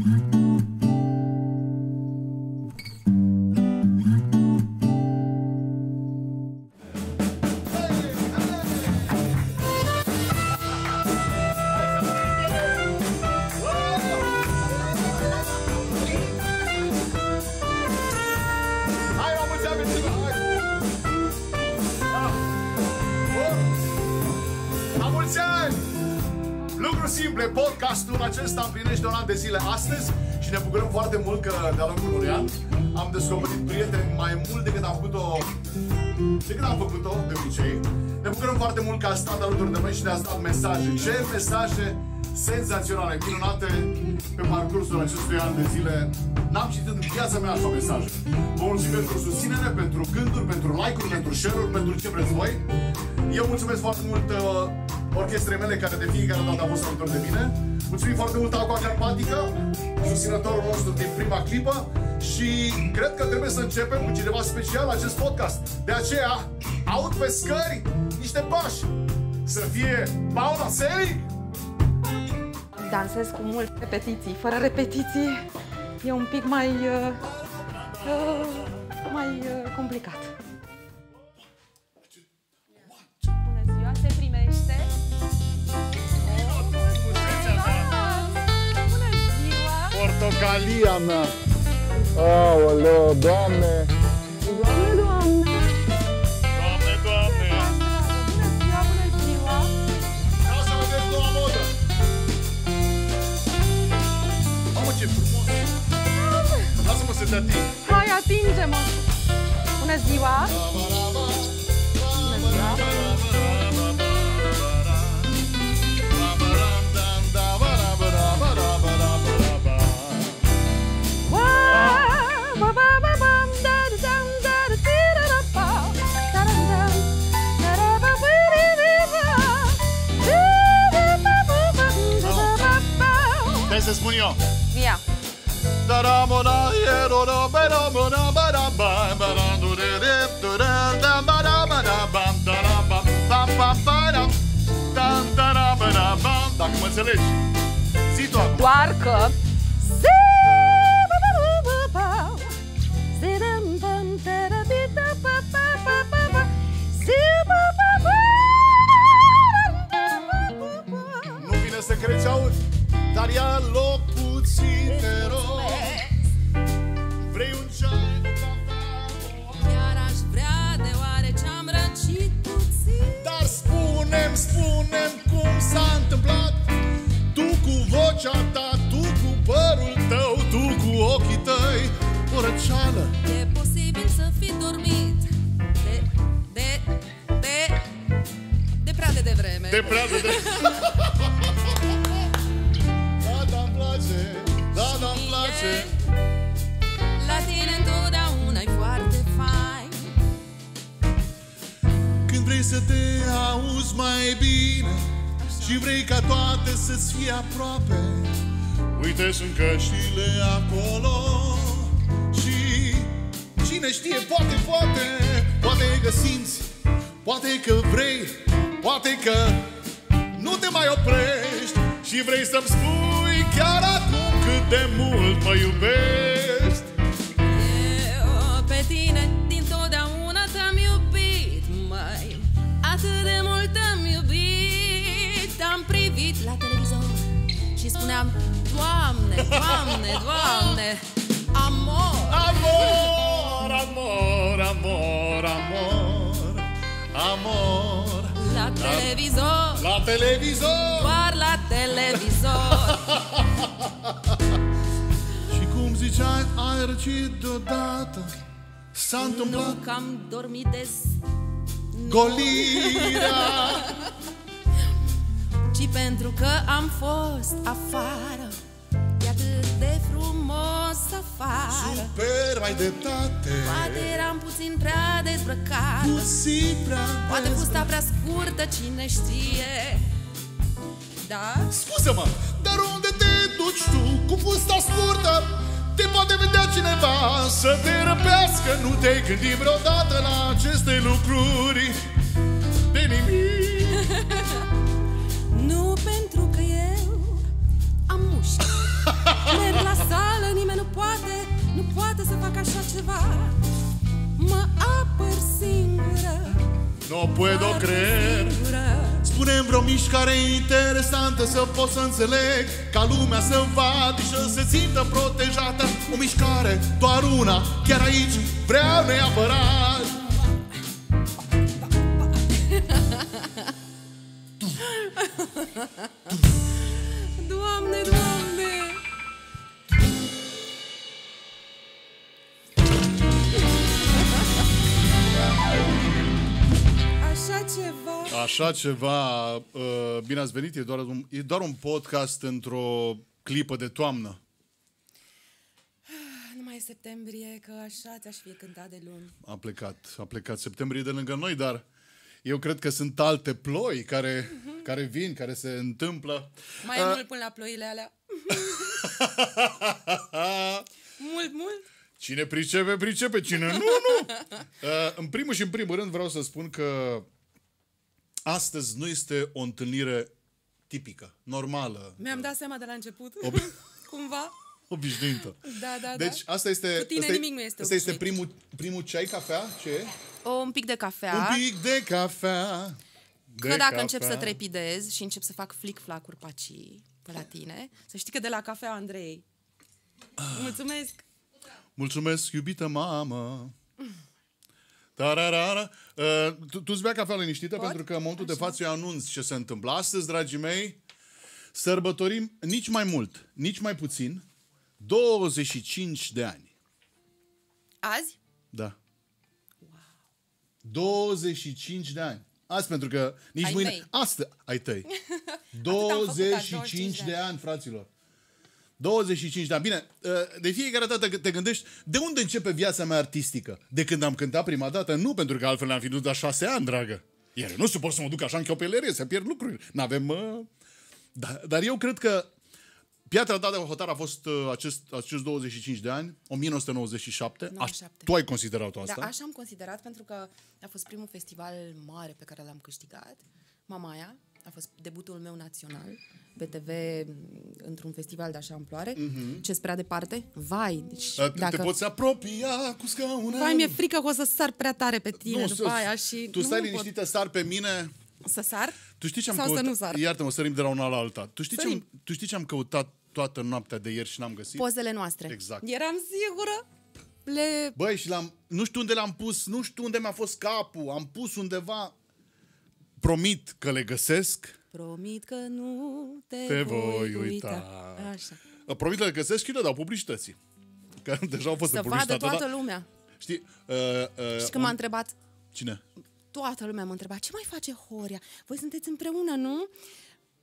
Hai, acesta împlinește un an de zile astăzi și ne bucurăm foarte mult că de-a lungul unui an am descoperit prieteni mai mult decât am făcut-o decât am făcut-o de obicei. Ne bucurăm foarte mult că ați stat alături de noi și ne-ați dat mesaje. Ce mesaje senzaționale, minunate pe parcursul acestui an de zile. N-am citit în viața mea așa mesaje. Vă mulțumim pentru susținere, pentru gânduri, pentru like-uri, pentru share-uri, pentru ce vreți voi. Eu mulțumesc foarte mult uh, orchestrei mele care de fiecare dată a fost alături de mine. Mulțumim foarte mult Aqua Carpatică, susținătorul nostru din prima clipă și cred că trebuie să începem cu cineva special acest podcast. De aceea, aud pe scări niște pași. Să fie Paula Selic, Dansez cu multe repetiții. Fără repetiții e un pic mai, uh, uh, mai uh, complicat. Portocalia mea. Aoleo, doamne. Doamne, doamne! Doamne, doamne. Bună ziua, bună ziua! Vreau să vedeți noua modă. Mamă, ce frumos! Lasă-mă să te ating. Hai, atinge-mă! Bună ziua! Bună spun eu. Via. Dacă mă înțelegi. Zi tu acum. Doar că de devreme De prea de... de... Da, da-mi place, da, da-mi place. La tine întotdeauna e foarte fain. Când vrei să te auzi mai bine Și vrei ca toate să-ți fie aproape Uite, sunt căștile acolo Și cine știe, poate, poate Poate că simți, poate că vrei Poate că nu te mai oprești Și vrei să-mi spui chiar acum cât de mult mă iubești Eu pe tine dintotdeauna te-am iubit Mai atât de mult te-am iubit. Te-am privit la televizor Și spuneam Doamne, Doamne, Doamne Amor. Amor, amor, amor, amor Amor La televizor. La televizor. Doar la televizor. Și cum ziceai, ai răcit deodată S-a Nu întâmplat că am dormit des. Golirea. Ci pentru că am fost afară E atât de frumos afară Super, mai departe Poate eram puțin prea dezbrăcată Puțin prea Poate fusta prea scurtă, cine știe. Da? Scuză-mă, dar unde te duci tu cu fusta scurtă? Te poate vedea cineva să te răpească. Nu te-ai gândit vreodată la aceste lucruri De nimic? Nu pentru că eu am mușchi Merg la sală, nimeni nu poate, nu poate să fac așa ceva. Mă apăr singură. No puedo creer. Spune-mi vreo mișcare interesantă Să pot să înțeleg Ca lumea să vadă și să se simtă protejată. O mișcare, doar una Chiar aici vreau neapărat. Doamne, Doamne. Așa ceva Așa ceva, uh, bine ați venit, e doar un, e doar un podcast într-o clipă de toamnă. Nu mai e septembrie, că așa ți-aș fi cântat de luni A plecat, a plecat septembrie de lângă noi, dar eu cred că sunt alte ploi care, care vin, care se întâmplă. Mai e mult până la ploile alea Mult, mult Cine pricepe, pricepe, cine nu, nu. Uh, în primul și în primul rând vreau să spun că astăzi nu este o întâlnire tipică, normală, Mi-am dat seama de la început Ob- Cumva obișnuită. Da, da, Deci da asta este, Cu tine asta, nimic nu este asta este obișnuit. primul, primul ceai, cafea, ce e? o, Un pic de cafea Un pic de cafea. De Că dacă cafea. încep să trepidez și încep să fac flic-flacuri pacii pe la tine, să știi că de la cafea Andrei. Mulțumesc! Mulțumesc, iubită mamă. Tararara. Uh, tu, tu îți bea cafea liniștită Pot? pentru că în momentul de față eu anunț ce se întâmplă. Astăzi, dragii mei, sărbătorim nici mai mult, nici mai puțin, 25 de ani. Azi? Da. 25 de ani. Azi pentru că nici Ai mâine... mei. Astă, ai tăi. am făcut azi, 25 de ani, fraților. 25 de ani. Bine, uh, de fiecare dată că te gândești, de unde începe viața mea artistică? De când am cântat prima dată? Nu, pentru că altfel am fi dus de șase ani, dragă. Iar eu nu suport să mă duc așa în chiopelerie, să pierd lucruri. N-avem... Uh... Da, dar eu cred că Piatra dată de Hotar a fost uh, acest, acest 25 de ani, 1997. Aș, 97. tu ai considerat-o asta? Da, așa am considerat pentru că a fost primul festival mare pe care l-am câștigat. Mamaia a fost debutul meu național pe TV m, într-un festival de așa amploare. Mm-hmm. Ce spre departe? Vai, deci Uh, Te, dacă... te poți apropia cu scaunul. Vai, mi-e frică că o să sar prea tare pe tine nu, după să- aia și Tu nu stai pot liniștită, sar pe mine. să sar? Tu știi ce am Sau să căutat? nu sar? Iartă-mă, sărim de la una la alta. Tu știi, ce am, Sărim. tu știi ce am căutat toată noaptea de ieri și n-am găsit? Pozele noastre. Exact. Eram sigură. Le... Băi, și l-am, nu știu unde l-am pus, nu știu unde mi-a fost capul, am pus undeva. Promit că le găsesc. Promit că nu te, Te voi voi uita. uita. Așa. Promit că le găsesc și le dau publicității. Că deja au fost Să în vadă publicitate. toată dar- lumea. Știi, uh, uh, Și când m-a întrebat, Cine? toată lumea m-a întrebat, ce mai face Horia? Voi sunteți împreună, nu?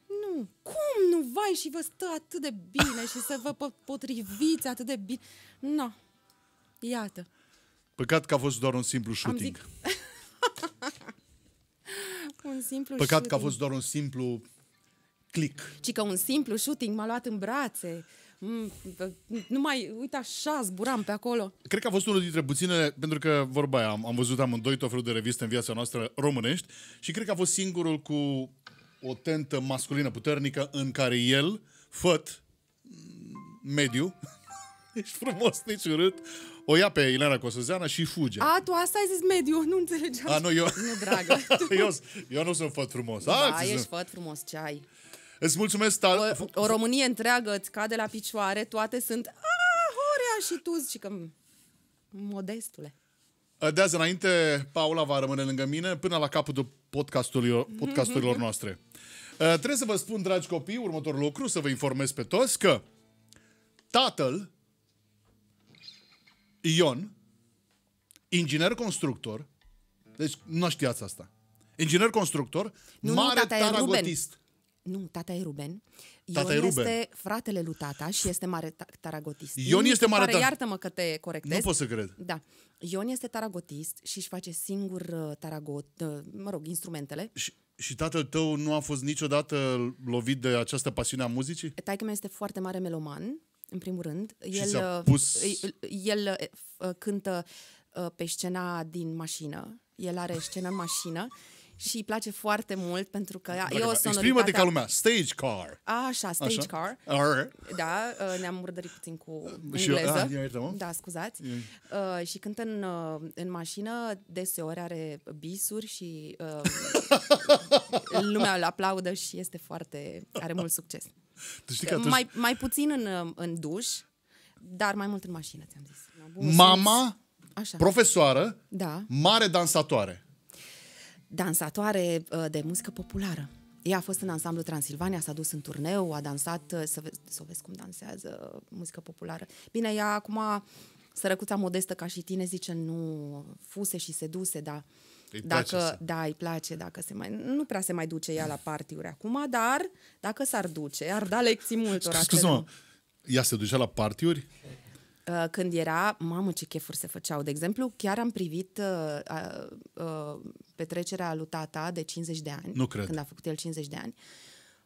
Nu. Cum nu? Vai, și vă stă atât de bine și să vă po- potriviți atât de bine. Nu. No. Iată. Păcat că a fost doar un simplu Am shooting. zis... un simplu Păcat shooting. că a fost doar un simplu click. Ci că un simplu shooting m-a luat în brațe. Mm, Nu mai, uite așa, zburam pe acolo. Cred că a fost unul dintre puținele, pentru că vorba aia, am, am văzut amândoi tot felul de reviste în viața noastră românești și cred că a fost singurul cu o tentă masculină puternică în care el, făt, m, mediu, ești frumos, nici urât, o ia pe Ileana Cosozeană și fuge. A, tu asta ai zis mediu, nu înțelegeam. A, nu, eu... Nu, dragă. eu, eu nu sunt făt frumos. Da, A, ți ești sunt. făt frumos ce ai. Îți mulțumesc tare. O, o Românie întreagă îți cade la picioare, toate sunt a, Horea și tu zici că modestule. De azi înainte, Paula va rămâne lângă mine până la capătul podcastului, podcasturilor noastre. Uh, Trebuie să vă spun, dragi copii, următorul lucru, să vă informez pe toți că tatăl, Ion, inginer constructor, deci nu știați asta, inginer constructor, Nu, nu, mare tata e Ruben. taragotist. Nu, tata e Ruben. Tata Ion e Ruben. este fratele lui tata și este mare ta- taragotist. Ion Nu, este îmi mare pare, tar- Iartă-mă că te corectez. Nu pot să cred. Da. Ion este taragotist și își face singur uh, taragot, uh, mă rog, instrumentele. Și, și tatăl tău nu a fost niciodată lovit de această pasiune a muzicii? Taică meu este foarte mare meloman, în primul rând. Și el, ți-a uh, pus- El, el uh, cântă uh, pe scena din mașină. El are scenă în mașină și îi place foarte mult pentru că e o sonoritate... Exprimă-te ca lumea. Stage car. Așa, stage Așa. car. Ar. Da, uh, ne-am murdărit puțin cu Și eu- engleză. ah, ia uite-mă. da, scuzați. Uh, și cântă în, uh, în mașină, deseori are bisuri și uh, lumea îl aplaudă și este foarte... are mult succes. Tu știi că atunci... Mai, mai puțin în, uh, în duș, dar mai mult în mașină, ți-am zis. Bun Mama, simț. Așa. profesoară, Da. mare dansatoare. dansatoare uh, de muzică populară. Ea a fost în ansamblu Transilvania, s-a dus în turneu, a dansat, uh, să, vezi, să o vezi cum dansează uh, muzică populară. Bine, ea acum, sărăcuța modestă ca și tine, zice nu fuse și se duse, dar Îi place dacă, să- da, îi place, dacă se mai, nu prea se mai duce ea la partiuri acum, dar dacă s-ar duce, ar da lecții multora. Scuze-mă, ce ea se ducea la partiuri? Uh, când era, mamă ce chefuri se făceau. De exemplu, chiar am privit uh, uh, uh, petrecerea lui tata de 50 de ani. Nu cred. Când a făcut el 50 de ani.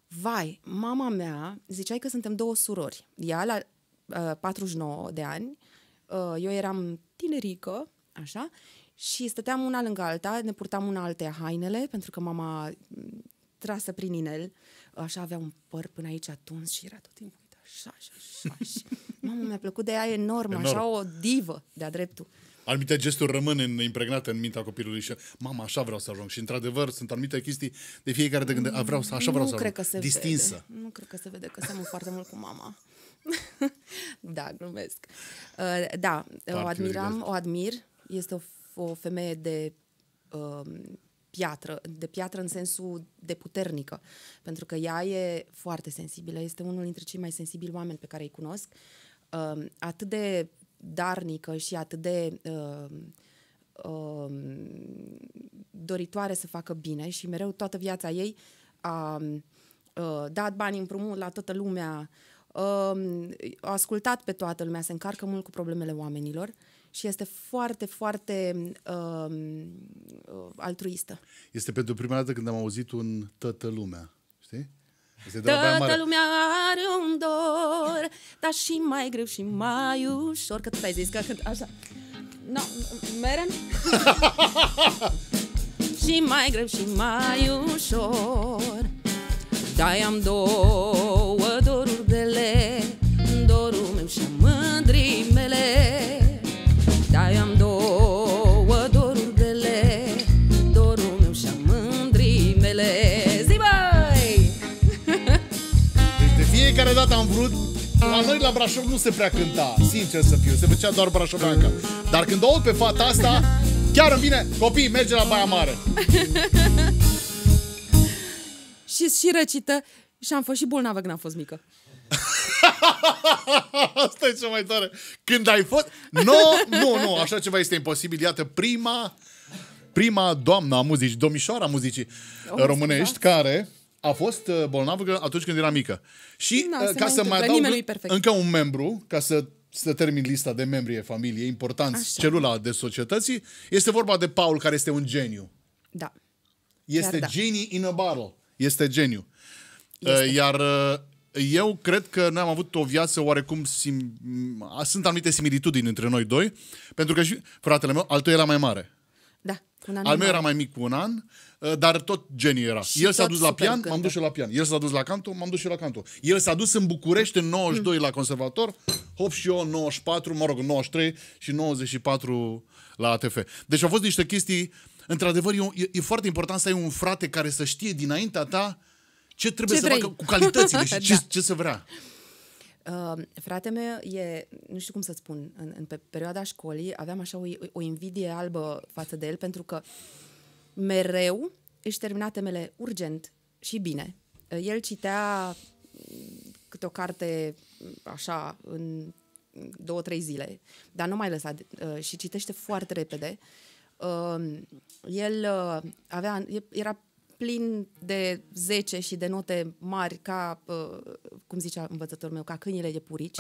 Vai, mama mea, ziceai că suntem două surori. Ea la uh, 49 de ani, uh, eu eram tinerică, așa, și stăteam una lângă alta, ne purtam una alte hainele, pentru că mama m, trasă prin inel, așa avea un păr până aici tuns și era tot timpul uite, așa și așa. Și, mamă, mi-a plăcut de ea enorm, Enorm. așa o divă de-a dreptul. Anumite gesturi rămân în, impregnate în mintea copilului și mama, așa vreau să ajung. Și într-adevăr sunt anumite chestii de fiecare de când vreau să, așa vreau nu să cred ajung. că se Distinsă. Vede. Nu cred că se vede că seamănă foarte mult cu mama. da, glumesc. Uh, da, o admiram, o admir. Este o, f- o femeie de uh, piatră, de piatră în sensul de puternică, pentru că ea e foarte sensibilă, este unul dintre cei mai sensibili oameni pe care îi cunosc, uh, atât de darnică și atât de uh, uh, doritoare să facă bine și mereu toată viața ei a uh, dat bani împrumut la toată lumea, uh, a ascultat pe toată lumea, se încarcă mult cu problemele oamenilor și este foarte, foarte uh, uh, altruistă. Este pentru prima dată când am auzit un tătă lumea. Știi? Este de la Baia Toată Mare. lumea are un dor, dar și mai greu și mai ușor. Că tu ai zis că când așa... No, merem? și mai greu și mai ușor. Da, am două doruri la noi la Brașov nu se prea cânta, sincer să fiu, se făcea doar brașoveancă. Dar când o aud pe fata asta, chiar îmi vine, copii, merge la Baia Mare. și, și răcită și am fost și bolnavă când am fost mică. Asta e cea mai tare. Când ai fost... Nu, nu, nu, așa ceva este imposibil. Iată, prima, prima doamnă a muzicii, domnișoara muzicii Oh, românești, care a fost uh, bolnavă atunci când era mică. Și Na, uh, se ca mai să mai întâmplă, adaug nimeni nu-i perfect. încă un membru, ca să să termin lista de membri ai familiei importanți, Așa. celula de societății, este vorba de Paul, care este un geniu. Da. Este da. genie in a bottle. Este geniu. Este. Uh, Iar uh, eu cred că noi am avut o viață oarecum... Sim... m- Sunt anumite similitudini între noi doi, pentru că și fratele meu, al tău era mai mare. Da. cu un an Al meu mai era mare. mai mic cu un an, uh, dar tot geniu era. Și El s-a tot dus la super pian, cântă. m-am dus și eu la pian. El s-a dus la canto, m-am dus și eu la canto. El s-a dus în București în 92 la conservator, hop și eu în 94, mă rog, în 93 și 94 la ATF. Deci au fost niște chestii, într-adevăr, e, e, e foarte important să ai un frate care să știe dinaintea ta ce trebuie Ce să vrei. facă cu calitățile și ce, Da. ce să vrea. Uh, fratele meu e, nu știu cum să spun, în, în pe perioada școlii aveam așa o, o invidie albă față de el pentru că mereu își termina temele urgent și bine. Uh, El citea mm, câte o carte mm, așa în două, trei zile, dar nu mai lăsa de- uh, și citește foarte repede. Uh, el uh, avea, era plin de 10 și de note mari ca, uh, cum zicea învățătorul meu, ca câinile de purici.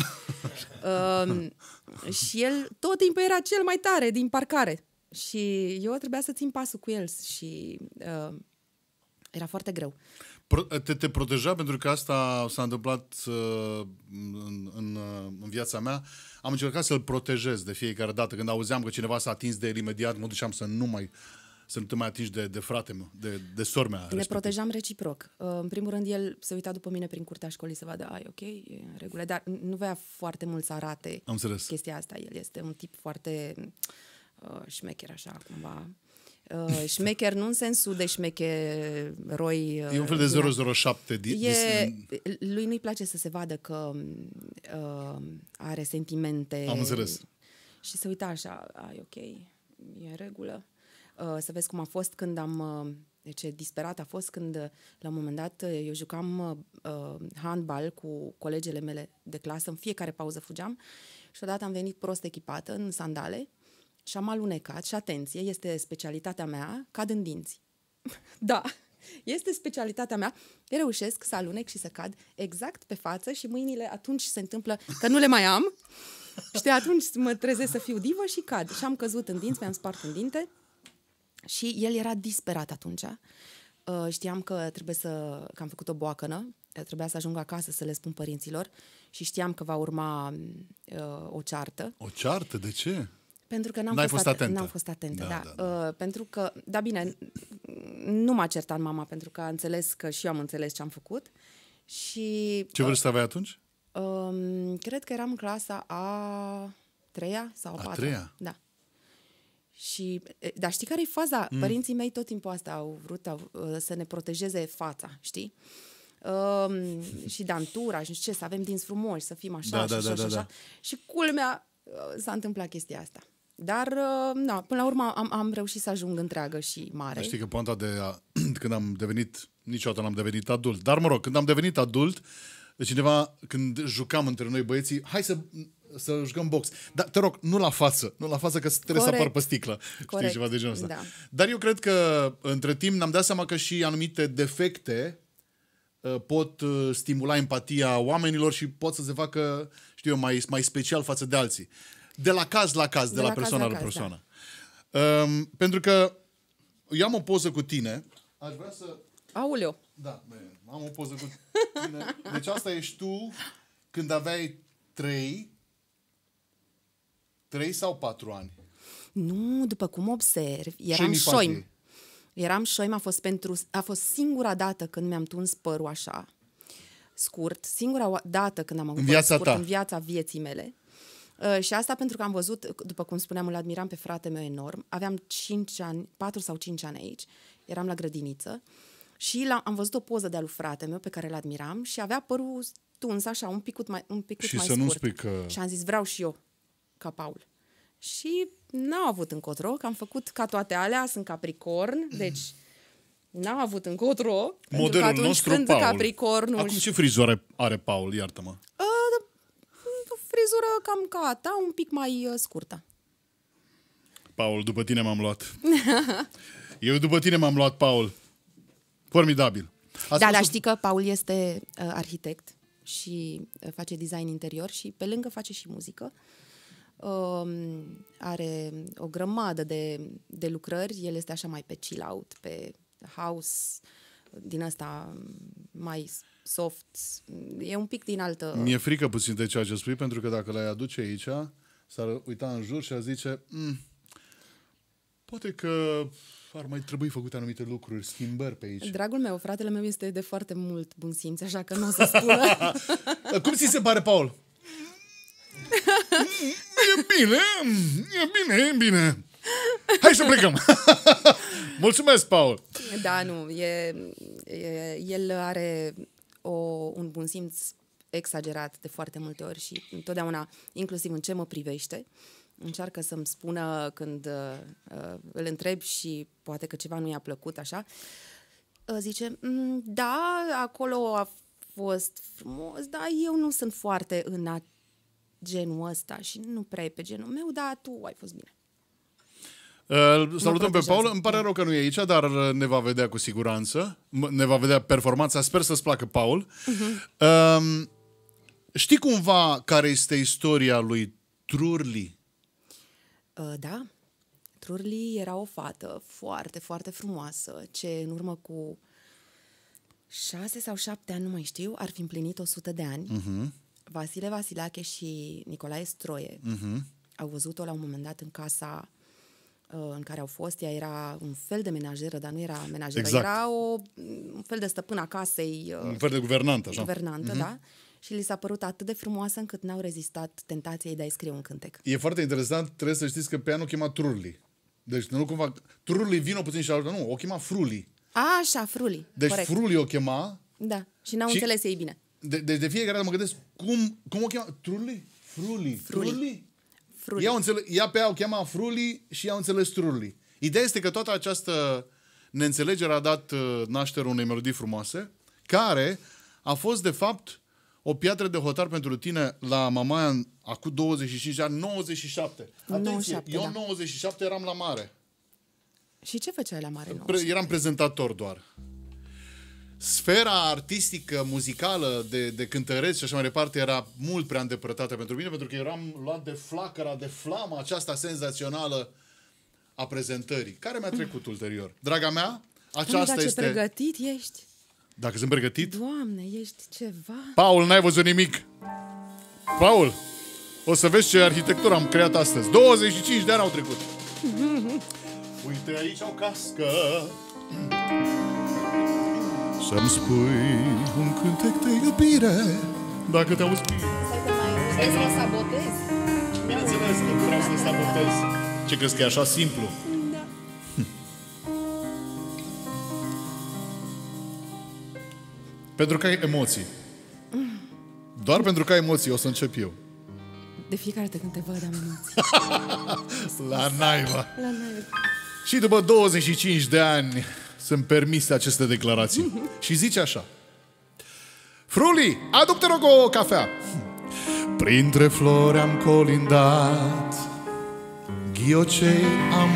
uh, și el tot timpul era cel mai tare din parcare. Și eu trebuia să țin pasul cu el și uh, era foarte greu. Pro- Te, te proteja pentru că asta s-a întâmplat uh, în, în, uh, în viața mea. Am încercat să-l protejez de fiecare dată. Când auzeam că cineva s-a atins de el imediat, mă duceam să nu mai să nu te mai atingi de, de frate meu, de, de sormea Ne respectiv. protejam reciproc. Uh, În primul rând, el se uita după mine prin curtea școlii să vadă, ai, ok, e în regulă, dar nu voia foarte mult să arate Am înțeles. chestia asta. El este un tip foarte uh, șmecher, așa, cumva. Uh, șmecher nu în sensul de șmecheroi. Uh, E un fel de din- 007. Di, E, dis- lui nu-i place să se vadă că uh, are sentimente. Am înțeles. Și se uita așa, ai, ok, e în regulă. Uh, să vezi cum a fost când am... Uh, deci disperat a fost când, uh, la un moment dat, uh, eu jucam uh, handbal cu colegele mele de clasă, în fiecare pauză fugeam și odată am venit prost echipată, în sandale, și am alunecat și, atenție, este specialitatea mea, cad în dinți. Da, este specialitatea mea. Reușesc să alunec și să cad exact pe față și mâinile atunci se întâmplă că nu le mai am. Și de atunci mă trezesc să fiu divă și cad. Și am căzut în dinți, mi-am spart în dinte și el era disperat atunci. Uh, știam că trebuie să, că am făcut o boacănă, uh, trebuia să ajung acasă să le spun părinților și știam că va urma uh, o ceartă. O ceartă? De ce? Pentru că n-am N-ai fost, fost atentă. atentă. N-am fost atentă, Da, da. da, da. Uh, pentru că, da bine, nu m-a certat mama pentru că a înțeles că și eu am înțeles ce am făcut. Și Ce vârstă aveai atunci? um, cred că eram în clasa a treia sau a, A patra. treia? Da. Și, e, dar știi care e faza? Mm. Părinții mei tot timpul asta au vrut au, uh, să ne protejeze fața, știi? Um, și dantura și nu știu ce, să avem dinți frumoși, să fim așa Da, și da, așa da, și da, așa. da. Și culmea uh, s-a întâmplat chestia asta. Dar, uh, na, până la urmă am, am reușit să ajung întreagă și mare. Știi că poanta de a, când am devenit, niciodată n-am devenit adult, dar mă rog, când am devenit adult, cineva, când jucam între noi băieții, hai să, să jucăm box. Dar te rog, nu la față, nu la față că trebuie Corect. să apar pe sticlă. Știi, Corect. ceva de genul ăsta. Da. Dar eu cred că între timp ne-am dat seama că și anumite defecte uh, pot uh, stimula empatia oamenilor și pot să se facă, știu eu, mai, mai special față de alții. De la caz la caz, de, De la, la caz persoană la la, caz, persoană. Um, pentru că eu am o poză cu tine. Aș vrea să... Auleu! Da, bine, am o poză cu tine. Deci asta ești tu când aveai trei, trei sau patru ani. Nu, după cum observ, eram Ce-i șoim. empatie? Eram șoim, a fost, pentru, a fost singura dată când mi-am tuns părul așa, scurt, singura oa- dată când am avut În păr viața scurt ta. în viața vieții mele. Uh, și asta pentru că am văzut, după cum spuneam, îl admiram pe frate meu enorm. Aveam 5 ani, 4 sau 5 ani aici, eram la grădiniță și la, am văzut o poză de-a lui frate meu pe care îl admiram și avea părul tuns așa, un picut mai, un picut Și mai să nu scurt. spui că- Și am zis, vreau și eu, ca Paul. Și n-au avut încotro, că am făcut ca toate alea, sunt capricorn, deci n-au avut încotro. pentru că Modelul atunci nostru, când Paul. capricornul Acum ce frizoare are Paul, iartă-mă? o frizură cam ca a ta, un pic mai uh, scurtă. Paul, după tine m-am luat. Eu după tine m-am luat, Paul. Formidabil. Ați da, spus dar o- știi că Paul este uh, arhitect și uh, face design interior și pe lângă face și muzică. Um, are o grămadă de, de lucrări, el este așa mai pe chill out, pe house, din asta mai soft, e un pic din altă... Mi-e frică puțin de ceea ce spui, pentru că dacă l-ai aduce aici, s-ar uita în jur și ar zice mm, poate că ar mai trebui făcute anumite lucruri, schimbări pe aici. Dragul meu, fratele meu este de foarte mult bun simț, așa că nu o să spună. Cum ți se pare, Paul? e bine, e bine, e bine. Hai să plecăm. Mulțumesc, Paul. Da, nu, e, e, el are o, un bun simț exagerat de foarte multe ori și întotdeauna, inclusiv în ce mă privește, încearcă să-mi spună când uh, uh, îl întreb și poate că ceva nu i-a plăcut așa, uh, zice, "Mm, da, acolo a fost frumos, dar eu nu sunt foarte în a genul ăsta și nu prea e pe genul meu, dar tu ai fost bine. Uh, salutăm pe protejează. Paul. Îmi pare rău că nu e aici, dar uh, ne va vedea cu siguranță. M- Ne va vedea performanța. Sper să-ți placă, Paul. Uh-huh. Um, știi cumva care este istoria lui Trurli? Uh, da, Trurli era o fată foarte, foarte frumoasă, ce în urmă cu șase sau șapte ani, nu mai știu, ar fi împlinit 100 de ani. Uh-huh. Vasile Vasilache și Nicolae Stroie uh-huh. au văzut-o la un moment dat în casa uh, în care au fost. Ea era un fel de menajeră, dar nu era menajeră. Exact. Era o, un fel de stăpân a casei, uh, Un fel de guvernant, așa. guvernantă, da? Și li s-a părut atât de frumoasă încât n-au rezistat tentației de a-i scrie un cântec. E foarte interesant, trebuie să știți că pe ea nu o chema Trurli. Deci nu cumva... Trurli vino puțin și altă, nu, o chema Fruli. Așa, Fruli. Deci corect. Fruli o chema, Da, și n-au Și- înțeles ei bine. de, deci de fiecare dată mă gândesc, cum, cum o chema? Trurli? Fruli. Fruli. Trurli? Fruli. Ea, o înțele- ea pe ea o chema Fruli și ea o înțeles Trurli. Ideea este că toată această neînțelegere a dat uh, naștere unei melodii frumoase, care a fost, de fapt, o piatră de hotar pentru tine la Mamaia în, acum 25 de ani, 97. Atenție, 97, eu da. 97 eram la mare. Și ce făceai la Mare Nou? Pre- eram prezentator doar. Sfera artistică, muzicală, de, de cântăreți și așa mai departe era mult prea îndepărtată pentru mine, pentru că eram luat de flacăra, de flama aceasta senzațională a prezentării, care mi-a trecut ulterior. Draga mea, Doamne, aceasta dar ce este... pregătit ești! Dacă sunt pregătit? Doamne, ești ceva! Paul, n-ai văzut nimic. Paul, o să vezi ce arhitectură am creat astăzi. 25 de ani au trecut. Uite aici o cască. Să-mi spui un cântec de iubire Dacă te auzi bine Stai că mai Stai, să da. mă sabotez. Bineînțeles că vreau să sabotez Ce crezi că e așa simplu? Da. Pentru că ai emoții Doar pentru că ai emoții o să încep eu De fiecare dată când te văd am emoții. La naiba La naiba. Și după 25 de ani sunt permise aceste declarații. și zice așa. Fruli, aduc te rog o cafea. Printre flori am colindat, ghiocei am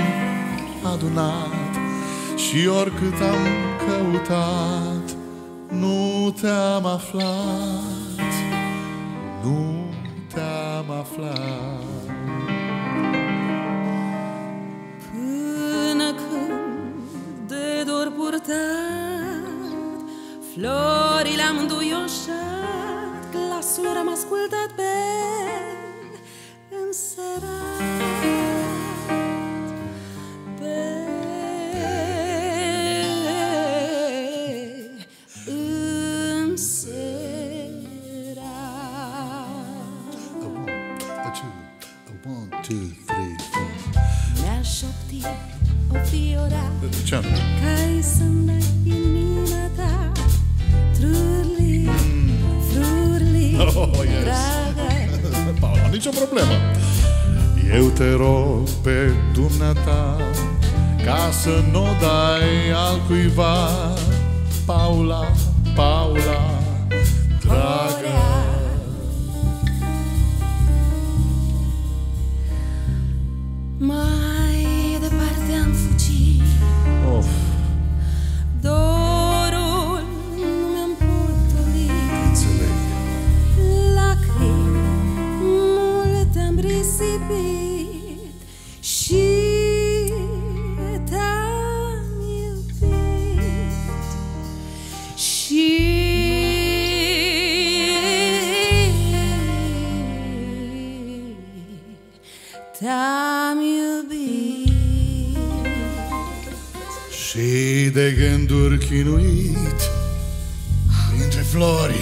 adunat și oricât am căutat, nu te-am aflat, nu te-am aflat. De dor purtat Florile am înduioșat Glasul am ascultat pe Înserat o fiora De ce anume? Ca-i să-mi dai inima ta Trurli, frurli, Oh, yes. dragă Paula, nicio problemă. Eu te rog pe dumneata ca să nu o dai altcuiva. Paula, Paula, dragă. Mai Dorul nu mi-am potolit înțeleg. Lacrimi multe am risipit de gânduri chinuit. Printre flori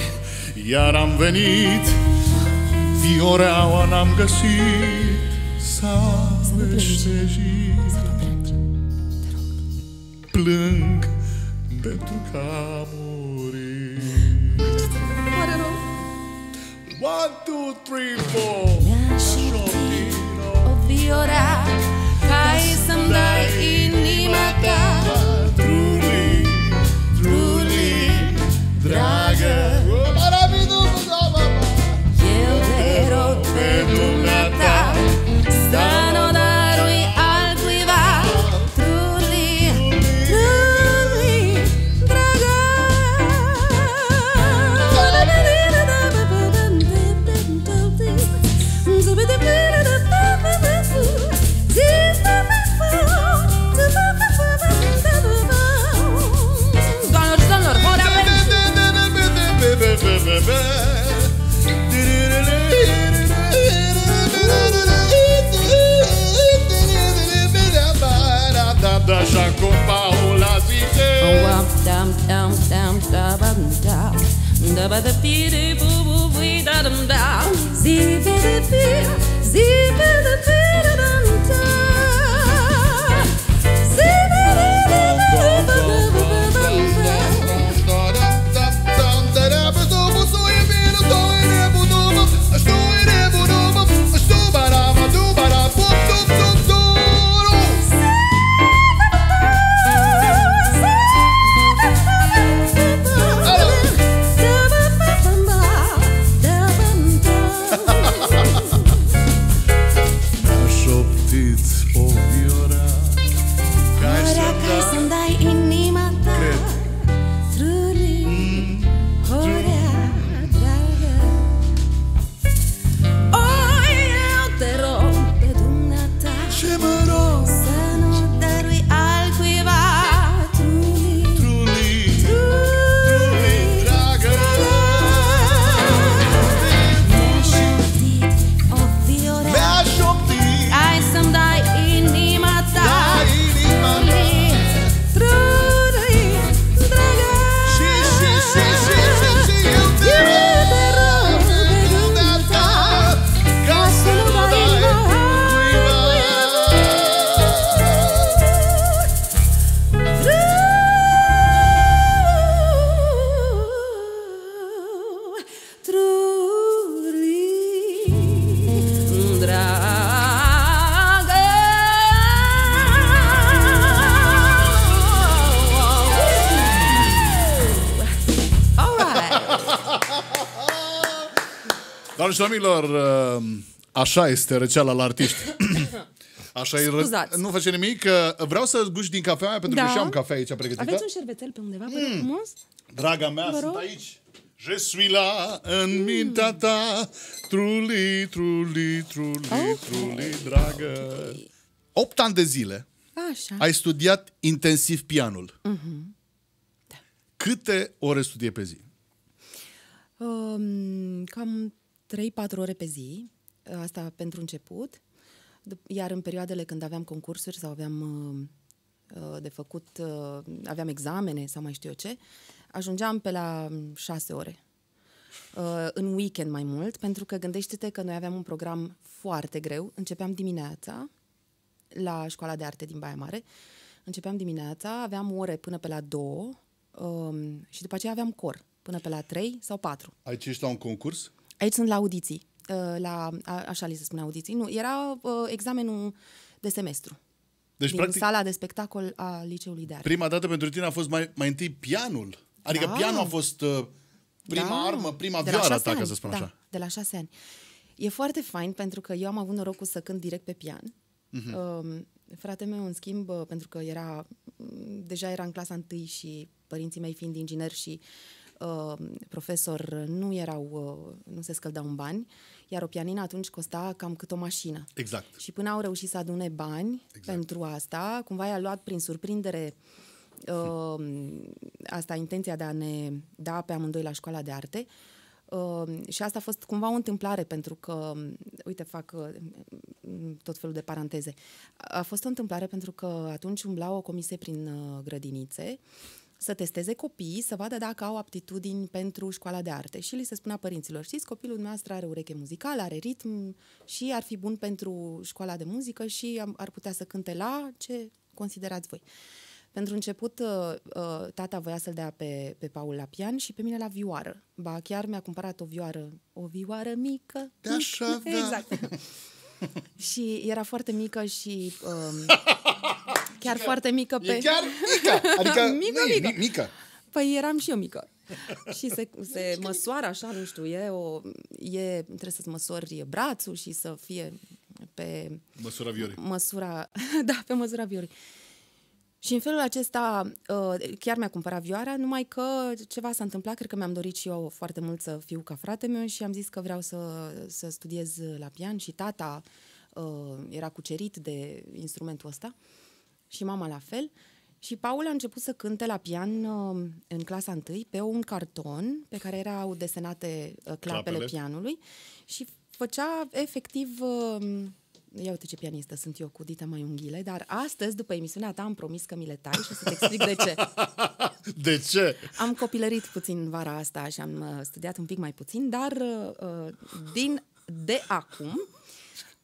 Iar am venit. Fioreaua n-am găsit. S-a meștejit Plâng pentru că a murit. Pare rău One, two, three, four. Mi-aș iubi o viorea Ca-i să-mi dai inima ta dragă Doamne și domnilor, uh, așa este răceala la artiști. Așa e, ră... Scuzați. nu face nimic. că Vreau să guși din cafea mea, pentru că Da. și am cafea aici pregătită. Aveți un șervețel pe undeva, vă rog frumos? Draga mea, Vă sunt rog? aici. Je suis là în mintea ta, truli, truli, truli, Ok. truli, dragă. Opt ani de zile Așa. ai studiat intensiv pianul. Mhm. Da. Câte ore studie pe zi? Um, cam 3-4 ore pe zi, asta pentru început, Dup- iar în perioadele când aveam concursuri sau aveam uh, uh, de făcut, uh, aveam examene sau mai știu eu ce, ajungeam pe la 6 ore. Uh, în weekend mai mult, pentru că gândește-te că noi aveam un program foarte greu. Începeam dimineața la școala de arte din Baia Mare. Începeam dimineața, aveam ore până pe la 2 um, și după aceea aveam cor până pe la 3 sau 4. Aici ești la un concurs? Aici sunt la audiții, uh, la, a, așa li se spune audiții. Nu, era uh, examenul de semestru Deci, din practic, sala de spectacol a Liceului de Arte. prima dată pentru tine a fost mai, mai întâi pianul. Adică Da. pianul a fost uh, prima Da, armă, prima de la vioară șase ta, ca ani, să spun da, așa. de la șase ani. E foarte fain pentru că eu am avut norocul să cânt direct pe pian. Mhm. Uh-huh. Uh, frate meu, în schimb, uh, pentru că era m, deja era în clasa întâi și părinții mei fiind ingineri și uh, profesor, nu erau, uh, nu se scăldau în bani, iar o pianină atunci costa cam cât o mașină. Exact. Și până au reușit să adune bani exact. pentru asta, cumva i-a luat prin surprindere uh, asta, intenția de a ne da pe amândoi la școala de arte. Uh, și asta a fost cumva o întâmplare, pentru că, uite, fac uh, tot felul de paranteze. A fost o întâmplare pentru că atunci umbla o comisie prin uh, grădinițe să testeze copiii, să vadă dacă au aptitudini pentru școala de arte. Și li se spunea părinților, știți, copilul dumneavoastră are ureche muzicală, are ritm și ar fi bun pentru școala de muzică și am- ar putea să cânte la ce considerați voi. Pentru început, uh, uh, tata voia să-l dea pe, pe Paul la pian și pe mine la vioară. Ba, chiar mi-a cumpărat o vioară, o vioară mică. Te-aș avea. Exact. și era foarte mică și um, chiar foarte mică pe... E chiar mică. Adică Mică, nu e, mică. mi- mică. Păi eram și eu mică. și se, se măsoară așa, nu știu, e o, e, trebuie să-ți măsori brațul și să fie pe Măsura viorii. măsura, da, pe măsura viorii. Și în felul acesta uh, chiar mi-a cumpărat vioara, numai că ceva s-a întâmplat, cred că mi-am dorit și eu foarte mult să fiu ca frate meu și am zis că vreau să, să studiez la pian și tata uh, era cucerit de instrumentul ăsta și mama la fel. Și Paul a început să cânte la pian uh, în clasa întâi pe un carton pe care erau desenate uh, clapele Clapele. pianului și făcea efectiv uh, ia uite ce pianistă sunt eu cu Dita Maiunghile, dar astăzi, după emisiunea ta, am promis că mi le tai și o să te explic de ce. De ce? Am copilărit puțin vara asta și am uh, studiat un pic mai puțin, dar uh, din de acum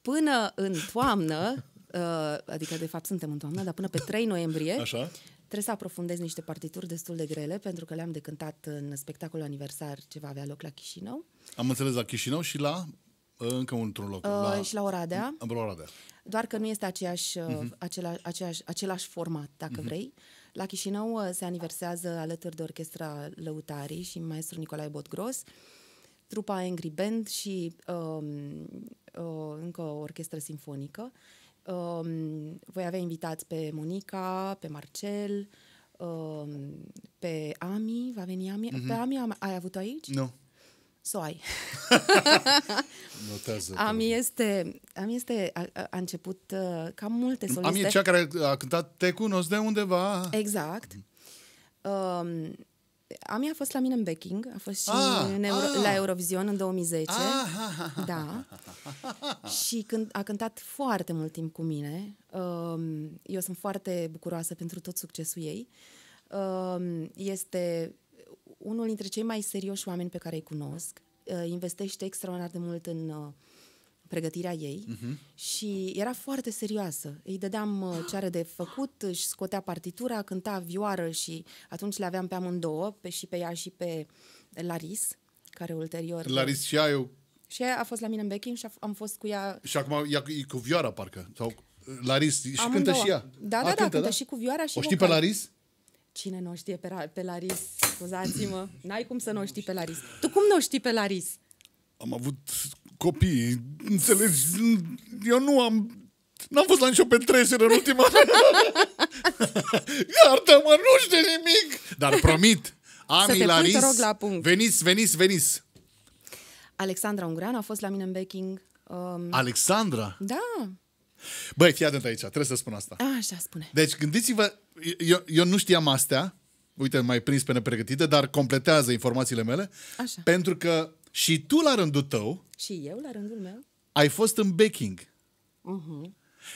până în toamnă, uh, adică de fapt suntem în toamnă, dar până pe 3 noiembrie, Așa? trebuie să aprofundez niște partituri destul de grele, pentru că le-am decântat în spectacolul aniversar ce va avea loc la Chișinău Am înțeles la Chișinău și la uh, încă într-un loc. uh, la, și la Oradea. În Oradea. Doar că nu este aceeași, uh-huh. acela, aceeași, același format, dacă uh-huh. vrei. La Chișinău uh, se aniversează alături de orchestra Lăutarii și maestru Nicolae Botgros, trupa Angry Band și um, uh, încă o orchestră simfonică. Um, voi avea invitați pe Monica, pe Marcel, um, pe Ami, va veni Ami. Uh-huh. Pe Ami am, ai avut-o aici? Nu. Să o ai. Notează. Ami este, Ami este a, a- a început uh, cam multe soliste. Am e cea care a cântat Te cunosc de undeva. Exact. Um, Ami a fost la mine în backing, a fost și Ah, în Euro- ah. la Eurovision în 2010. Ah, Da. și când a cântat foarte mult timp cu mine. Um, eu sunt foarte bucuroasă pentru tot succesul ei. Um, este unul dintre cei mai serioși oameni pe care îi cunosc. Uh, investește extraordinar de mult în uh, pregătirea ei uh-huh. și era foarte serioasă. Îi dădeam uh, ce are de făcut, își scotea partitura, cânta vioară și atunci le aveam pe amândouă, pe, și pe ea și pe Laris, care ulterior... Laris și eu. Și ea a fost la mine în backing și a, am fost cu ea... Și acum ea e cu vioara, parcă. Sau Laris. Și amândouă. cântă și ea. Da, A, da, da, cântă și cu vioara și O știi pe vocal. Laris? Cine nu o știe pe, Ra- pe Laris? Scuzați-mă. N-ai cum să nu o știi pe Laris. Tu cum nu o știi pe Laris? Am avut copii, înțelegi? Eu nu am... N-am fost la nicio petrecere în ultima Iartă-mă, nu știu nimic! Dar promit, Ami, te pui, Laris, te rog, la punct. veniți, veniți, veniți! Alexandra Ungreanu a fost la mine în backing. Um, Alexandra? da, Băi, fii atent aici, trebuie să spun asta. așa spune. Deci, gândiți-vă, eu, eu nu știam astea, uite, mai prins pe nepregătite, dar completează informațiile mele, Așa. pentru că și tu, la rândul tău, Și eu, la rândul meu. ai fost în baking.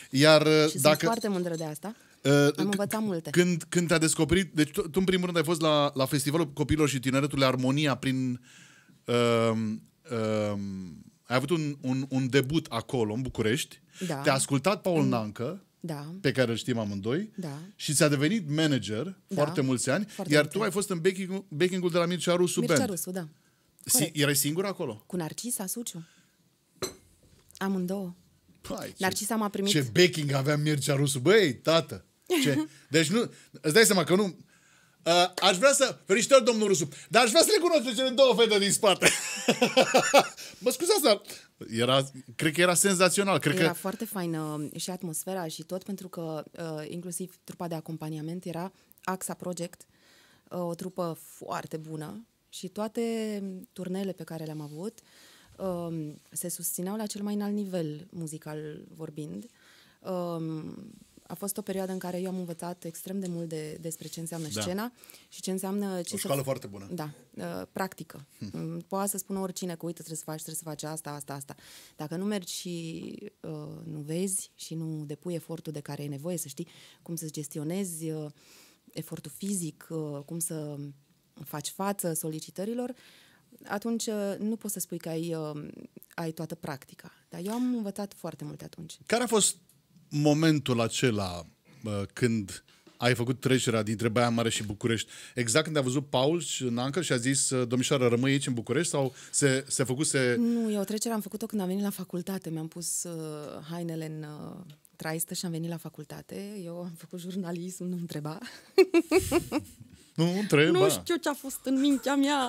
Iar uh, Mhm. Și dacă... sunt foarte mândră de asta. Uh, Am c- învățat multe. Când, când te-a descoperit, deci tu, tu în primul rând ai fost la, la Festivalul Copilor și Tineretului Armonia prin... Uh, uh, ai avut un, un, un debut acolo, în București. Da. Te-a ascultat Paul Nancă, Da. pe care îl știm amândoi, Da. și ți-a devenit manager Da. foarte mulți ani, Foarte iar mulți tu ai ani. fost în backing, backing-ul de la Mircea Rusu Mircea Band. Rusu, da. Si, corect. erai singur acolo? Cu Narcisa Suciu. Amândouă. Pai, ce, Narcisa m-a primit... ce backing avea Mircea Rusu. Băi, tată! Ce? Deci nu... Îți dai seama că nu... Uh, aș vrea să... Felicitări, domnul Rusu. Dar aș vrea să le cunosc pe cele două fete din spate. mă scuzați, dar... Era, cred că era senzațional. Cred Era că... foarte faină și atmosfera și tot, pentru că uh, inclusiv trupa de acompaniament era AXA Project, uh, o trupă foarte bună și toate turnele pe care le-am avut uh, se susțineau la cel mai înalt nivel muzical vorbind. Uh, a fost o perioadă în care eu am învățat extrem de mult de, despre ce înseamnă Da. scena și ce înseamnă... Ce O școală foarte bună. Da, uh, practică. Hmm. Poate să spună oricine că uite trebuie să faci, trebuie să faci asta, asta, asta. Dacă nu mergi și uh, nu vezi și nu depui efortul de care e nevoie să știi cum să gestionezi uh, efortul fizic, uh, cum să faci față solicitărilor, atunci uh, nu poți să spui că ai, uh, ai toată practica. Dar eu am învățat foarte multe atunci. Care a fost momentul acela uh, când ai făcut trecerea dintre Baia Mare și București? Exact când a văzut Paul și Nancă și a zis, uh, domnișoară, rămâi aici în București? Sau se, se făcuse... Nu, eu o trecere am făcut-o când am venit la facultate. Mi-am pus uh, hainele în uh, traistă și am venit la facultate. Eu am făcut jurnalism, nu întreba. Nu, întreba. Nu știu ce a fost în mintea mea.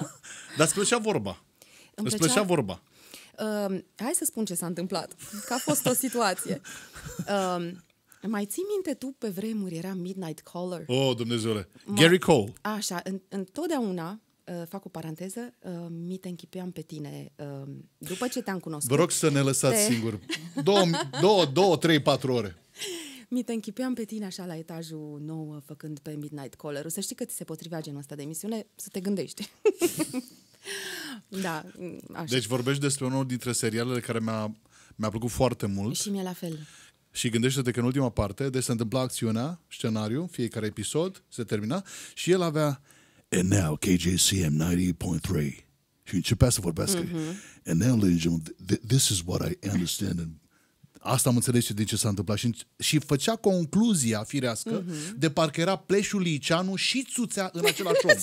Dar îți plăcea vorba. Îmi Îți plăcea- plăcea vorba. Uh, hai să spun ce s-a întâmplat. Că a fost o situație. Uh, mai ții minte tu pe vremuri, era Midnight Caller? Oh, Dumnezeule. Gary Cole. Așa, în, întotdeauna, uh, fac o paranteză, uh, mi te închipuiam pe tine uh, după ce te-am cunoscut. Vă rog să ne lăsați Te- singuri. Două, două, două, trei, patru ore. Mi te închipuiam pe tine așa la etajul nou, făcând pe Midnight Caller. Să știi că ți se potrivea genul ăsta de emisiune, să te gândești. da, așa. Deci vorbești despre unul dintre serialele care mi-a, Mi-a plăcut foarte mult. Și mie la fel. Și gândește-te că în ultima parte, deci se întâmpla acțiunea, scenariu, fiecare episod, se termina și el avea And now KJCM 98.3 și începea să vorbească. Mm-hmm. And now, ladies and gentlemen, th- this is what I understand and Asta am înțeles și din ce s-a întâmplat. Și, și făcea concluzia firească mm-hmm. de parcă era Pleșul Liceanu și Țuțea în același om.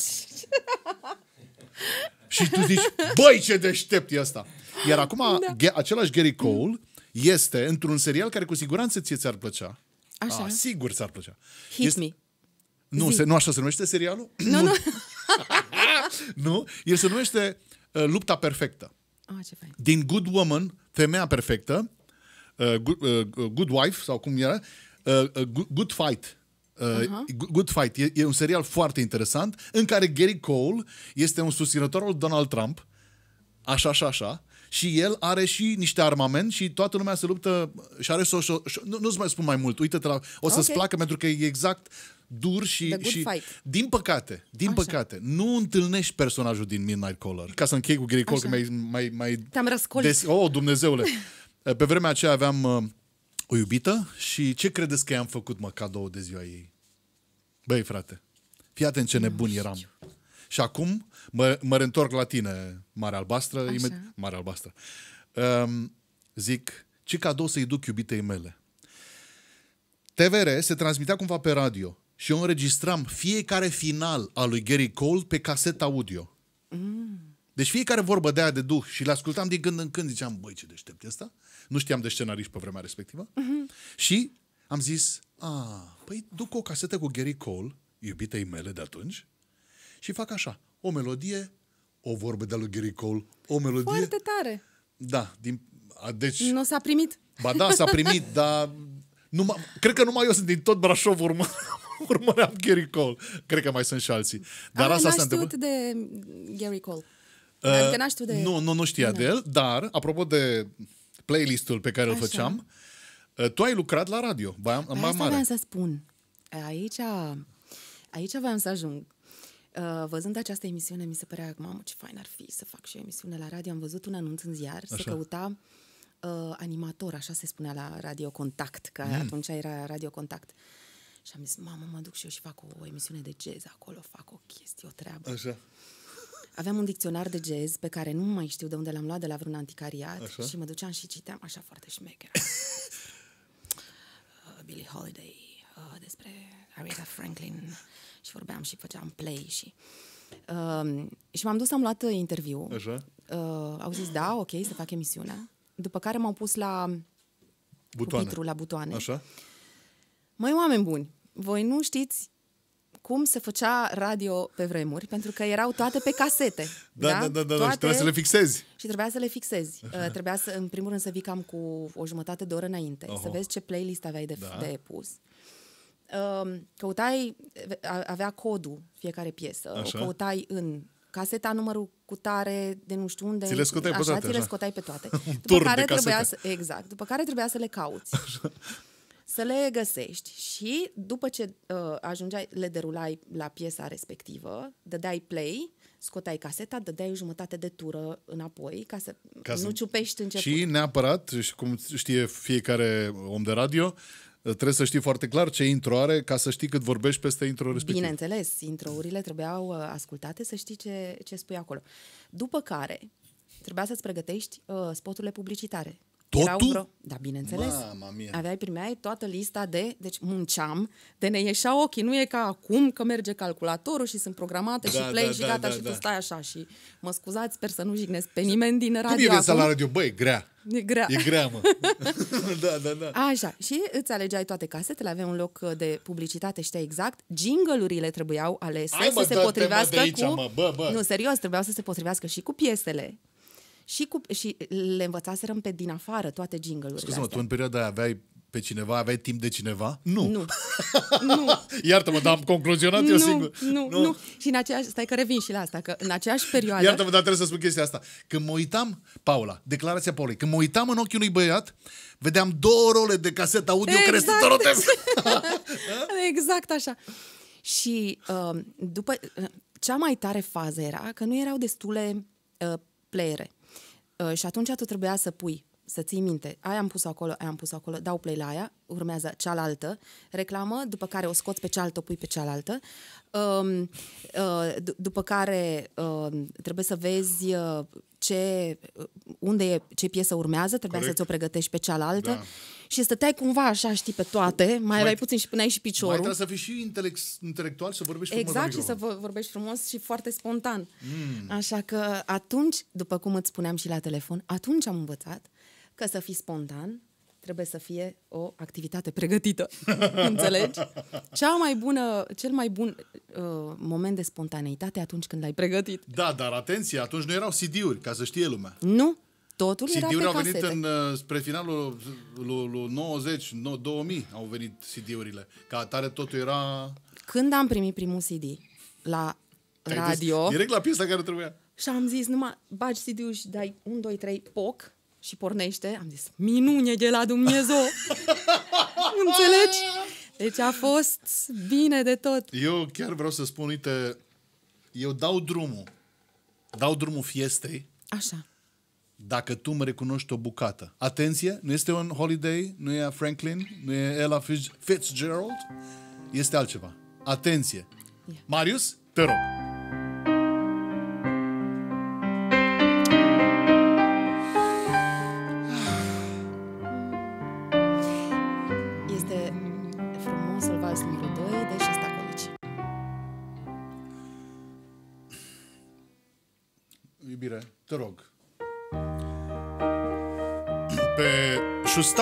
și tu zici, băi, ce deștept e ăsta! Iar acum, da. același Gary Cole este într-un serial care cu siguranță ție ți-ar plăcea. Așa. Ah, sigur ți-ar plăcea. Hit Este- me. Nu, Zi. se, nu așa se numește serialul? Nu, nu. nu? El se numește uh, Lupta Perfectă. Ah, ce fain. Din Good Woman, femeia perfectă, uh, good, uh, good Wife, sau cum era, uh, uh, good, good Fight. Uh, Good- Good Fight. E, e un serial foarte interesant în care Gary Cole este un susținător al Donald Trump, așa, așa, așa, și el are și niște armament și toată lumea se luptă și are so, so, so, nu, nu-ți mai spun mai mult, uite-te la... O să-ți Ok. placă pentru că e exact dur și... The Good și Fight. din păcate, din Așa. păcate, nu întâlnești personajul din Midnight Caller. Ca să închei cu Gary Cole, că Așa. mai, mai, mai Te-am răscolit. Des... Oh, Dumnezeule! Pe vremea aceea aveam uh, o iubită și ce credeți că i-am făcut, mă, cadou de ziua ei? Băi, frate, fii atent ce nebun eram. Și acum mă, mă reîntorc la tine, Mare Albastră, Așa. imed- Mare Albastră. Um, zic, ce cadou să-i duc iubitei mele? TVR se transmitea cumva pe radio și eu înregistram fiecare final al lui Gary Cole pe caset audio. Deci fiecare vorbă de aia de duh și le ascultam din când în când, ziceam, băi, ce deștept e ăsta? Nu știam de scenariști pe vremea respectivă. Și am zis, a, păi duc o casetă cu Gary Cole, iubitei mele de atunci, și fac așa, o melodie, o vorbă de lui Gary Cole, o melodie... Foarte tare. Da, din, a, deci... Nu s-a primit. Ba da, s-a primit, dar numai, cred că numai eu sunt din tot Brașov urmă, urmăream Gary Cole. Cred că mai sunt și alții. Dar ah, asta n-a s-a știut întâmplat. de Gary Cole. adică n-a știut de... Nu, nu, nu știa de el, dar, apropo de playlistul pe care îl Așa. făceam, uh, tu ai lucrat la radio, ba, Păi ba asta mare. vreau să spun. Aici, aici voiam să ajung. Uh, Văzând această emisiune, mi se părea că, mamă, ce fain ar fi să fac și eu emisiune la radio. Am văzut un anunț în ziar, se Așa. căuta uh, animator, așa se spunea la Radio Contact, că Mm. atunci era Radio Contact. Și am zis, mamă, mă duc și eu și fac o emisiune de jazz acolo, fac o chestie, o treabă. Așa. Aveam un dicționar de jazz pe care nu mai știu de unde l-am luat, de la vreun anticariat Așa. și mă duceam și citeam așa foarte șmecher. uh, Billie Holiday, uh, despre Aretha Franklin și vorbeam și făceam play și... Uh, și m-am dus, am luat uh, interviu. Așa. Uh, au zis, da, ok, să fac emisiunea. După care m-au pus la Butoane. pupitru, la butoane. Așa? Măi, oameni buni, voi nu știți cum se făcea radio pe vremuri, pentru că erau toate pe casete. Da, da, da, da, da, și Toate- trebuie să le fixezi. Și trebuia să le fixezi. Uh, trebuia să, în primul rând, să vii cam cu o jumătate de oră înainte, Oho. să vezi ce playlist aveai de, Da. de pus. Uh, căutai, a- avea codul fiecare piesă, Așa. o căutai în caseta numărul cu tare de nu știu unde. Ți le scoteai pe așa, toate, ți le așa. scoteai pe toate. Un după turn care de trebuia casete. să, exact, după care trebuia să le cauți. Să le găsești și după ce uh, ajungeai, le derulai la piesa respectivă, dădeai play, scoteai caseta, dădeai o jumătate de tură înapoi ca să, Ca să- nu ciupești început. Și neapărat, și cum știe fiecare om de radio, trebuie să știi foarte clar ce intro are ca să știi cât vorbești peste intro respectiv. Bineînțeles, introurile trebuiau uh, ascultate să știi ce, ce spui acolo. După care trebuia să-ți pregătești uh, spoturile publicitare. Totul? Da, bineînțeles. Mama mia. Aveai, primeai toată lista de... Deci munceam, de ne ieșea ochii. Nu e ca acum că merge calculatorul și sunt programate Da, și play da, și da, gata da, și da. tu stai așa și... Mă scuzați, sper să nu jignesc pe nimeni din radio Cum e viața acum. la radio? Băi, grea. E grea. E grea, mă. da, da, da. Așa, și îți alegeai toate casetele, avea un loc uh, de publicitate, știa exact, jingle-urile trebuiau alese Hai, mă, să se dă-te, mă, potrivească de aici, cu... mă, bă, bă. Nu, serios, trebuiau să se potrivească și cu piesele. Și, cu, și le învățaserăm pe din afară toate jingle-urile Scuze-mă, tu astea. în perioada aia aveai pe cineva, aveai timp de cineva? Nu. Nu. nu. Iartă-mă, dar am concluzionat eu nu, singur. nu, nu, nu. Și în aceeași, stai că revin și la asta, că în aceeași perioadă... Iartă-mă, dar trebuie să spun chestia asta. Când mă uitam, Paula, declarația Paulei, când mă uitam în ochii unui băiat, vedeam două role de casetă audio care se Exact. torotesc. exact așa. Și uh, după uh, cea mai tare fază era că nu erau destule uh, playere. Uh, și atunci tu trebuia să pui să ții minte, aia am pus acolo, aia am pus acolo, dau play la aia, urmează cealaltă reclamă, după care o scoți pe cealaltă, o pui pe cealaltă, um, uh, d- după care uh, trebuie să vezi uh, ce, unde e, ce piesă urmează, trebuia Corect. să ți-o pregătești pe cealaltă Da. și stăteai cumva așa, știi, pe toate, mai erai puțin și puneai și Mai piciorul. trebuie să fii și intelect, intelectual, să vorbești frumos Exact, la și să microfon. vă- vorbești frumos și foarte spontan. Mm. Așa că atunci, după cum îți spuneam și la telefon, atunci am învățat că să fii spontan trebuie să fie o activitate pregătită. Înțelegi? Cea mai bună, cel mai bun uh, moment de spontaneitate e atunci când l-ai pregătit. Da, dar atenție, atunci nu erau CD-uri, ca să știe lumea. Nu, totul era pe CD-uri au venit casete. în, uh, spre finalul lui, lui 90, no- 2000 au venit CD-urile. Ca atare totul era... Când am primit primul CD la Te-ai dus radio... Direct la piesa care trebuia. Și am zis, numai bagi CD-ul și dai 1, 2, 3, poc și pornește. Am zis, minune de la Dumnezeu! Înțelegi? Deci a fost bine de tot. Eu chiar vreau să spun, uite, eu dau drumul, dau drumul fiestei, Așa. dacă tu mă recunoști o bucată. Atenție, nu este un Holiday, nu e a Franklin, nu e Ella Fitz- Fitzgerald, este altceva. Atenție. Ia. Marius, te rog.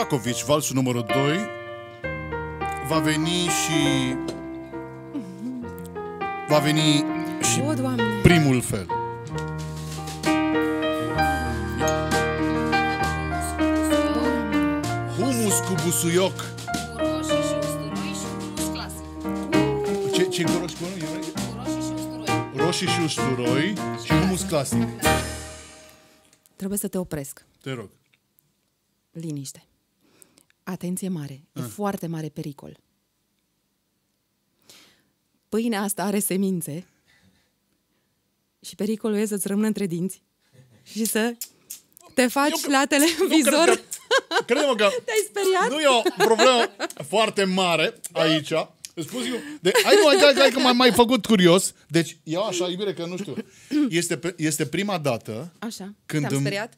Shostakovich, valsul numărul 2, va veni și... Va veni și O, Doamne! primul fel. Humus cu busuioc. Cu roșii și usturoi și un humus clasic. Ce, ce cu roșii cu noi? Cu roșii și usturoi. Roșii și usturoi și humus clasic. Trebuie să te opresc. Te rog. Liniște. Atenție mare. E foarte mare pericol. Pâinea asta are semințe și pericolul e să-ți rămână între dinți și să te faci la televizor. Nu cred că, crede-mă că Te-ai speriat? nu e o problemă foarte mare aici. Îți spun eu. De, hai, nu, hai, hai, hai, că m-ai mai făcut curios. Deci, eu așa, iubire, că nu știu. Este, pe- este prima dată Așa. când Te-am îmi- speriat?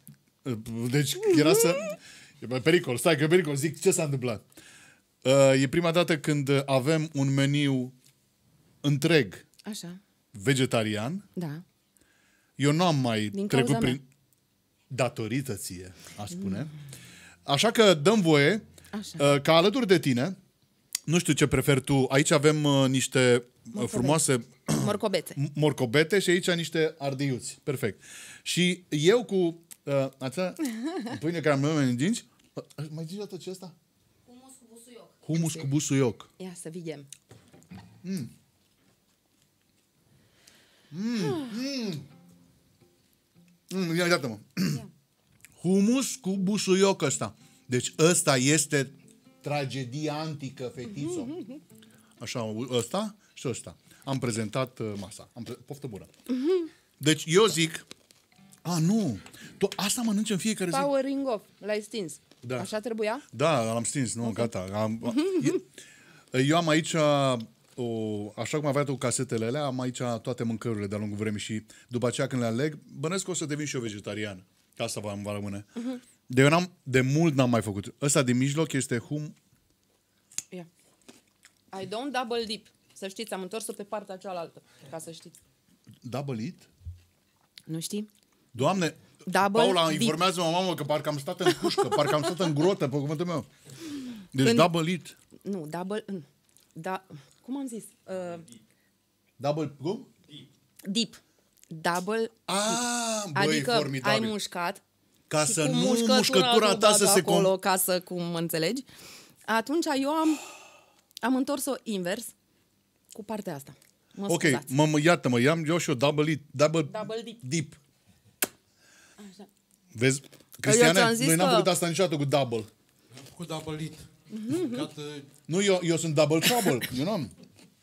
Deci era să... E pe pericol, stai că e pericol, zic ce s-a întâmplat. Uh, e prima dată când avem un meniu întreg Așa. vegetarian. Da. Eu nu am mai Din trecut cauza prin... Datorită ție, aș spune. Așa că dăm voie Așa. uh, ca alături de tine, nu știu ce preferi tu, aici avem uh, niște uh, frumoase Morcobețe. m- morcobete și aici niște ardeiuți. Perfect. Și eu cu uh, acea pâine care am în dinți, uh, mai zici dată ce asta? Humus cu busuioc. Humus cu busuioc. Ia să vedem. Mm, ia, iată-mă. Humus cu busuioc ăsta. Deci ăsta este tragedia antică, fetițo. Așa, ăsta și ăsta. Am prezentat uh, masa. Am pre- poftă bună. Deci eu zic, a, nu, tu asta mănânci în fiecare zi. Powering off. L-ai stins. Da. Așa trebuia? Da, l-am stins, nu, okay. gata. Am, e- eu am aici, o, așa cum aveai tu casetele alea, am aici toate mâncărurile de-a lungul vremii și după aceea când le aleg, bănesc că o să devin și eu vegetarian. Ca asta va, va rămâne. Uh-huh. De eu n-am, de mult n-am mai făcut. Ăsta din mijloc este hum... Ia. I don't double dip. Să știți, am întors-o pe partea cealaltă, ca să știți. Double it? Nu știi? Doamne, Double Paula, dip. informează-mă, mamă, că parcă am stat în cușcă, parcă am stat în grotă, pe cuvântul meu. Deci Când- double it. Nu, double... mm, Da, cum am zis? Uh, Double, cum? dip. Double, Ah, băi, adică formidabil. ai mușcat Ca și să cu nu mușcătura, mușcătura nu ta bag să se... acolo, Com- ca să, cum mă înțelegi. Atunci eu am, am întors-o invers cu partea asta. Mă Ok, scuzați. mă, mă, iată-mă, i-am eu și eu double it, double, Double dip. dip. Așa. Vezi? ți-am Cristiane, zis noi n-am că- făcut asta niciodată cu double. Cu double it. Gata, Nu, eu, eu sunt double trouble, you know?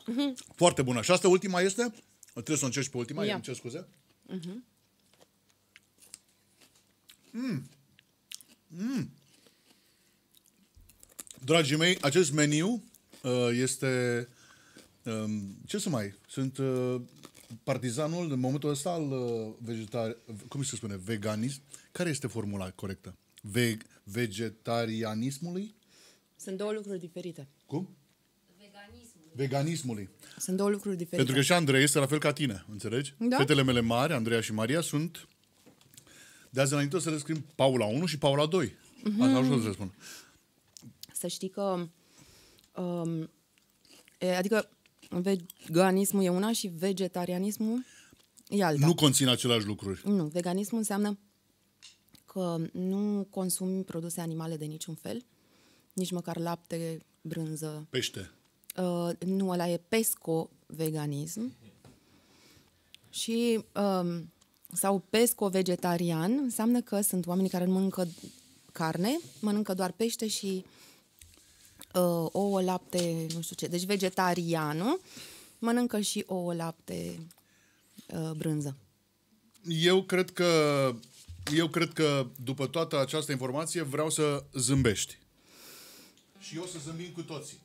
Mhm. Foarte bună. Și asta ultima este? Trebuie să o încerci pe ultima, Ia. eu îmi cer scuze. Dragii mei, acest meniu uh, este... Um, ce să mai? Sunt uh, partizanul în momentul ăsta al uh, vegetar... Cum se spune? Veganism? Care este formula corectă? Ve- vegetarianismului? Sunt două lucruri diferite. Cum? Veganismului. Sunt două lucruri diferite. Pentru că și Andrei este la fel ca tine, înțelegi? Da. Fetele mele mari, Andreea și Maria, sunt... De azi înainte o să le scriu Paula 1 și Paula 2. Mhm. Asta așa o să le spun. Să știi că... Um, e, adică veganismul e una și vegetarianismul e alta. Nu conțin aceleași lucruri. Nu, veganismul înseamnă că nu consumi produse animale de niciun fel, nici măcar lapte, brânză. Pește. Uh, nu, ăla e pesco-veganism. Și, um, sau pesco-vegetarian înseamnă că sunt oamenii care nu mănâncă carne, mănâncă doar pește și uh, ouă, lapte, nu știu ce. Deci vegetarianul mănâncă și ouă, lapte, uh, brânză. Eu cred că eu cred că după toată această informație vreau să zâmbești. Și eu să zâmbim cu toții.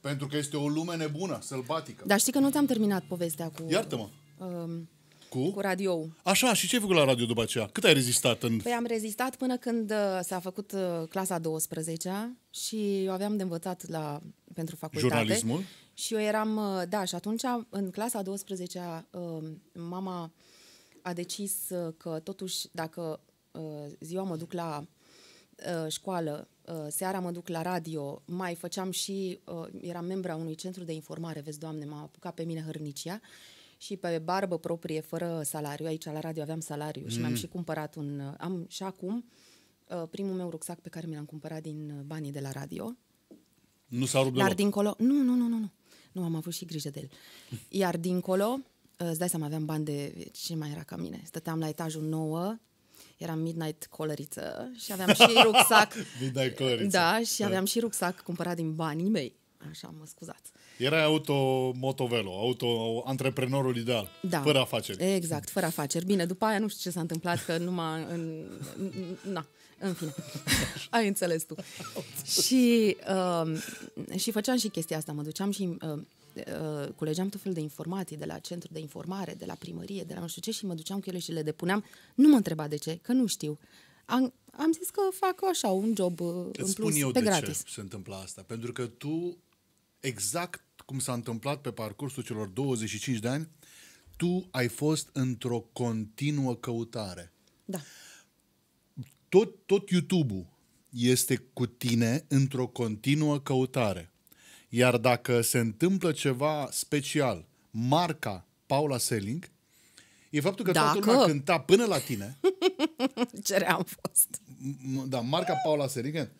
Pentru că este o lume nebună, sălbatică. Dar știi că nu ți-am terminat povestea cu, Iartă-mă. um, Cu? cu radioul. Așa, și ce ai făcut la radio după aceea? Cât ai rezistat în... Păi am rezistat până când uh, s-a făcut uh, clasa 12 și eu aveam de învățat la, pentru facultate. Jurnalismul? Și eu eram, uh, da, și atunci în clasa 12 uh, mama a decis uh, că totuși dacă uh, ziua mă duc la uh, școală, uh, seara mă duc la radio, mai făceam și, uh, eram membra unui centru de informare, vezi, Doamne, m-a apucat pe mine hărnicia și pe barbă proprie, fără salariu, aici la radio aveam salariu și mi-am și cumpărat un, uh, am și acum uh, primul meu rucsac pe care mi l-am cumpărat din uh, banii de la radio, Nu s-a rupt dar deloc. dincolo, nu, nu, nu, nu, nu. Nu, am avut și grijă de el. Iar dincolo, uh, îți dai seama, aveam bani de... Ce mai era ca mine? Stăteam la etajul 9, eram midnight colăriță și aveam și rucsac. Midnight colăriță. Da, și aveam și rucsac cumpărat din banii mei. Așa, mă scuzați. Erai auto-motovelo, auto-antreprenorul ideal, Da. fără afaceri. Exact, fără afaceri. Bine, după aia nu știu ce s-a întâmplat, că numai în... Na, în fine. Ai înțeles tu. și, uh, și făceam și chestia asta. Mă duceam și uh, uh, culegeam tot felul de informații de la centru de informare, de la primărie, de la nu știu ce și mă duceam cu ele și le depuneam. Nu mă întreba de ce, că nu știu. Am, am zis că fac așa un job uh, în Îți plus, spun eu pe de gratis. ce se întâmplă asta. Pentru că tu, exact cum s-a întâmplat pe parcursul celor 25 de ani, tu ai fost într-o continuă căutare. Da. Tot, tot YouTube-ul este cu tine într-o continuă căutare. Iar dacă se întâmplă ceva special, marca Paula Selling, e faptul că toată Dacă. lumea cânta până la tine, Ce rea am fost. M- da, marca Paula Serigen,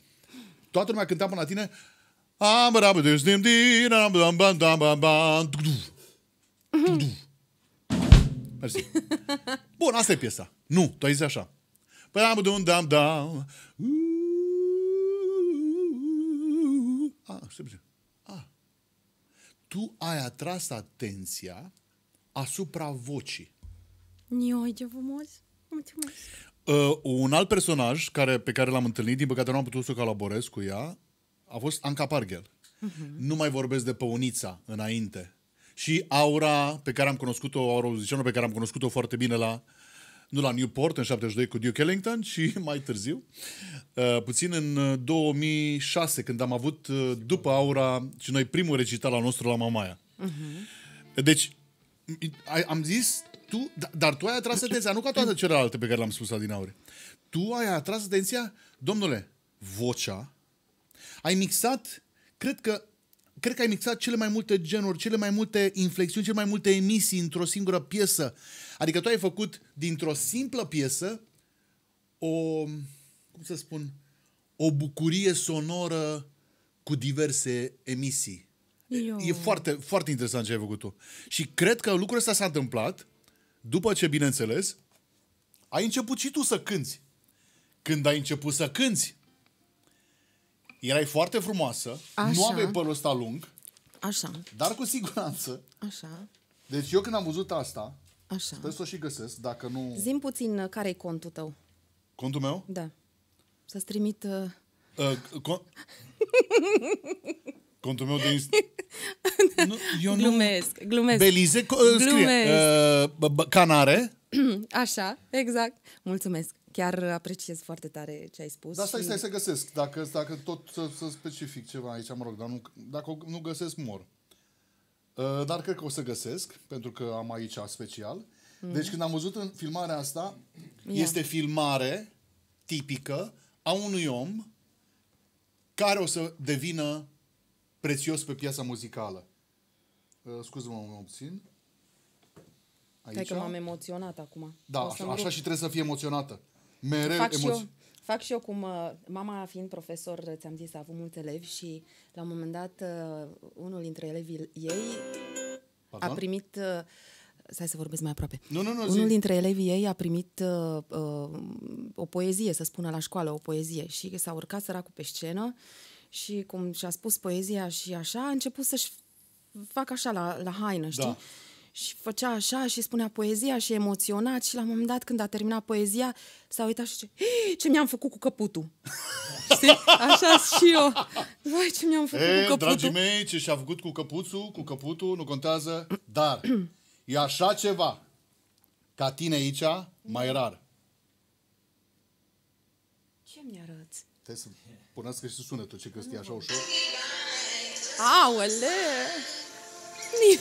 toată lumea cânta până la tine Am rabă de stim din am bam bam bam bam bam du, du. Du, du. Mersi. Bun, asta e piesa. Nu, tu ai zis așa. Păi am dum dam dam. A, stai puțin. A. Tu ai atras atenția asupra vocii. Ioi, ce frumos. Mulțumesc. Uh, un alt personaj care, pe care l-am întâlnit, din păcate nu am putut să colaborez cu ea, a fost Anca Parghel. Uh-huh. Nu mai vorbesc de Păunița înainte. Și Aura, pe care am cunoscut-o, Aura Uzicianu, pe care am cunoscut-o foarte bine la, nu la Newport, în 72 cu Duke Ellington, și mai târziu, uh, puțin în uh, 2006, când am avut, uh, după Aura, și noi primul recital al nostru la Mamaia. Uh-huh. Deci, ai, am zis, tu, da- dar tu ai atras atenția, nu ca toate celelalte pe care le-am spus adinauri. Tu ai atras atenția, domnule, vocea, ai mixat, cred că cred că ai mixat cele mai multe genuri, cele mai multe inflexiuni, cele mai multe emisii într-o singură piesă. Adică tu ai făcut dintr-o simplă piesă o, cum să spun, o bucurie sonoră cu diverse emisii. Eu. E foarte, foarte interesant ce ai făcut tu. Și cred că lucrul ăsta s-a întâmplat după ce, bineînțeles, ai început și tu să cânți. Când ai început să cânți, erai foarte frumoasă, Așa. nu aveai părul ăsta lung, Așa, dar cu siguranță. așa, Deci eu când am văzut asta, așa. sper să o și găsesc, dacă nu... Zim puțin uh, care-i contul tău. Contul meu? Da. Să-ți trimit... Uh... Uh, con... Contul meu de... Inst... nu, eu glumesc, glumesc. Belize, co- uh, scrie, uh, b- b- canare. Așa, exact. Mulțumesc. Chiar apreciez foarte tare ce ai spus. Dar stai, și- stai să găsesc. Dacă, dacă tot să, să specific ceva aici, mă rog, dar nu, dacă o- nu găsesc, mor. Uh, dar cred că o să găsesc, pentru că am aici special. Deci când am văzut în filmarea asta, Ia. este filmare tipică a unui om care o să devină prețios pe piața muzicală. Uh, scuze-mă, mă obțin. Hai că m-am emoționat acum. Da, O să-mi așa, așa rup. și trebuie să fii emoționată. Mereu fac și, eu, emoții. fac și eu cum, uh, mama fiind profesor, ți-am zis, a avut mulți elevi și la un moment dat uh, unul dintre elevii ei Pardon? a primit... Uh, Stai să vorbesc mai aproape. Nu, nu, nu, zi. Unul dintre elevii ei a primit uh, uh, o poezie, să spună la școală, o poezie și s-a urcat săracul pe scenă și cum și-a spus poezia și așa, a început să-și facă așa la, la haină, știi? Da. Și făcea așa și spunea poezia și emoționat și la un moment dat când a terminat poezia s-a uitat și zice, "Hii, ce mi-am făcut cu căputul. Știi? Așa și eu. Vai, ce mi-am făcut E, cu căputul. dragii mei, ce și-a făcut cu căpuțul, cu căputul, nu contează, dar e așa ceva ca tine aici, mai rar. Ce mi-arăți? Trebuie să punească și sunetul, ce că știi așa ușor. Aole!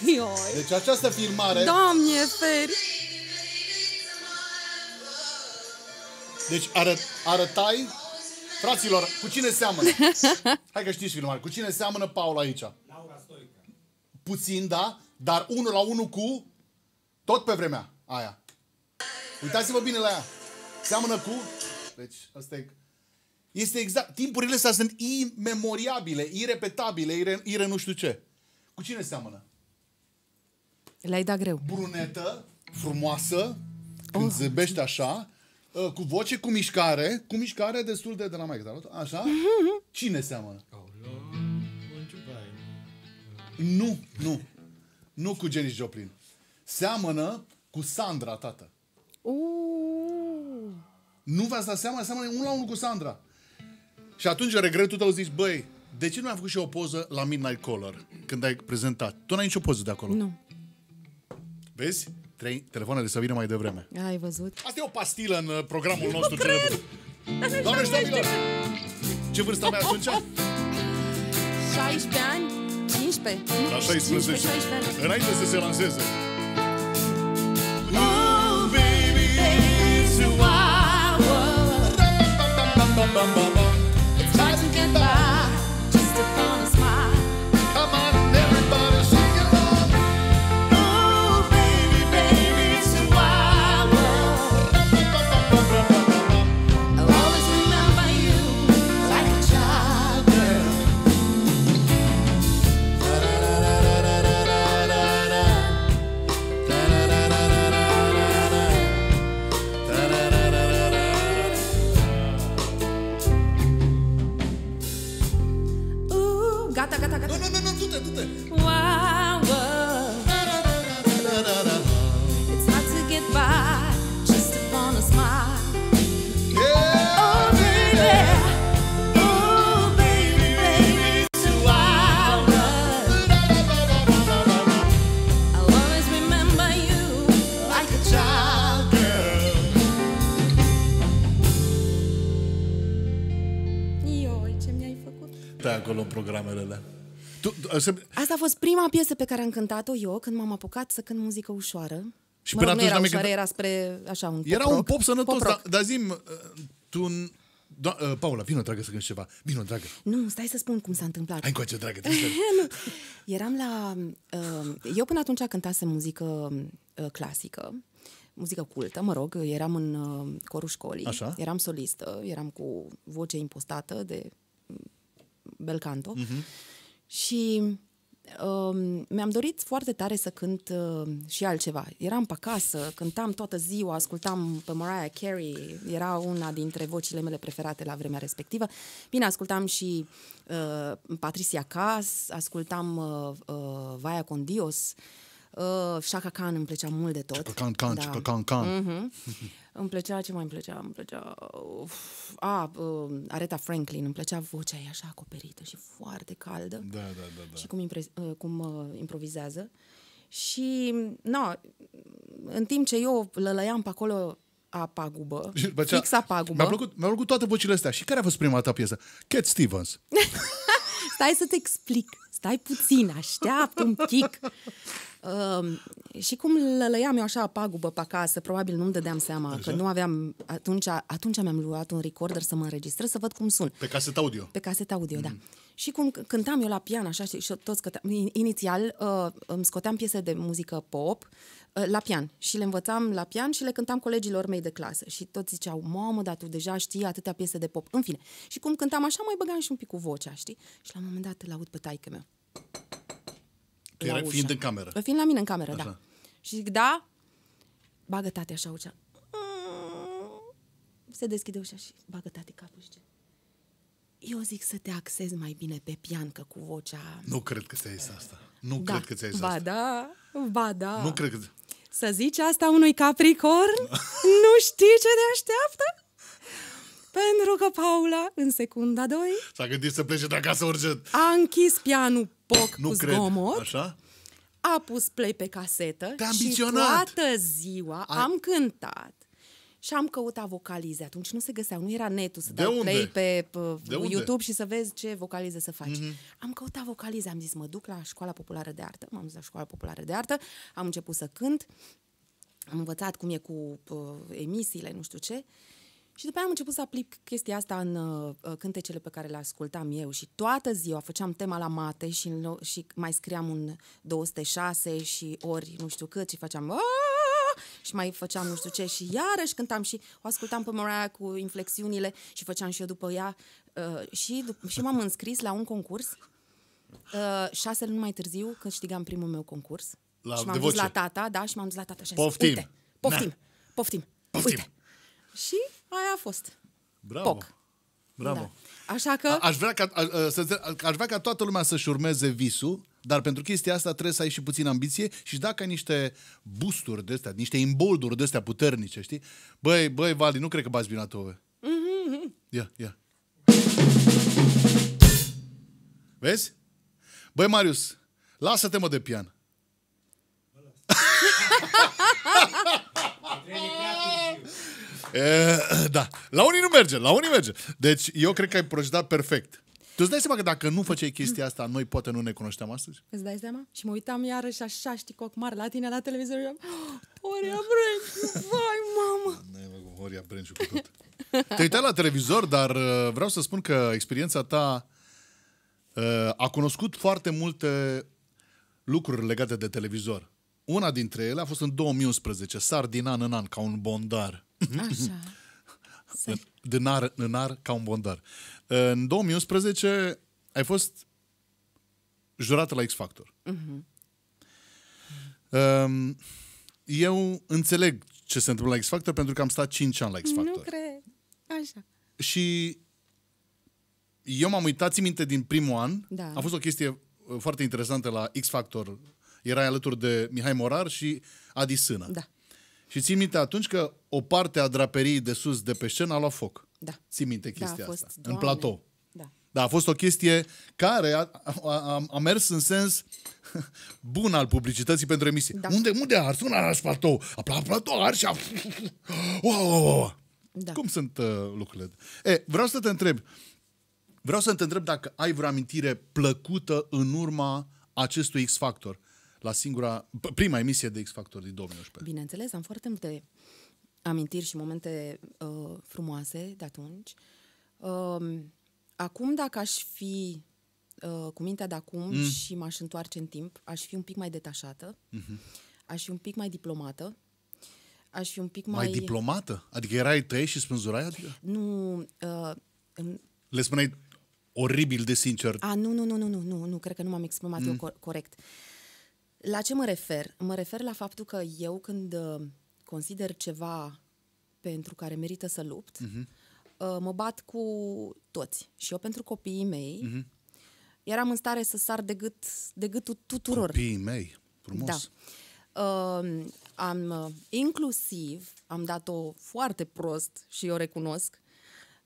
Nioi! Deci această filmare, Doamne, feri! deci arăt, arătai, fraților, cu cine seamănă? Hai că știți filmare, cu cine seamănă Paul aici? Laura Stoica. Puțin, da, dar unul la unul cu tot pe vremea aia. Uitați-vă bine la ea. Seamănă cu... Deci, asta e... Este exact... Timpurile astea sunt imemoriabile, irepetabile, ire, ire nu știu ce. Cu cine seamănă? Le-ai dat greu. Brunetă, frumoasă, când zâmbește așa, uh, cu voce, cu mișcare, cu mișcare destul de de la mai Așa? Cine seamănă? Aoleu, mă începai. Nu, nu. Nu cu Jenny Joplin. Seamănă cu Sandra, tată. Uuu! Nu v-ați dat seama? Seamănă unul la unul cu Sandra. Și atunci regretul tău zici, băi, de ce nu am făcut și eu o poză la Midnight Caller când ai prezentat? Tu n-ai nicio poză de acolo. Nu. Vezi? Trei telefoanele să vină mai devreme. Ai văzut? Asta e o pastilă în uh, programul nostru celebru. Doamne și domnilor! Ce vârstă aveai atunci? 16 ani? 15? Nu, La 16. 15, 16 ani. Înainte să se lanseze. Ooh, baby, it's făcut? Pe acolo în programele alea. Tu, tu, se, Asta a fost prima piesă pe care am cântat-o eu când m-am apucat să cânt muzică ușoară. Și mă până rog, nu atunci era n-am ușoară, cântat- era spre, așa, un pop era rock. un pop sănătos, Pop dar, rock. dar zi tu... Do- uh, Paula, vină, dragă, să cânti ceva. Vină, dragă. Nu, stai să spun cum s-a întâmplat. Hai încoace, dragă. te aștept. Eram la... Uh, eu până atunci cântasem muzică uh, clasică, muzică cultă, mă rog, eram în uh, corul școlii, Așa. eram solistă, eram cu voce impostată de mm, bel canto Mhm. și um, mi-am dorit foarte tare să cânt uh, și altceva. Eram pe acasă, cântam toată ziua, ascultam pe Mariah Carey, era una dintre vocile mele preferate la vremea respectivă. Bine, ascultam și uh, Patricia Cas, ascultam uh, uh, Vaia con Dios, Uh, Shaka Khan îmi plăcea mult de tot. Can, can, Da. can, can. Mhm. Îmi plăcea, ce mai îmi plăcea? Îmi plăcea... Uf, a, uh, Aretha Franklin, îmi plăcea vocea ei așa acoperită și foarte caldă. Da, da, da, da. Și cum, impre- uh, cum uh, improvizează. Și, no, în timp ce eu lălăiam pe acolo a pagubă, Și după aceea, fix a pagubă, Mi-a plăcut, mi-a plăcut toate vocile astea. Și care a fost prima ta piesă? Cat Stevens. Stai să te explic. Stai puțin, așteaptă un pic. Uh, și cum lălăiam eu așa pagubă pe acasă, probabil nu-mi dădeam seama așa? că nu aveam... Atunci, atunci mi-am luat un recorder să mă înregistrez, să văd cum sun. Pe caset audio. Pe casetă audio, mm. da. Și cum c- cântam eu la pian, așa, și, și toți cântam, in- inițial uh, îmi scoteam piese de muzică pop uh, la pian și le învățam la pian și le cântam colegilor mei de clasă. Și toți ziceau, mamă, dar tu deja știi atâtea piese de pop. În fine. Și cum cântam așa, mai băgam și un pic cu vocea, știi? Și la un moment dat îl aud pe taică meu. Tu la erai ușă. fiind în cameră. Fiind la mine în cameră, Așa. da. Și zic, da? Bagă tate așa ușa. Mm. Se deschide ușa și bagă tate capul și zice, eu zic să te axezi mai bine pe pian, că cu vocea... Nu cred că ți-ai zis asta. Nu da. cred că ți-ai zis ba asta. da, ba da. Nu cred că... Să zici asta unui capricorn? nu știi ce te așteaptă? Pentru că Paula, în secunda 2, S-a gândit să plece de acasă urgent. a închis pianul poc Nu cu cred. zgomot, Așa? a pus play pe casetă Te-a și ambiționat. toată ziua Ai- am cântat și am căutat vocalize. Atunci nu se găseau, nu era netul să De dai unde? play pe, pe De unde? YouTube și să vezi ce vocalize să faci. Mm-hmm. Am căutat vocalize, am zis mă duc la școala populară de artă, m-am dus la școala populară de artă, am început să cânt, am învățat cum e cu uh, emisiile, nu știu ce. Și după aia am început să aplic chestia asta în uh, uh, cântecele pe care le ascultam eu și toată ziua făceam tema la mate și, în lo- și mai scriam un 206 și ori nu știu cât și făceam "Aaah!" și mai făceam nu știu ce și iarăși cântam și o ascultam pe Mariah cu inflexiunile și făceam și eu după ea uh, și, dup- și m-am înscris la un concurs uh, șase luni mai târziu când câștigam primul meu concurs La- și de m-am dus voce. la tata, da, și m-am dus la tata și am zis, Poftim. uite, poftim, Na. poftim, Poftim. uite. Și aia a fost. Bravo. Poc. Bravo. Da. Așa că... A- Aș vrea, ca, a, a, să, înțe- aș vrea ca toată lumea să-și urmeze visul, dar pentru chestia asta trebuie să ai și puțin ambiție și dacă ai niște boosturi de astea, niște imbolduri de astea puternice, știi? Băi, băi, Vali, nu cred că bați bine la tove. Ia, ia. Vezi? Băi, Marius, lasă-te mă de pian. E, da. La unii nu merge, la unii merge. Deci eu cred că ai procedat perfect. Tu îți dai seama că dacă nu făceai chestia asta, noi poate nu ne cunoșteam astăzi? Îți dai seama? Și mă uitam iarăși așa, știi, cu ochi mari la tine la televizor și eram, Oria Brenciu, vai, mamă! Ne cu Horia Brenciu cu tot. Te uitai la televizor, dar uh, vreau să spun că experiența ta uh, a cunoscut foarte multe lucruri legate de televizor. Una dintre ele a fost în 2011, sar din an în an ca un bondar. Așa. Să... Din ar în ar ca un bondar. În 2011 ai fost jurată la X Factor. Um, Eu înțeleg ce se întâmplă la X Factor pentru că am stat 5 ani la X Nu Factor. cred. Așa. Și eu m-am uitat, țin minte, din primul an. Da. A fost o chestie uh, foarte interesantă la X Factor. Erai alături de Mihai Morar și Adi Sână. Da. Și țin minte atunci că o parte a draperiei de sus de pe scenă a luat foc. Da. Țin minte Da, a chestia fost, asta. În Doamne. platou. Da. Da, a fost o chestie care a, a, a, a mers în sens bun al publicității pentru emisie. Da. Unde, unde a ars? Unde a ars platou? A pla- platou a ars și a... Wow, wow, wow. Da. Cum sunt uh, lucrurile? E, vreau să te întreb. Vreau să te întreb dacă ai vreo amintire plăcută în urma acestui X Factor. La singura, p- prima emisie de X Factor din 2011. Bineînțeles, am foarte multe amintiri și momente uh, frumoase de atunci. Uh, acum, dacă aș fi uh, cu mintea de acum mm. și m-aș întoarce în timp, aș fi un pic mai detașată, mm-hmm. aș fi un pic mai diplomată, aș fi un pic mai... Mai diplomată? Adică erai tăi și spânzurai? Adică Nu... Uh, în- le spuneai oribil de sincer. A, nu, nu, nu, nu, nu, nu, nu, cred că nu m-am exprimat mm. eu cor- corect. La ce mă refer? Mă refer la faptul că eu când uh, consider ceva pentru care merită să lupt, mm-hmm. uh, mă bat cu toți. Și eu pentru copiii mei mm-hmm. eram în stare să sar de, gât, de gâtul tuturor. Copiii mei. Frumos. Da. Uh, am uh, inclusiv, am dat-o foarte prost și eu recunosc,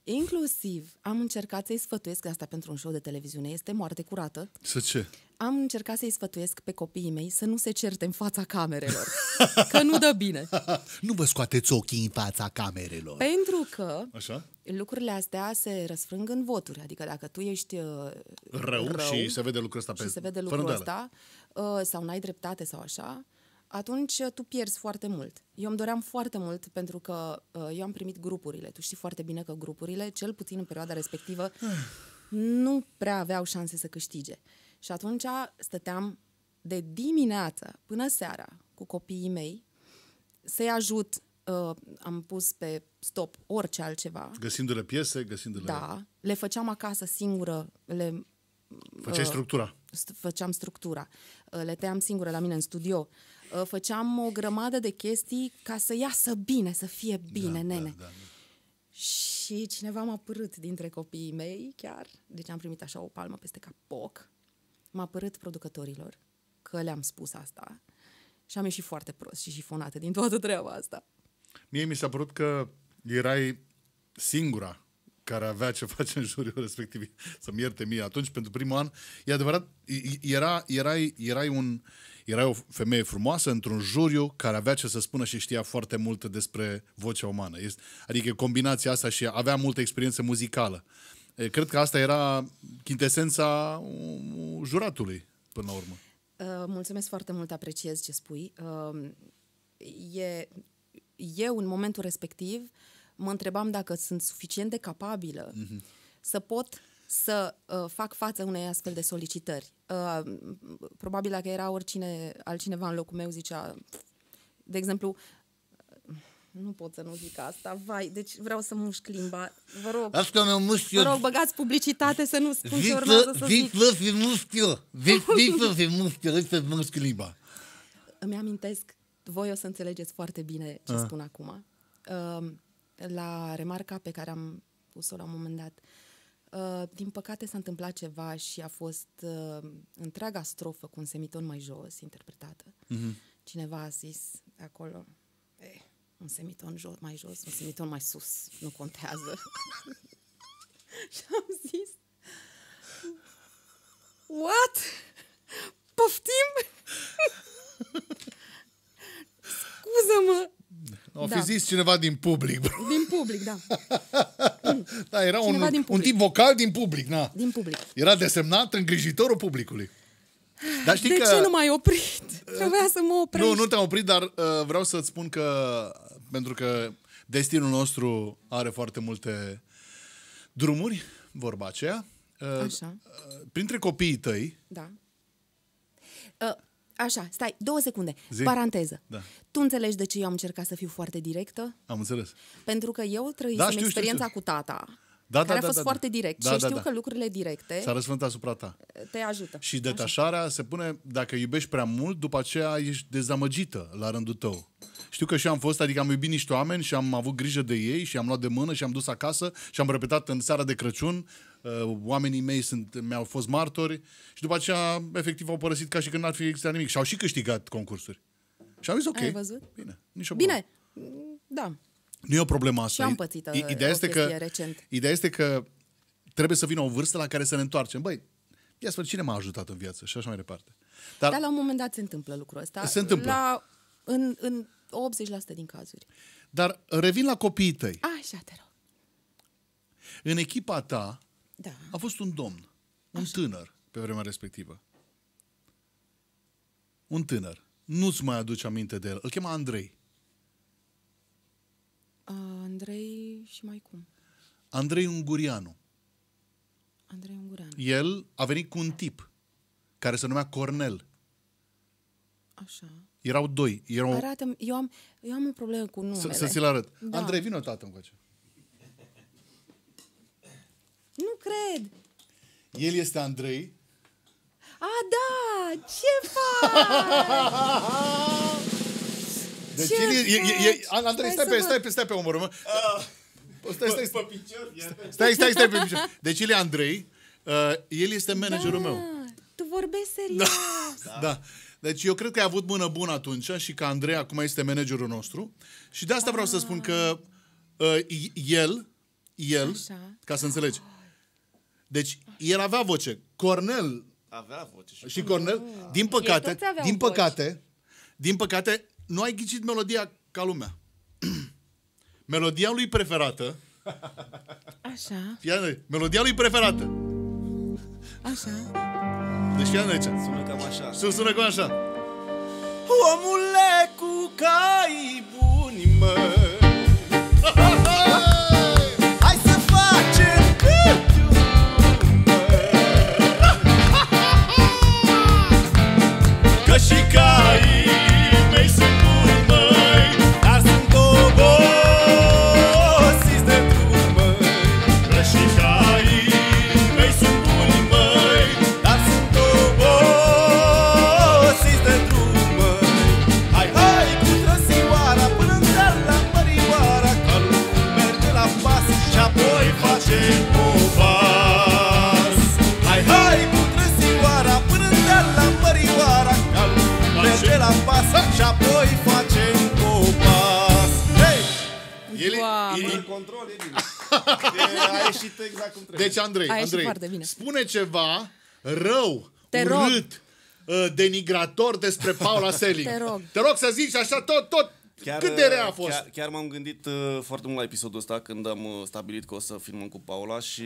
inclusiv am încercat să-i sfătuiesc, asta pentru un show de televiziune, este moarte curată, Să ce? am încercat să-i sfătuiesc pe copiii mei să nu se certe în fața camerelor, că nu dă bine. nu vă scoateți ochii în fața camerelor. Pentru că Așa? lucrurile astea se răsfrâng în voturi, adică dacă tu ești uh, Rău, rău și se vede lucrul ăsta pe și se vede fără lucrul îndoială. ăsta, uh, sau n-ai dreptate sau așa, atunci uh, tu pierzi foarte mult. Eu îmi doream foarte mult pentru că uh, eu am primit grupurile. Tu știi foarte bine că grupurile, cel puțin în perioada respectivă, nu prea aveau șanse să câștige. Și atunci stăteam de dimineață până seara cu copiii mei să-i ajut. Uh, am pus pe stop orice altceva. Găsindu-le piese, găsindu-le... Da, le făceam acasă singură, le Făceai structura. st- făceam structura, uh, le tăiam singură la mine în studio, uh, făceam o grămadă de chestii ca să iasă bine, să fie bine, da, nene. Da, da. Și cineva m-a părât dintre copiii mei, chiar, deci am primit așa o palmă peste capoc, m-a părât producătorilor că le-am spus asta și am ieșit foarte prost și șifonată din toată treaba asta. Mie mi s-a părut că erai singura care avea ce face în juriul respectiv. Să-mi ierte mie atunci, pentru primul an. E adevărat, era, erai, erai, un, erai o femeie frumoasă într-un juriu care avea ce să spună și știa foarte mult despre vocea umană. Este, adică combinația asta și avea multă experiență muzicală. E, Cred că asta era chintesența um, juratului, până la urmă. Uh, mulțumesc foarte mult, apreciez ce spui. Uh, e, eu, în momentul respectiv, mă întrebam dacă sunt suficient de capabilă Mhm. mm-hmm. să pot să uh, fac față unei astfel de solicitări. Uh, probabil dacă era oricine altcineva în locul meu, zicea, de exemplu, nu pot să nu zic asta, vai, deci vreau să mușc limba. Vă rog, Asta mă mușc vă eu. rog, băgați publicitate să nu spun ce Zic urmează să, să zic zic. să fi mușc eu. Zic, zic să fi mușc eu, să mușc limba. Îmi amintesc, voi o să înțelegeți foarte bine ce spun acum. Uh, La remarca pe care am pus-o la un moment dat, uh, din păcate s-a întâmplat ceva și a fost uh, întreaga strofă cu un semiton mai jos interpretată. Cineva a zis de acolo, eh, un semiton jo- mai jos, un semiton mai sus, nu contează. și am zis, what? Poftim? Scuză-mă! O fi Da. zis cineva din public, bro. Din public, da. Da, era un, Cineva din un public. tip vocal din public, na. Din public. Era desemnat îngrijitorul publicului. Dar știi De că... ce nu m-ai oprit? Trebuia să mă oprești. Nu, nu te-am oprit, dar uh, vreau să-ți spun că pentru că destinul nostru are foarte multe drumuri, vorba aceea. Uh, Așa. uh, Printre copiii tăi, Da. Uh, așa, stai, două secunde. Zi. Paranteză. Da. Tu înțelegi de ce eu am încercat să fiu foarte directă? am înțeles. Pentru că eu trăisem Da, știu, știu, experiența știu. cu tata, Da, care da, a da, fost da, da. foarte direct Da, și da, știu da. că lucrurile directe S-a răsfrânt asupra ta. te ajută. Și detașarea se pune, dacă iubești prea mult, după aceea ești dezamăgită la rândul tău. Știu că și eu am fost, adică am iubit niște oameni și am avut grijă de ei și am luat de mână și am dus acasă și am repetat în seara de Crăciun. Uh, Oamenii mei sunt, mi-au fost martori și după aceea, efectiv, au părăsit ca și când n-ar fi existat nimic. Și au și câștigat concursuri. Și am zis, ok, Ai văzut? bine, nici o Bine, da. nu e o problemă asta. Și am pățit, I- uh, Ideea o este că, chestie recent. Ideea este că trebuie să vină o vârstă la care să ne întoarcem. Băi, ia să văd cine m-a ajutat în viață și așa mai departe. Dar, Dar la un moment dat se întâmplă lucrul ăsta. Se întâmplă. La, în, în 80% din cazuri. dar revin la copiii tăi. Așa, te rog. În echipa ta Da. a fost un domn, un tânăr pe vremea respectivă. Un tânăr. Nu-ți mai aduci aminte de el. Îl chema Andrei. Uh, Andrei și mai cum? Andrei Ungurianu. Andrei Ungureanu. El a venit cu un tip care se numea Cornel. Așa. Erau doi. Erau... Arată eu am, eu am o problemă cu Să, numele. să ți-l arăt. Da. Andrei, vină tată încoace. Nu cred. El este Andrei. A, da! Ce faci? Deci Ce el e, e, e, e, faci? Andrei, Stai stai să pe, văd. stai pe, stai pe omorul meu. Stai, stai, Pe stai, picior, iată. stai, stai, stai pe picior. Deci el e Andrei. Uh, el este managerul meu. Ah, Tu vorbești serios. Da. da. Deci eu cred că ai avut mână bună atunci și că Andrei acum este managerul nostru. Și de asta vreau să spun că uh, el, el, Așa. ca să înțelegi, deci el avea voce. Cornel Avea voce și... și Cornel, din păcate, toți aveau din voci. păcate, din păcate, nu ai ghicit melodia ca lumea. melodia lui preferată, Așa, fii atent, melodia lui preferată. așa. Deci fii atent aici. Sună cam așa. Să sună cum așa. Omule cu cai buni, mă e, A ieșit exact cum trebuie Deci, Andrei, A ieșit Andrei, foarte bine. spune ceva rău, Te rog. urât, uh, denigrator despre Paula Selling. Te rog. Te rog să zici așa tot, tot. Cât de rea a fost? Chiar, chiar m-am gândit uh, foarte mult la episodul ăsta când am uh, stabilit că o să filmăm cu Paula și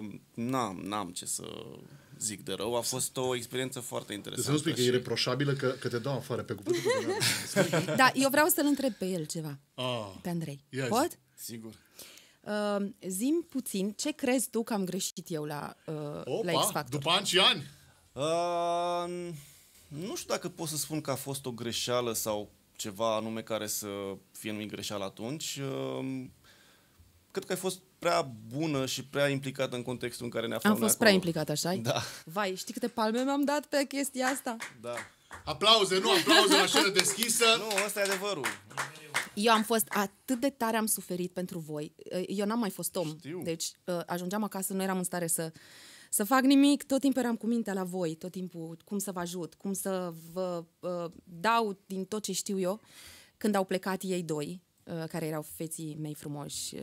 uh, n-am, n-am ce să zic de rău. A fost o experiență foarte Deci Să interesantă. nu spui că e și- reproșabilă că, că te dau afară pe cuvântul tău. Da, eu vreau să-l întreb pe el ceva. Ah. Pe Andrei. Ia zi. Pot? Sigur. Uh, zim puțin, ce crezi tu că am greșit eu la, uh, la X Opa, Factor? după ani și ani. Uh, nu știu dacă pot să spun că a fost o greșeală sau ceva anume care să fie numit greșeală atunci. Uh, cred că ai fost prea bună și prea implicată în contextul în care ne aflam Am noi fost prea acolo. implicat, așa Da. Vai, știi câte palme mi-am dat pe chestia asta? Da. Aplauze, nu aplauze la scenă deschisă. Nu, ăsta e adevărul. Eu am fost atât de tare am suferit pentru voi. Eu n-am mai fost om. Știu. Deci uh, ajungeam acasă, nu eram în stare să, să fac nimic, tot timpul eram cu mintea la voi, tot timpul cum să vă ajut, cum să vă uh, dau din tot ce știu eu. Când au plecat ei doi, uh, care erau feții mei frumoși, uh,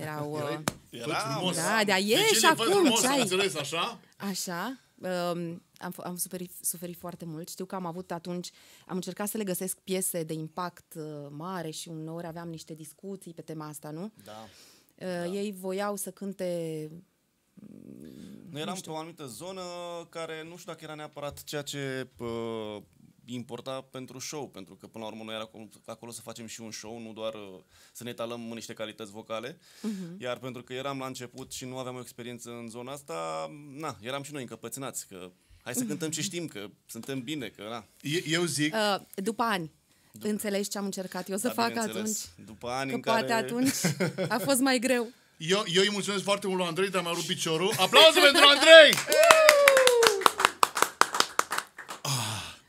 erau... Uh, Fă frumos. Da, dar De ieși ce ne fă acum, frumos, ce am ați? înțeles așa? Așa. Um, am, f- am suferit, suferit foarte mult. Știu că am avut atunci, am încercat să le găsesc piese de impact uh, mare și uneori aveam niște discuții pe tema asta, nu? Da. Uh, Ei voiau să cânte Noi eram pe o anumită zonă care nu știu dacă era neapărat ceea ce uh, importa pentru show, pentru că până la urmă noi era acolo, acolo să facem și un show, nu doar uh, să ne talăm în niște calități vocale. Uh-huh. Iar pentru că eram la început și nu aveam o experiență în zona asta, na, eram și noi încăpățânați că hai să cântăm ce știm, că suntem bine, că na. E- Eu zic, uh, după ani. Înțelegi ce am încercat eu să Da, fac bineînțeles. atunci? După ani Că în poate care... atunci a fost mai greu. eu, eu îi mulțumesc foarte mult lui Andrei, dar mi-a rupt piciorul. Aplauze pentru Andrei!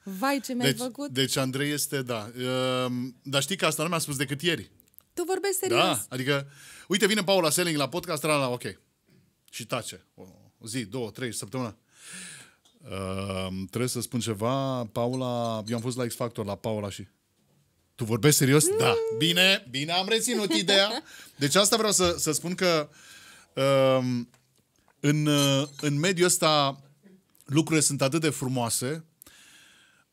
Vai, ce mi-ai Deci, făcut. deci Andrei este, da. Um, dar știi că asta nu mi-a spus decât ieri. Tu vorbești serios? Da, adică, uite, vine Paula Selling la podcast, la, la ok. Și tace. O, o zi, două, trei, săptămână. Uh, trebuie să spun ceva, Paula, eu am fost la X Factor la Paula și... Tu vorbești serios? Mm. Da. Bine, bine, am reținut ideea. Deci asta vreau să, să spun că um, în, uh, în mediul ăsta lucrurile sunt atât de frumoase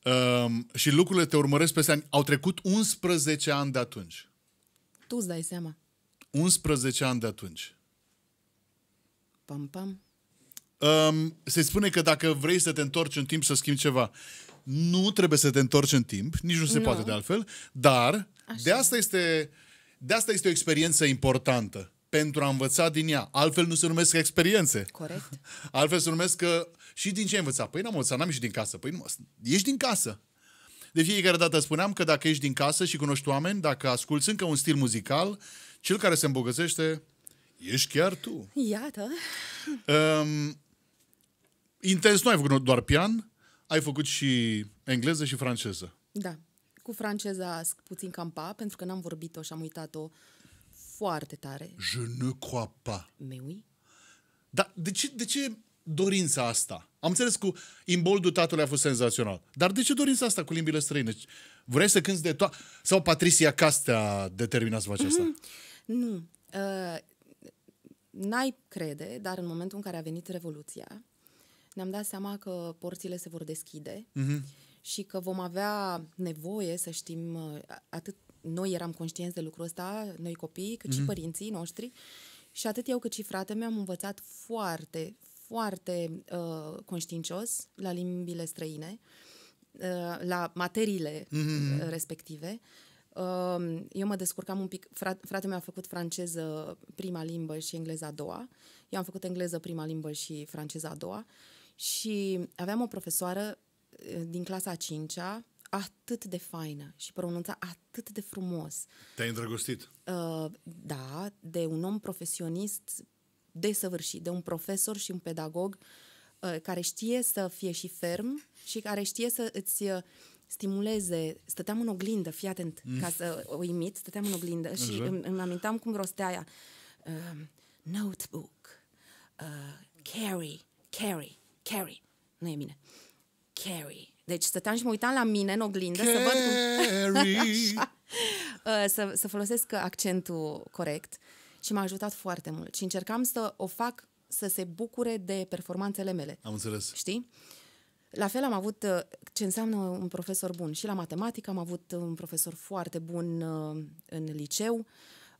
um, și lucrurile te urmăresc peste ani. Au trecut 11 ani de atunci. Tu îți dai seama. 11 ani de atunci. Pam, pam. Um, se spune că dacă vrei să te întorci în timp să schimbi ceva, nu trebuie să te întorci în timp, nici nu se Nu. poate de altfel, dar de asta, este, de asta este o experiență importantă pentru a învăța din ea. Altfel nu se numesc experiențe. Corect. Altfel se numesc că și din ce ai învățat? Păi n-am învățat, n-am ieșit din casă. Păi nu, ești din casă. De fiecare dată spuneam că dacă ești din casă și cunoști oameni, dacă asculți încă un stil muzical, cel care se îmbogățește, ești chiar tu. Iată. Um, intens nu ai făcut doar pian, ai făcut și engleză și franceză. Da. Cu franceza sc- puțin campa, pentru că n-am vorbit-o și am uitat-o foarte tare. Je ne crois pas. Mais oui. Dar de ce, de ce, dorința asta? Am înțeles cu imboldul tatălui a fost senzațional. Dar de ce dorința asta cu limbile străine? Vrei să cânti de toate? Sau Patricia Cast te-a determinat să faci asta? Nu. Uh, n-ai crede, dar în momentul în care a venit Revoluția, ne-am dat seama că porțile se vor deschide Mhm. și că vom avea nevoie să știm, uh, atât noi eram conștienți de lucrul ăsta, noi copii, cât Mhm. și părinții noștri, și atât eu cât și frate meu am învățat foarte, foarte uh, conștiincios la limbile străine, uh, la materiile mm-hmm. respective. Uh, eu mă descurcam un pic, fra- fratele meu a făcut franceză prima limbă și engleza a doua, eu am făcut engleză prima limbă și franceză a doua și aveam o profesoară uh, din clasa a cincea, atât de faină și pronunța atât de frumos. Te-ai îndrăgostit? Uh, da, de un om profesionist desăvârșit, de un profesor și un pedagog uh, care știe să fie și ferm și care știe să îți uh, stimuleze. Stăteam în oglindă, fii atent, mm. ca să o imit, stăteam în oglindă și Așa. îmi, îmi amintam cum rostea aia. Uh, notebook, uh, carry, carry, carry. Nu e bine. Carry. Deci stăteam și mă uitam la mine în oglindă să văd cum... Carrie. Uh, să, să folosesc accentul corect și m-a ajutat foarte mult. Și încercam să o fac să se bucure de performanțele mele. Am înțeles. Știi? La fel am avut uh, ce înseamnă un profesor bun. Și la matematică am avut un profesor foarte bun uh, în liceu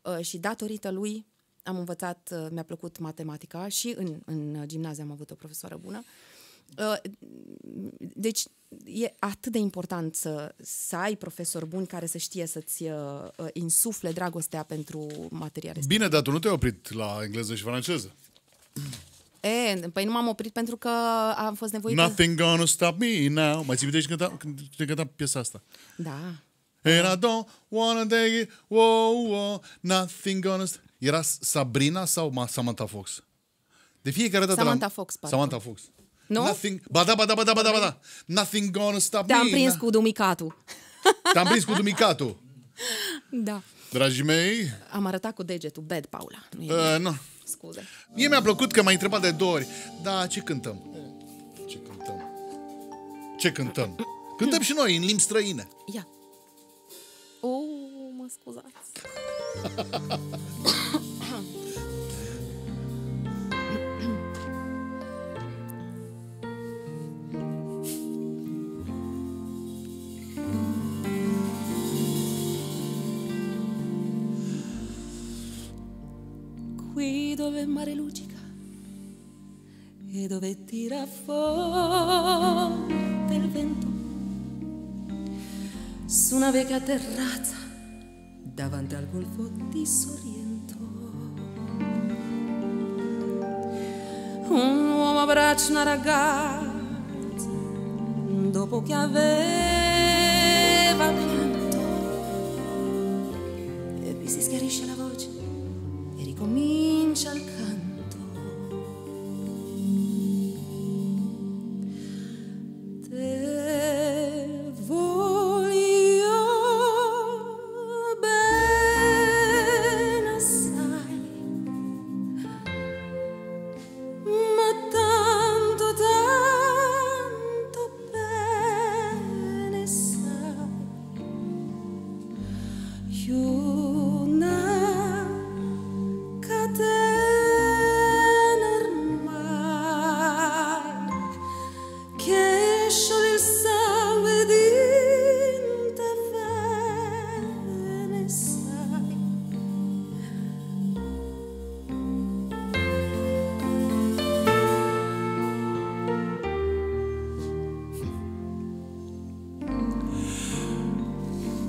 uh, și datorită lui am învățat, uh, mi-a plăcut matematica și în, în gimnaziu am avut o profesoară bună. Uh, Deci e atât de important să, să ai profesori buni care să știe să-ți uh, uh, insufle dragostea pentru materia respectivă. Bine, dar tu nu te-ai oprit la engleză și franceză. E, păi nu m-am oprit pentru că am fost nevoită... Nothing gonna stop me now. Mai ții minte când cânta, când te cânta piesa asta? Da. And I don't wanna take it, whoa, whoa, nothing gonna... st- Era Sabrina sau Ma- Samantha Fox? De fiecare dată... Samantha la... Fox, parcă. Samantha Fox. Nu? Nothing... Ba da, ba da, ba da, ba da, ba da. Nothing gonna stop Te-am me. prins na- cu dumicatul. Te-am prins cu dumicatul. Da. Dragii mei, Am arătat cu degetul. Bad, Paula. Nu e uh, bine. nu. Scuze. Mie mi-a plăcut că m-ai întrebat de două ori. Da, ce cântăm? Ce cântăm? Ce cântăm? Cântăm și noi în limbi străine. Ia. O, mă scuzați. mare luccica e dove tira forte il vento su una vecchia terrazza davanti al golfo di Sorrento. Un uomo abbraccia una ragazza dopo che aveva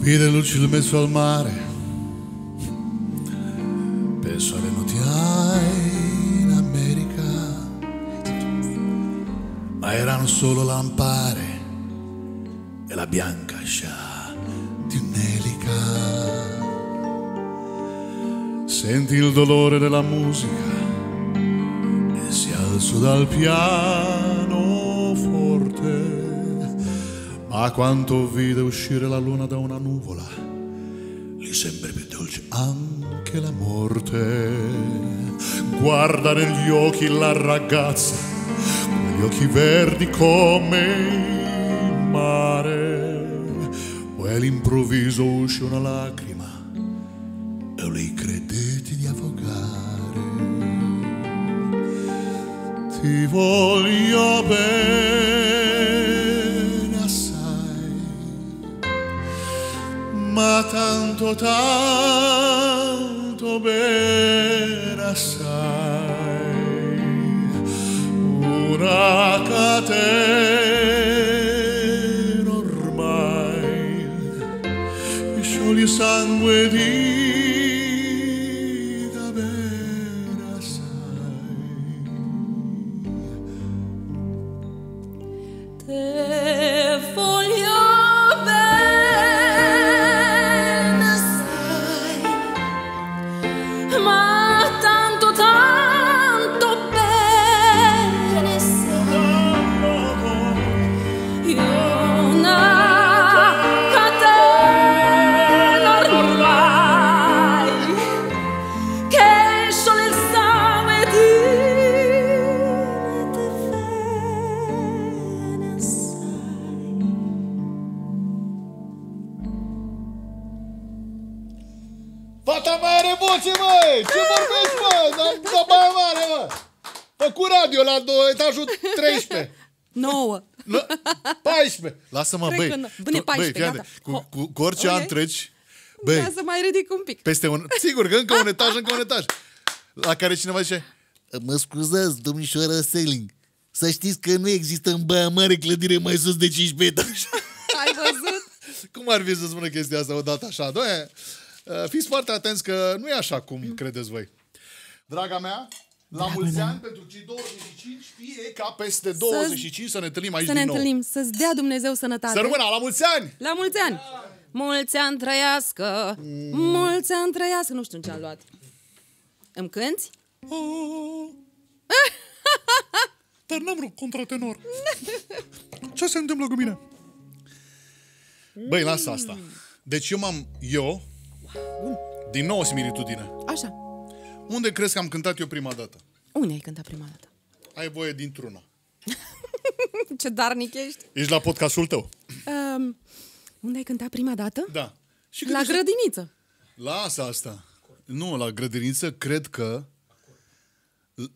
Vide luci in mezzo al mare, penso alle notti in America, ma erano solo lampare e la bianca scia di un'elica. Senti il dolore della musica e si alzò dal piano Ma quanto vide uscire la luna da una nuvola, gli sembra più dolce anche la morte. Guarda negli occhi la ragazza gli occhi verdi come il mare. Poi all'improvviso uscì una lacrima e lei credette di affogare. Ti voglio bene 他。Lasă-mă, Cred băi. că nu. Bine, Tu- 14, băi, fii gata. atent. cu, Ho- cu, cu orice Ok. an treci, băi, Ca să mai ridic un pic. peste un... Sigur că încă un etaj, încă un etaj. La care cineva zice, Mă scuzați, domnișoara Selling. Să știți că nu există în Baia Mare clădire mai sus de 15 etaje. Ai văzut? cum ar fi să spună chestia asta odată așa? Doamne, uh, fiți foarte atenți că nu e așa Mm. cum credeți voi. Draga mea, la mulți ani pentru cei 25, fie ca peste 25 să ne întâlnim aici Să ne din nou. întâlnim, să-ți dea Dumnezeu sănătate. Să rămână, la mulți ani! La mulți ani! Mulți ani trăiască! Mulți ani trăiască! Nu știu în ce am luat. Îmi cânti? Dar n-am vrut contratenor. Ce se întâmplă cu mine? Băi, lasă asta. Deci eu m-am... Eu, din nou o similitudine. Așa. Unde crezi că am cântat eu prima dată? Unde ai cântat prima dată? Ai voie dintr-una. Ce darnic ești! Ești la podcastul tău. Um, unde ai cântat prima dată? Da. Și La gândește- grădiniță. Lasă asta. Nu, la grădiniță cred că...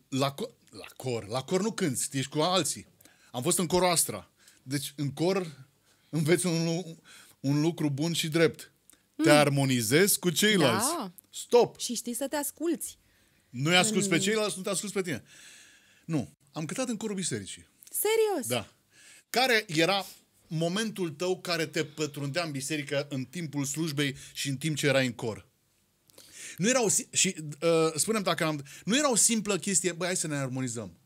La, co- la cor. La cor nu cânti, ești cu alții. Am fost în corul Astra. Deci în cor înveți un, lu- un lucru bun și drept. Te armonizezi cu ceilalți. Mm. Da. Stop! Și știi să te asculți. Nu-i asculți pe ceilalți, nu te asculți pe tine. Nu. Am cântat în corul bisericii. Serios. Da. Care era momentul tău care te pătrundea în biserică în timpul slujbei și în timp ce erai în cor? Nu era o, si- și uh, spunem dacă am, nu era o simplă chestie, băi, hai să ne armonizăm.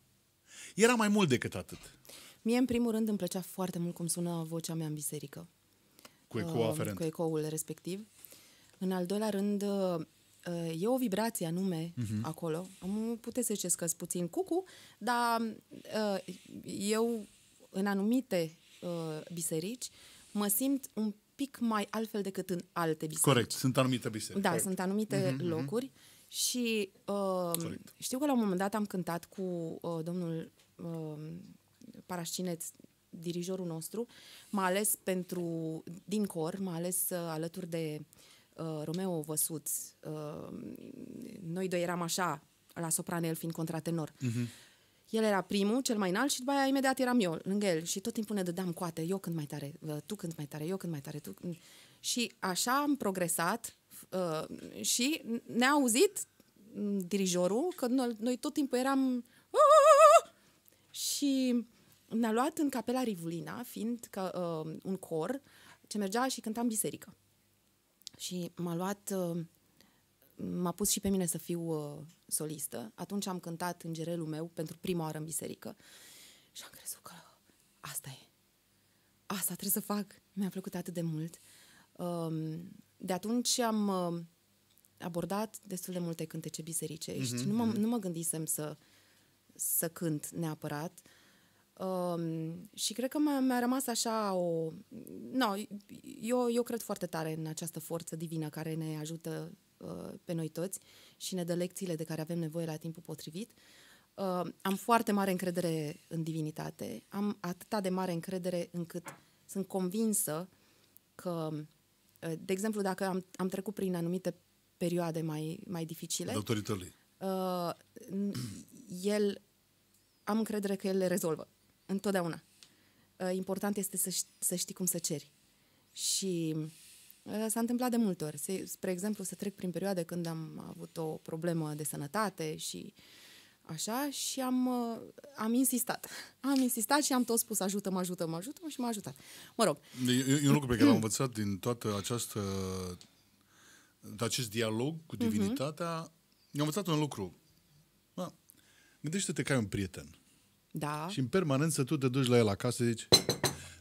Era mai mult decât atât. Mie, în primul rând, îmi plăcea foarte mult cum sună vocea mea în biserică. Cu ecou uh, aferent. Cu ecoul respectiv. În al doilea rând, uh, e o vibrație anume Mhm. uh-huh. acolo. Am puteți să ziceți că puțin cucu, dar uh, eu, în anumite uh, biserici, mă simt un pic mai altfel decât în alte biserici. Corect, sunt anumite biserici. Da, Corect. sunt anumite Mhm, mm-hmm, locuri și uh, știu că la un moment dat am cântat cu uh, domnul uh, Parașcineț, dirijorul nostru, m-a ales pentru, din cor, m-a ales uh, alături de uh, Romeo Văsuț. Uh, noi doi eram așa, la sopran, el fiind contratenor. Mm-hmm. El era primul, cel mai înalt și după aia imediat eram eu, lângă el. Și tot timpul ne dădeam coate, eu cânt mai tare, uh, tu cânt mai tare, eu cânt mai tare. Tu... cânt- Și așa am progresat uh, și ne-a auzit mm, dirijorul că noi, noi tot timpul eram... "Aaah!" Și ne-a luat în capela Rivulina, fiind că, uh, un cor ce mergea și cânta în biserică. Și m-a luat, uh, m-a pus și pe mine să fiu uh, solistă. Atunci am cântat îngerelul meu pentru prima oară în biserică. Și am crezut că asta e. Asta trebuie să fac. Mi-a plăcut atât de mult. Um, de atunci am uh, abordat destul de multe cântece bisericești. Mm-hmm. Nu, mă, nu mă gândisem să, să cânt neapărat. Um, și cred că m-a, mi-a rămas așa o... No, eu, eu cred foarte tare în această forță divină care ne ajută uh, pe noi toți și ne dă lecțiile de care avem nevoie la timpul potrivit. Uh, am foarte mare încredere în divinitate. Am atâta de mare încredere încât sunt convinsă că, uh, de exemplu, dacă am, am trecut prin anumite perioade mai, mai dificile, Doctorii tălui. uh, n- el, am încredere că el le rezolvă. Întotdeauna. Uh, important este să, ș- să știi cum să ceri. Și uh, s-a întâmplat de multe ori. Se, spre exemplu, să trec prin perioade când am avut o problemă de sănătate și așa și am, uh, am insistat. Am insistat și am tot spus ajută-mă, ajută-mă, ajută-mă și m-a ajutat. Mă rog, E, e un lucru pe care l-am învățat din toată această de acest dialog cu divinitatea. Eu am învățat un lucru. Mă, gândește-te că ai un prieten da, și în permanență tu te duci la el acasă și zici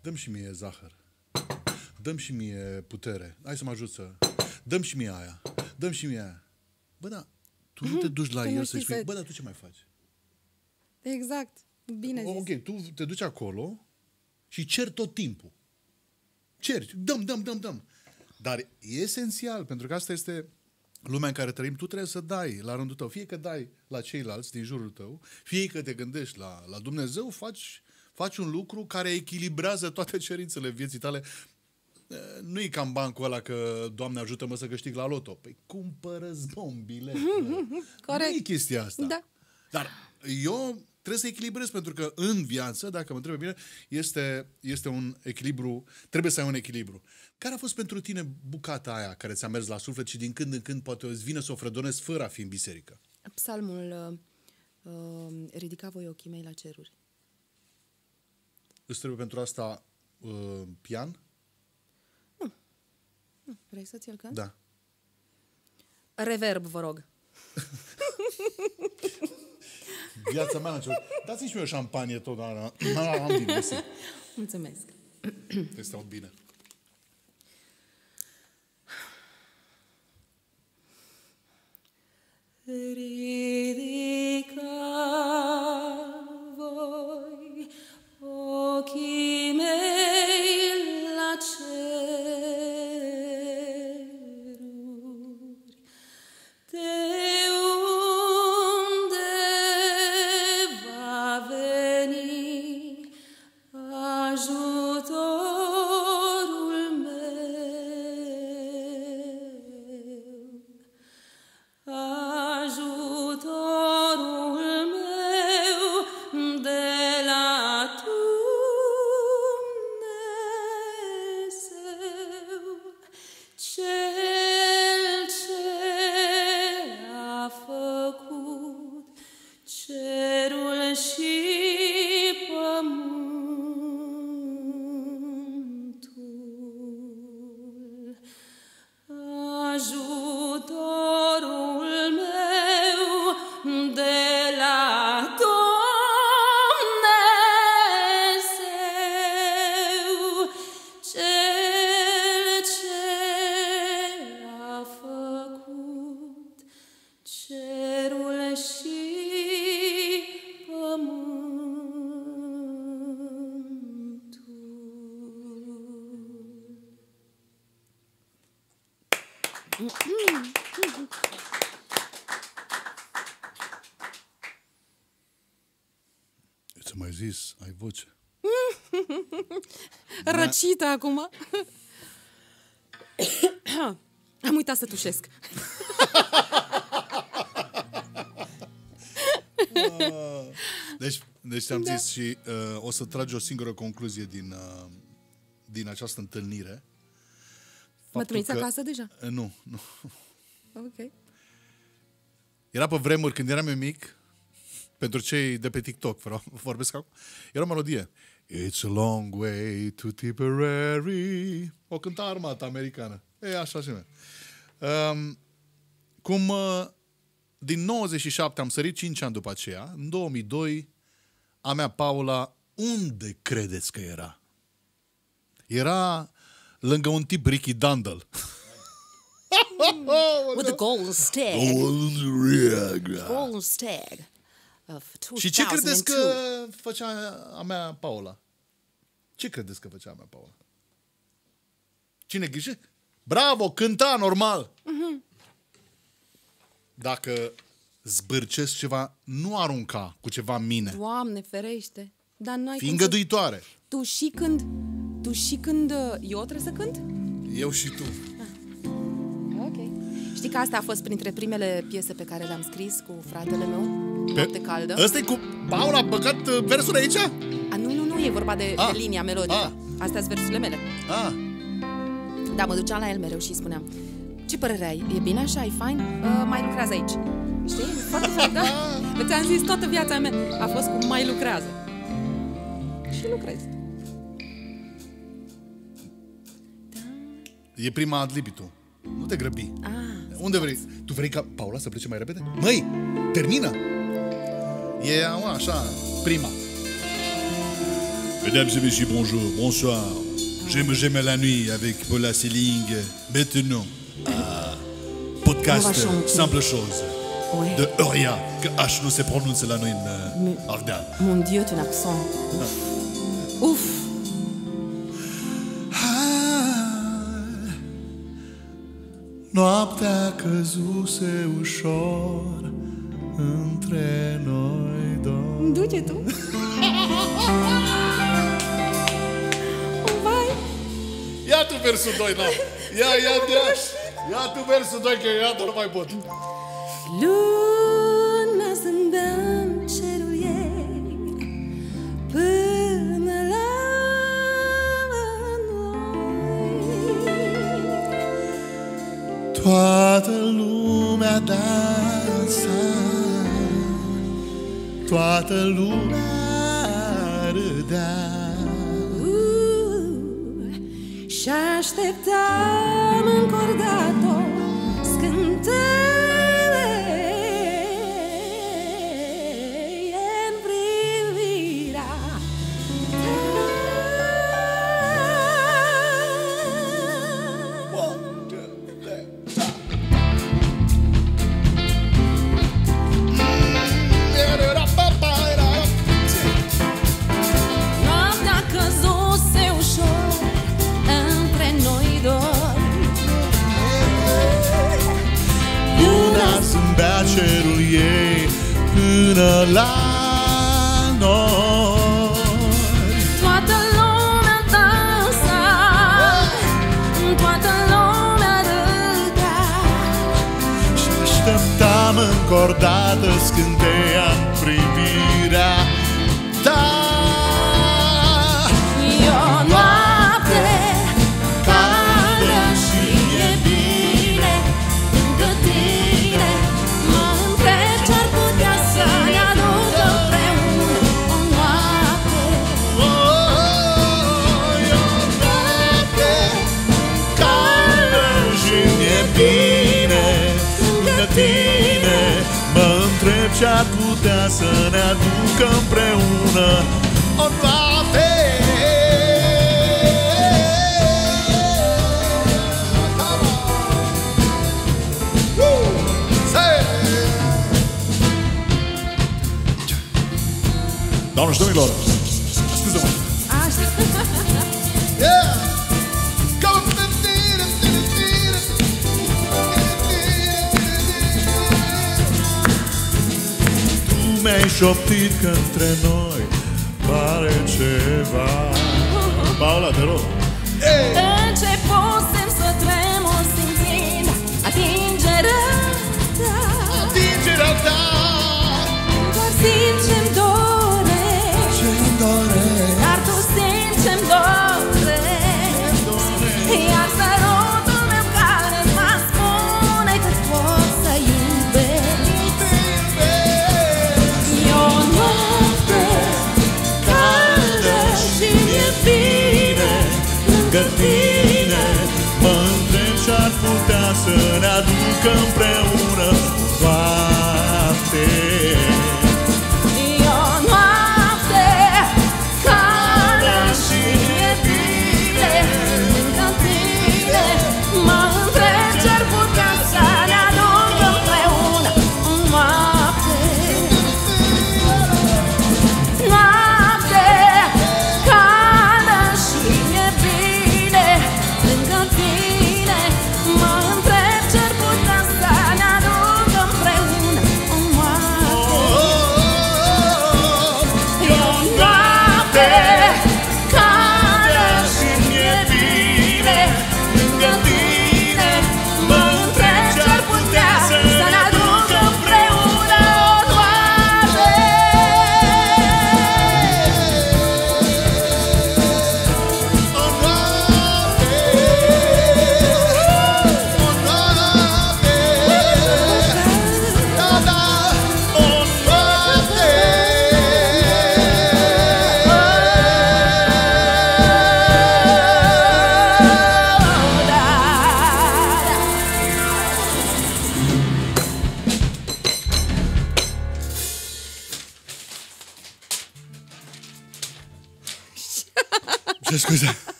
dăm și mie zahăr, dăm și mie putere, hai să mă ajut să... Dăm și mie aia, dăm și mie aia. Bă, da, tu nu te duci la Tu nu el știi să-i spui, să- bă, dar tu ce mai faci? exact. Bine zis. Ok, tu te duci acolo și ceri tot timpul. Ceri, dăm, dăm, dăm, dăm. Dar e esențial, pentru că asta este lumea în care trăim, tu trebuie să dai la rândul tău. Fie că dai la ceilalți din jurul tău, fie că te gândești la, la Dumnezeu, faci, faci un lucru care echilibrează toate cerințele vieții tale. E, Nu e cam bancul ăla că, Doamne, ajută-mă să câștig la loto. Păi cumpără-ți bă, un bilet. bă. Corect. Nu e chestia asta. Da. Dar eu trebuie să echilibrez, pentru că în viață, dacă mă întreb bine, este, este un echilibru, trebuie să ai un echilibru. Care a fost pentru tine bucata aia care ți-a mers la suflet și din când în când poate îți vine să o fredonezi fără a fi în biserică? Psalmul uh, uh, ridica voi ochii mei la ceruri. Îți trebuie pentru asta uh, pian? Hm, Vrei să ți-l cânt? Da. Reverb, vă rog. Viața mea la început. Dați-mi și mie o șampanie tot. Da, da. Da, am bine, mersi. Mulțumesc. Este aud bine. Ridica voi ochii mei la ceruri, acum. Am uitat să tușesc. Deci, deci ți-am da. zis și uh, o să tragi o singură concluzie din, uh, din această întâlnire. Mă Faptul trimiți acasă deja? Uh, nu, nu. Ok. Era pe vremuri când eram eu mic, pentru cei de pe TikTok, vreau, vorbesc acum, era o melodie. It's a long way to Tipperary. O cânta armata americană. E așa și mea. Um, cum uh, din 97 am sărit 5 ani după aceea, în 2002, a mea Paula, unde credeți că era? Era lângă un tip Ricky Dandel. With the golden stag. Oh. Golden stag of 2002. Și ce credeți că făcea a mea Paula? Ce credeți că făcea a mea Paula? Cine ghișe? Bravo, cânta normal. Dacă zbârcesc ceva, nu arunca cu ceva în mine. Doamne, ferește. Dar n-ai Fii cum să... îngăduitoare. Tu și când... Tu și când... uh, Eu trebuie să cânt? Eu și tu. Ok. Știi că asta a fost printre primele piese pe care le-am scris cu fratele meu? Noapte caldă. Ăsta e cu... Paul a băgat uh, versul aici? A, nu, nu, nu, e vorba de, Ah. de linia melodică. Ah. Astea sunt versurile mele. Ah, Da, mă duceam la el mereu și îi spuneam Ce părere ai? E bine așa? E fain? Uh, mai lucrează aici. Știi? Foarte fain, da? Ți-am zis, toată viața mea a fost cu mai lucrează. Și lucrez. e prima ad libitum. Nu te grăbi. Ah, Unde vrei? Tu vrei ca Paula să plece mai repede? Măi, termină! E mă, așa, prima. Mesdames et messieurs, bonjour, bonsoir. J'aime, j'aime la nuit avec Paula Seling. Maintenant, podcast, On va chanter. simple chose. ouais. De Euria, que H nu se pronunță la uh, Mais- Ardeal. Mon Dieu, ton accent. Ouf. Ouf. Noaptea căzuse ușor între noi doi. Du-te tu. Vai. Ia tu versul 2, da. Ia, ia, ia. Ia tu versul 2, că eu nu mai pot. Luna Toată lumea dansa, toată lumea râdea. Uh, Și așteptam încordat-o scântele ei până la noi. Toată lumea dansa Toată lumea râdea Și așteptam încordată scânteia putea să ne aducă împreună o noapte. Doamne și domnilor, șoptit că între noi pare ceva. Paula, te rog. Începusem aducă împreună Toate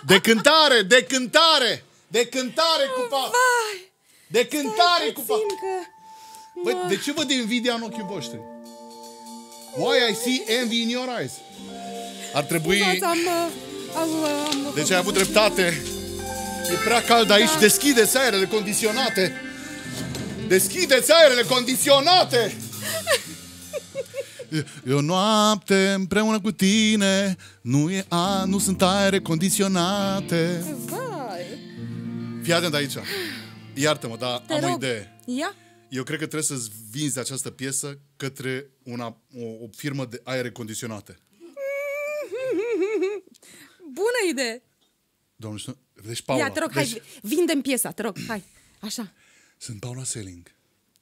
De cântare, de cântare, de cântare cu Paula. De cântare cu Paula. Fiindcă... Băi, de ce văd invidia în ochii voștri? Why I see envy in your eyes? Ar trebui... Uitați, am, uh, am, uh, am, Deci ai avut dreptate. E prea cald aici. Deschideți aerele condiționate. Deschideți aerele condiționate. E o noapte împreună cu tine Nu e a, nu sunt aere condiționate Vai, Fii atent aici Iartă-mă, dar te am o rog. idee Ia. Eu cred că trebuie să-ți vinzi această piesă Către una, o, o firmă de aere condiționate Bună idee. Domnul, știu- deci Paula Ia, te rog, deci, hai, vindem piesa, te rog, hai. Așa, Sunt Paula Selling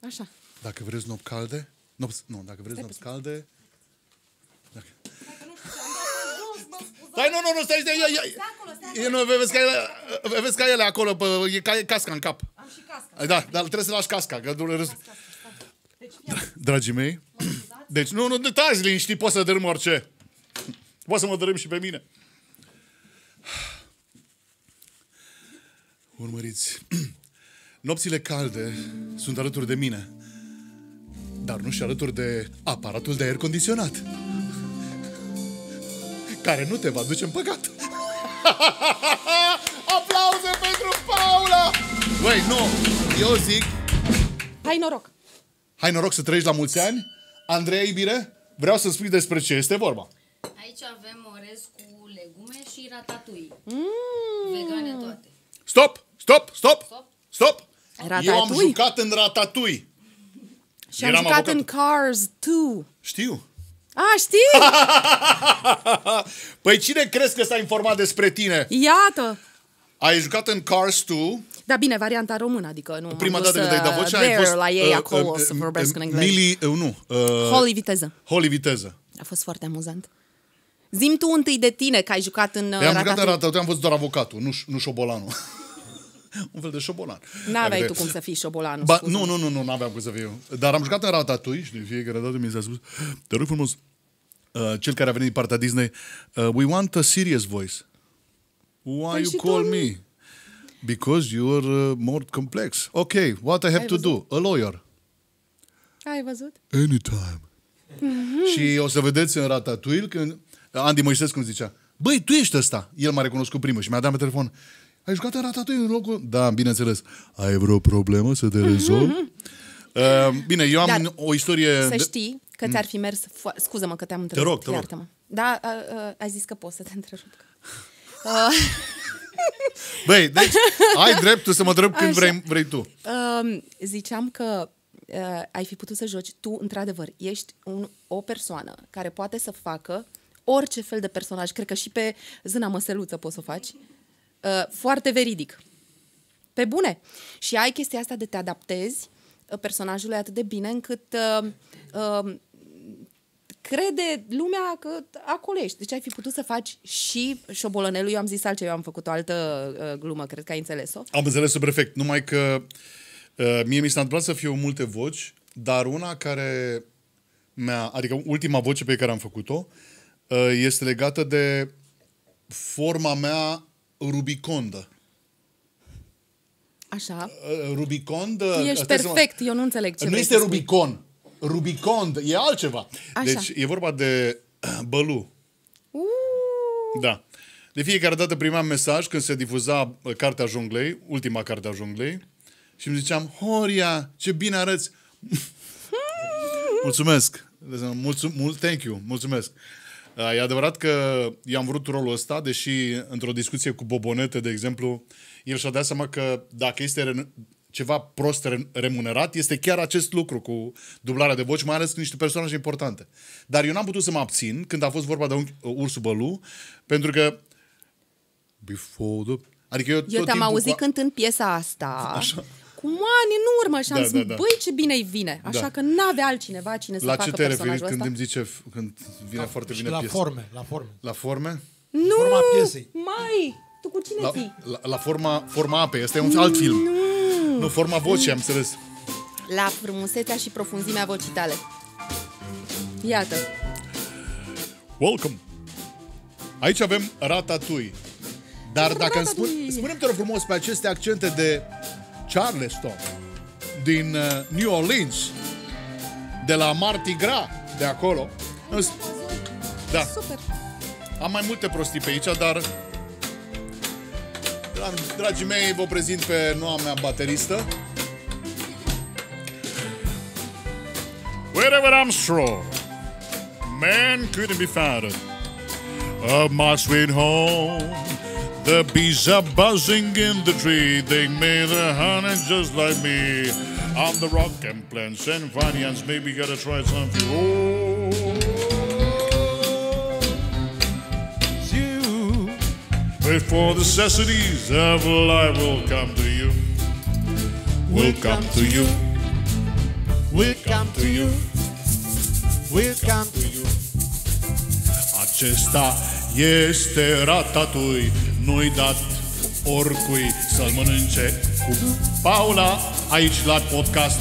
așa. Dacă vreți nopți calde, nopți, nu, dacă vreți nopți calde... Dacă... Stai, nu, nu, nu, stai, stai, ia, ia. Nu, vezi că ele, vezi că ele acolo, pe, e ca e casca în cap. Am și casca. Da, dar trebuie să lași casca, că nu râs. Dragii mei, deci, nu, nu, taci liniștit, poți să dărâm orice. Poți să mă dărâm și pe mine. Urmăriți. Nopțile calde sunt alături de mine, dar nu și alături de aparatul de aer condiționat, care nu te va duce în păcat. Aplauze pentru Paula! Băi, nu, eu zic, Hai noroc. hai noroc să trăiești la mulți ani. Andreea Ibire, vreau să spui despre ce este vorba. Aici avem orez cu legume și ratatouille. Vegane toate. Stop, stop, stop, Stop. stop! Eu am Ratatouille? jucat în Ratatouille. Și am Eram jucat avocatul. în Cars 2. Știu. A, știi? Păi cine crezi că s-a informat despre tine? Iată. Ai jucat în Cars 2, Da, bine, varianta română, adică nu prima m-am dată dus, când ai dat uh, vocea, ai there fost... la ei uh, acolo uh, să uh, vorbesc în uh, engleză. Mili, uh, nu. Uh, Holly Viteză. Holy Viteză. A fost foarte amuzant. Zim tu întâi de tine că ai jucat în uh, Eu am jucat în Ratatouille. Ratatouille, am văzut doar avocatul, nu, nu șobolanul. Un fel de șobolan. N-aveai Dacă tu cum să fii șobolanul, Ba, scuză. nu, nu, nu, nu, n-aveam cum să fiu. Dar am jucat în Ratatouille și de fiecare dată mi s-a spus, te rog frumos, uh, cel care a venit din partea Disney, uh, we want a serious voice. Why Păi you și call tu- me? Because you are uh, more complex. Ok, what I have Ai to do? A lawyer. Ai văzut? Anytime. Și o să vedeți în Ratatouille când Andy Moisescu îmi zicea, băi, tu ești ăsta. El m-a recunoscut primul și mi-a dat pe telefon. Ai jucat în Ratatouille în locul... Da, bineînțeles. Ai vreo problemă să te rezolvi? uh, bine, eu am Dar o istorie... Să de- știi că ți-ar fi mers... Fo- Scuză-mă că te-am întrerupt. rog, te rog. Iartă-mă. Da, uh, uh, ai zis că poți să te întrerup. Băi, deci ai dreptul să mă întreb când Așa. vrei, vrei tu. Uh, ziceam că uh, ai fi putut să joci tu, într-adevăr, ești un, o persoană care poate să facă orice fel de personaj. Cred că și pe zâna măseluță poți să o faci. Uh, foarte veridic. Pe bune. Și ai chestia asta de te adaptezi uh, personajului atât de bine încât uh, uh, crede lumea că acolo ești. Deci ai fi putut să faci și șobolănelul. Eu am zis altceva, eu am făcut o altă uh, glumă, cred că ai înțeles-o. Am înțeles perfect, numai că uh, mie mi s-a întâmplat să fiu multe voci, dar una care mi-a, adică ultima voce pe care am făcut-o, uh, este legată de forma mea rubicondă. Așa. Uh, Rubicond... uh, Ești stai să mă- perfect, eu nu înțeleg ce Nu vrei este să spui. Rubicon. Rubicond e altceva. Așa. Deci e vorba de bălu. Uh, Da. De fiecare dată primeam mesaj când se difuza uh, Cartea Junglei, ultima Carte a Junglei, și îmi ziceam, Horia, ce bine arăți! mulțumesc! Mulțum, mult, thank you, mulțumesc! Uh, E adevărat că i-am vrut rolul ăsta, deși într-o discuție cu Bobonete, de exemplu, el și-a dat seama că dacă este re- ceva prost re- remunerat, este chiar acest lucru cu dublarea de voci, mai ales cu niște personaje importante. Dar eu n-am putut să mă abțin când a fost vorba de unchi- Ursul Bălu, pentru că before the... Adică eu, eu tot te-am timpul auzit cu- cântând piesa asta Așa. Cu ani în urmă și am Da, zis, da, da. băi, ce bine îi vine. Așa Da. că n-avea altcineva cine să La facă ce te referi personajul când ăsta. îmi zice, când vine foarte Și bine la piesa? forme, la forme. La forme? Nu, forma piesei. mai, tu cu cine La, ții? la, la forma, forma apei. Asta e un alt film. Nu, forma vocii, am înțeles. La frumusețea și profunzimea vocii tale. Iată. Welcome! Aici avem ratatouille. Dar dacă îmi spun, spune-mi te rog frumos pe aceste accente de Charleston, din uh, New Orleans, de la Mardi Gras, de acolo. Îmi sp- Da, Super. am mai multe prostii pe aici, dar Dra- Dragii mei, vă prezint pe noua mea bateristă. Wherever Armstrong, man couldn't be founder. Of my sweet home, the bees are buzzing in the tree. They made the honey just like me. On the rock and plants and vines, maybe gotta try something. Oh, you. Before the necessities of life will come to you. Will come to you. Will come to you. Will come to you. Acesta este ratatui, nu-i dat oricui să-l mănânce cu Paula aici la podcast.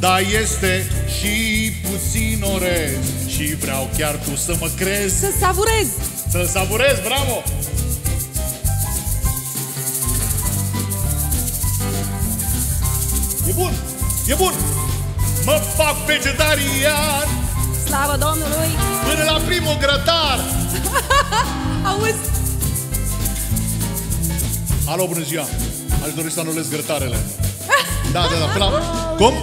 Da, este și puțin orez și vreau chiar tu să mă crezi, Să savurez! să-l savurez, bravo! E bun, e bun! Mă fac vegetarian Slavă Domnului! până la primul grătar! Auzi? Alo, bună ziua! Aș dori să anulez grătarele. Da, da, da, pe la... Cum?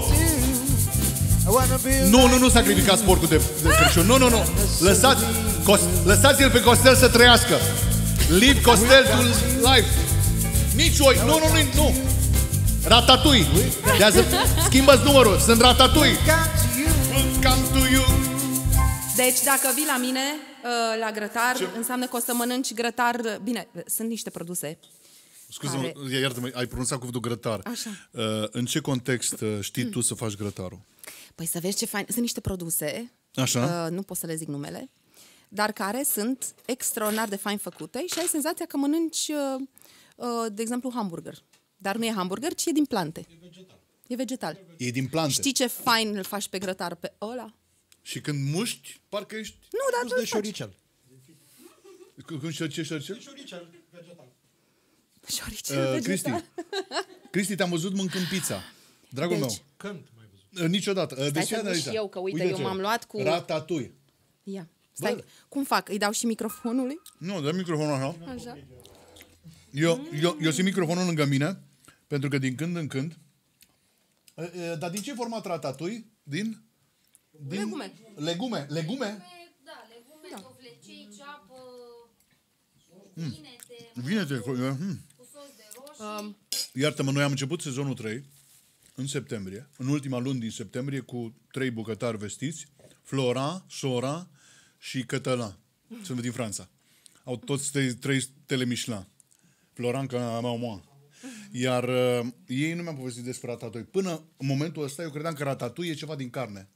Nu, nu, nu sacrificați porcul de, de Crăciun. Nu, nu, nu. Lăsați, Cos, lăsați-l pe Costel să trăiască. Leave Costel to life. Nici oi. Nu, nu, nu, nu. Ratatui. De azi, schimbă numărul. Sunt ratatui. Come to you. Deci dacă vii la mine uh, la grătar, înseamnă că o să mănânci grătar... Bine, sunt niște produse. Scuze-mă, iartă-mă, ai pronunțat cuvântul grătar. Așa. Uh, în ce context uh, știi tu să faci grătarul? Păi să vezi ce fain. Sunt niște produse, Așa? uh, nu pot să le zic numele, dar care sunt extraordinar de fain făcute și ai senzația că mănânci, uh, uh, de exemplu, hamburger. Dar nu e hamburger, ci e din plante. E vegetal. E vegetal. E din plante. Știi ce fain îl faci pe grătar pe ăla? Și când muști, parcă ești... Nu, dar Gust tu de șoricel. Cum ce, ce șoricel? Șoricel vegetal. Șoricel Uh, vegetal. Cristi, Cristi, te-am văzut mâncând pizza. Dragul Deci, meu, Când mai văzut? uh, niciodată. Uh, deci să ia de văd aici. și eu, că uite, eu ce. m-am luat cu- Ratatouille. Ia. Stai, Bă. cum fac? Îi dau și microfonului? Nu, dă microfonul așa. Așa. Eu, eu, eu simt microfonul lângă mine, pentru că din când în când... Uh, uh, Dar din ce format ratatouille? Din? din Legume. Legume. Legume? Da, legume, dovlecei, ceapă, Hmm. vinete, Vine-te. Hmm. cu sos de roșii. Um, Iartă-mă, noi am început sezonul 3 în septembrie, în ultima luni din septembrie, cu trei bucătari vestiți, Flora, Sora și Cătăla. Sunt din Franța. Au toți trei, trei stele Michelin. Floran ca mea moi. Iar uh, ei nu mi-au povestit despre ratatouille. Până în momentul ăsta eu credeam că ratatouille e ceva din carne.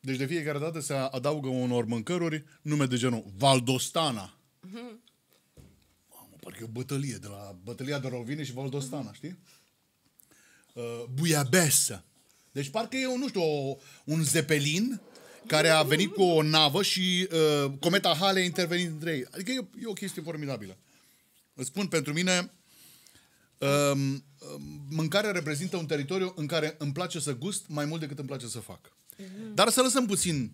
Deci de fiecare dată se adaugă unor mâncăruri nume de genul Valdostana. Mamă, parcă e o bătălie de la bătălia de Rovine și Valdostana, știi? Uh, buiabesă. Deci parcă e, un, nu știu, o, un zepelin care a venit cu o navă și uh, cometa Hale a intervenit între ei. Adică e, e o chestie formidabilă. Îți spun, pentru mine, um, um, mâncarea reprezintă un teritoriu în care îmi place să gust mai mult decât îmi place să fac. Dar să lăsăm puțin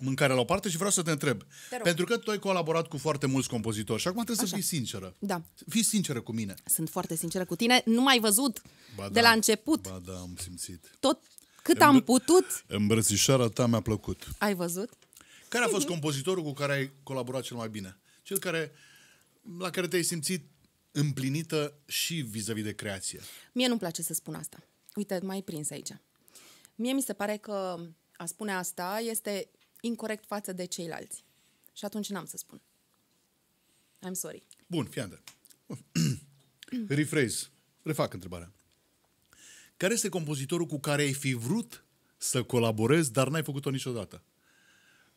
mâncarea la o parte și vreau să te întreb. rog. Pentru că tu ai colaborat cu foarte mulți compozitori și acum trebuie să fii sinceră. Da. Fii sinceră cu mine. Sunt foarte sinceră cu tine. Nu m-ai văzut Ba de da. la început. Ba da, am simțit. Tot cât am putut, Îmbrățișarea ta mi-a plăcut. ai văzut. Care a fost compozitorul cu care ai colaborat cel mai bine? Cel care, la care te-ai simțit împlinită și vis-a-vis de creație. Mie nu-mi place să spun asta. Uite, mai prins aici. Mie mi se pare că a spune asta este incorrect față de ceilalți. Și atunci n-am să spun. I'm sorry. Bun, fii atent. Rephrase. Refac întrebarea. Care este compozitorul cu care ai fi vrut să colaborezi, dar n-ai făcut-o niciodată?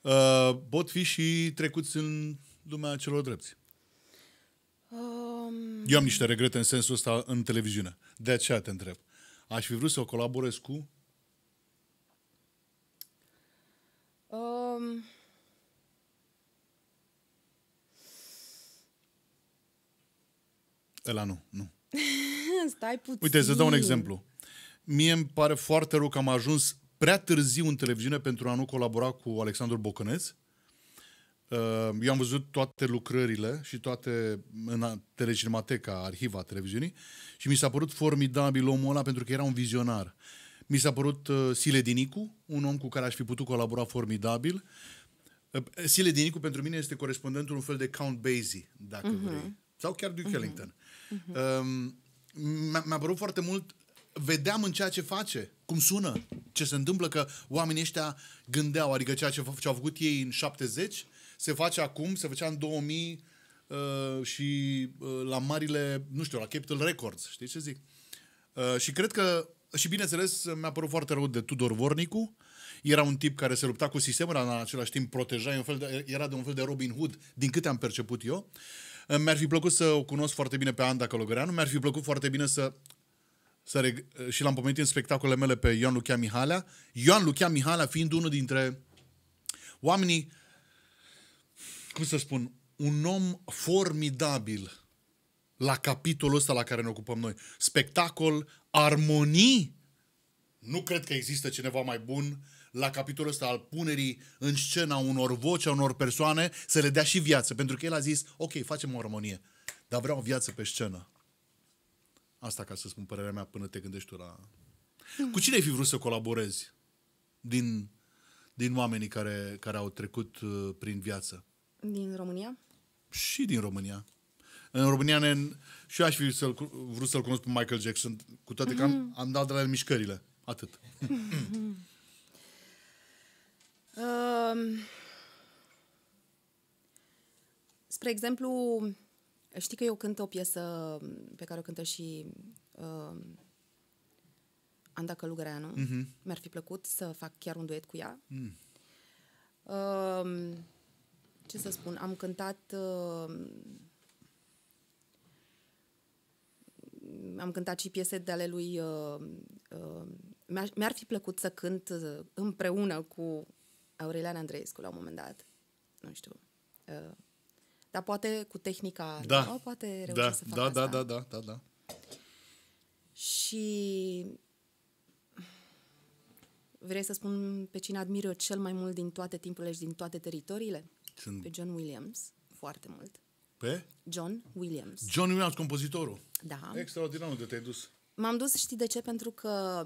Uh, pot fi și trecuți în lumea celor drepți. Um, Eu am niște regrete în sensul ăsta în televiziune. De aceea te întreb. Aș fi vrut să colaborez cu... Um, Ăla nu, nu. Stai puțin. Uite, să dau un exemplu. Mie îmi pare foarte rău că am ajuns prea târziu în televiziune pentru a nu colabora cu Alexandru Bocăneț. Uh, eu am văzut toate lucrările și toate în telecinemateca, arhiva televiziunii și mi s-a părut formidabil omul ăla pentru că era un vizionar. Mi s-a părut uh, Sile Dinicu, un om cu care aș fi putut colabora formidabil. Uh, Sile Dinicu pentru mine este corespondentul un fel de Count Basie, dacă uh-huh. vrei. Sau chiar Duke uh-huh. Ellington. Uh-huh. Um, mi-a, mi-a părut foarte mult vedeam în ceea ce face, cum sună, ce se întâmplă, că oamenii ăștia gândeau, adică ceea ce, f- ce au făcut ei în 70, se face acum, se făcea în 2000 uh, și uh, la marile, nu știu, la Capitol Records, știi ce zic? Uh, și cred că, și bineînțeles, mi-a părut foarte rău de Tudor Vornicu, era un tip care se lupta cu sistemul, dar în același timp proteja, un fel de, era de un fel de Robin Hood, din câte am perceput eu. Uh, Mi-ar fi plăcut să o cunosc foarte bine pe Anda Călugăreanu, mi-ar fi plăcut foarte bine să să reg- și l-am pomenit în spectacolele mele pe Ioan Luchea Mihalea. Ioan Luchea Mihalea fiind unul dintre oamenii, cum să spun, un om formidabil la capitolul ăsta la care ne ocupăm noi. Spectacol, armonii. Nu cred că există cineva mai bun la capitolul ăsta al punerii în scena unor voci, a unor persoane, să le dea și viață. Pentru că el a zis, ok, facem o armonie, dar vreau o viață pe scenă. Asta ca să spun părerea mea până te gândești tu la... Cu cine ai fi vrut să colaborezi din, din oamenii care, care au trecut uh, prin viață? Din România? Și din România. În România ne, și eu aș fi să-l, cu- vrut să-l cunosc pe Michael Jackson, cu toate că am, am dat de la el mișcările. Atât. Um, spre exemplu, știi că eu cânt o piesă pe care o cântă și um, Anda Călugăreanu. Mm-hmm. Mi-ar fi plăcut să fac chiar un duet cu ea. Mm. Um, ce să spun, am cântat um, am cântat și piese de ale lui uh, uh, mi-ar, mi-ar fi plăcut să cânt uh, împreună cu Aurelian Andreescu la un moment dat. Nu știu. Uh, dar poate cu tehnica Da. nouă, poate reuși Da, să fac da, asta. da, da, da, da, da. Și vrei să spun pe cine admir eu cel mai mult din toate timpurile și din toate teritoriile? Sunt Pe John Williams, foarte mult. Pe John Williams. John Williams, compozitorul. Da. Extraordinar unde te-ai dus. M-am dus, știi de ce? Pentru că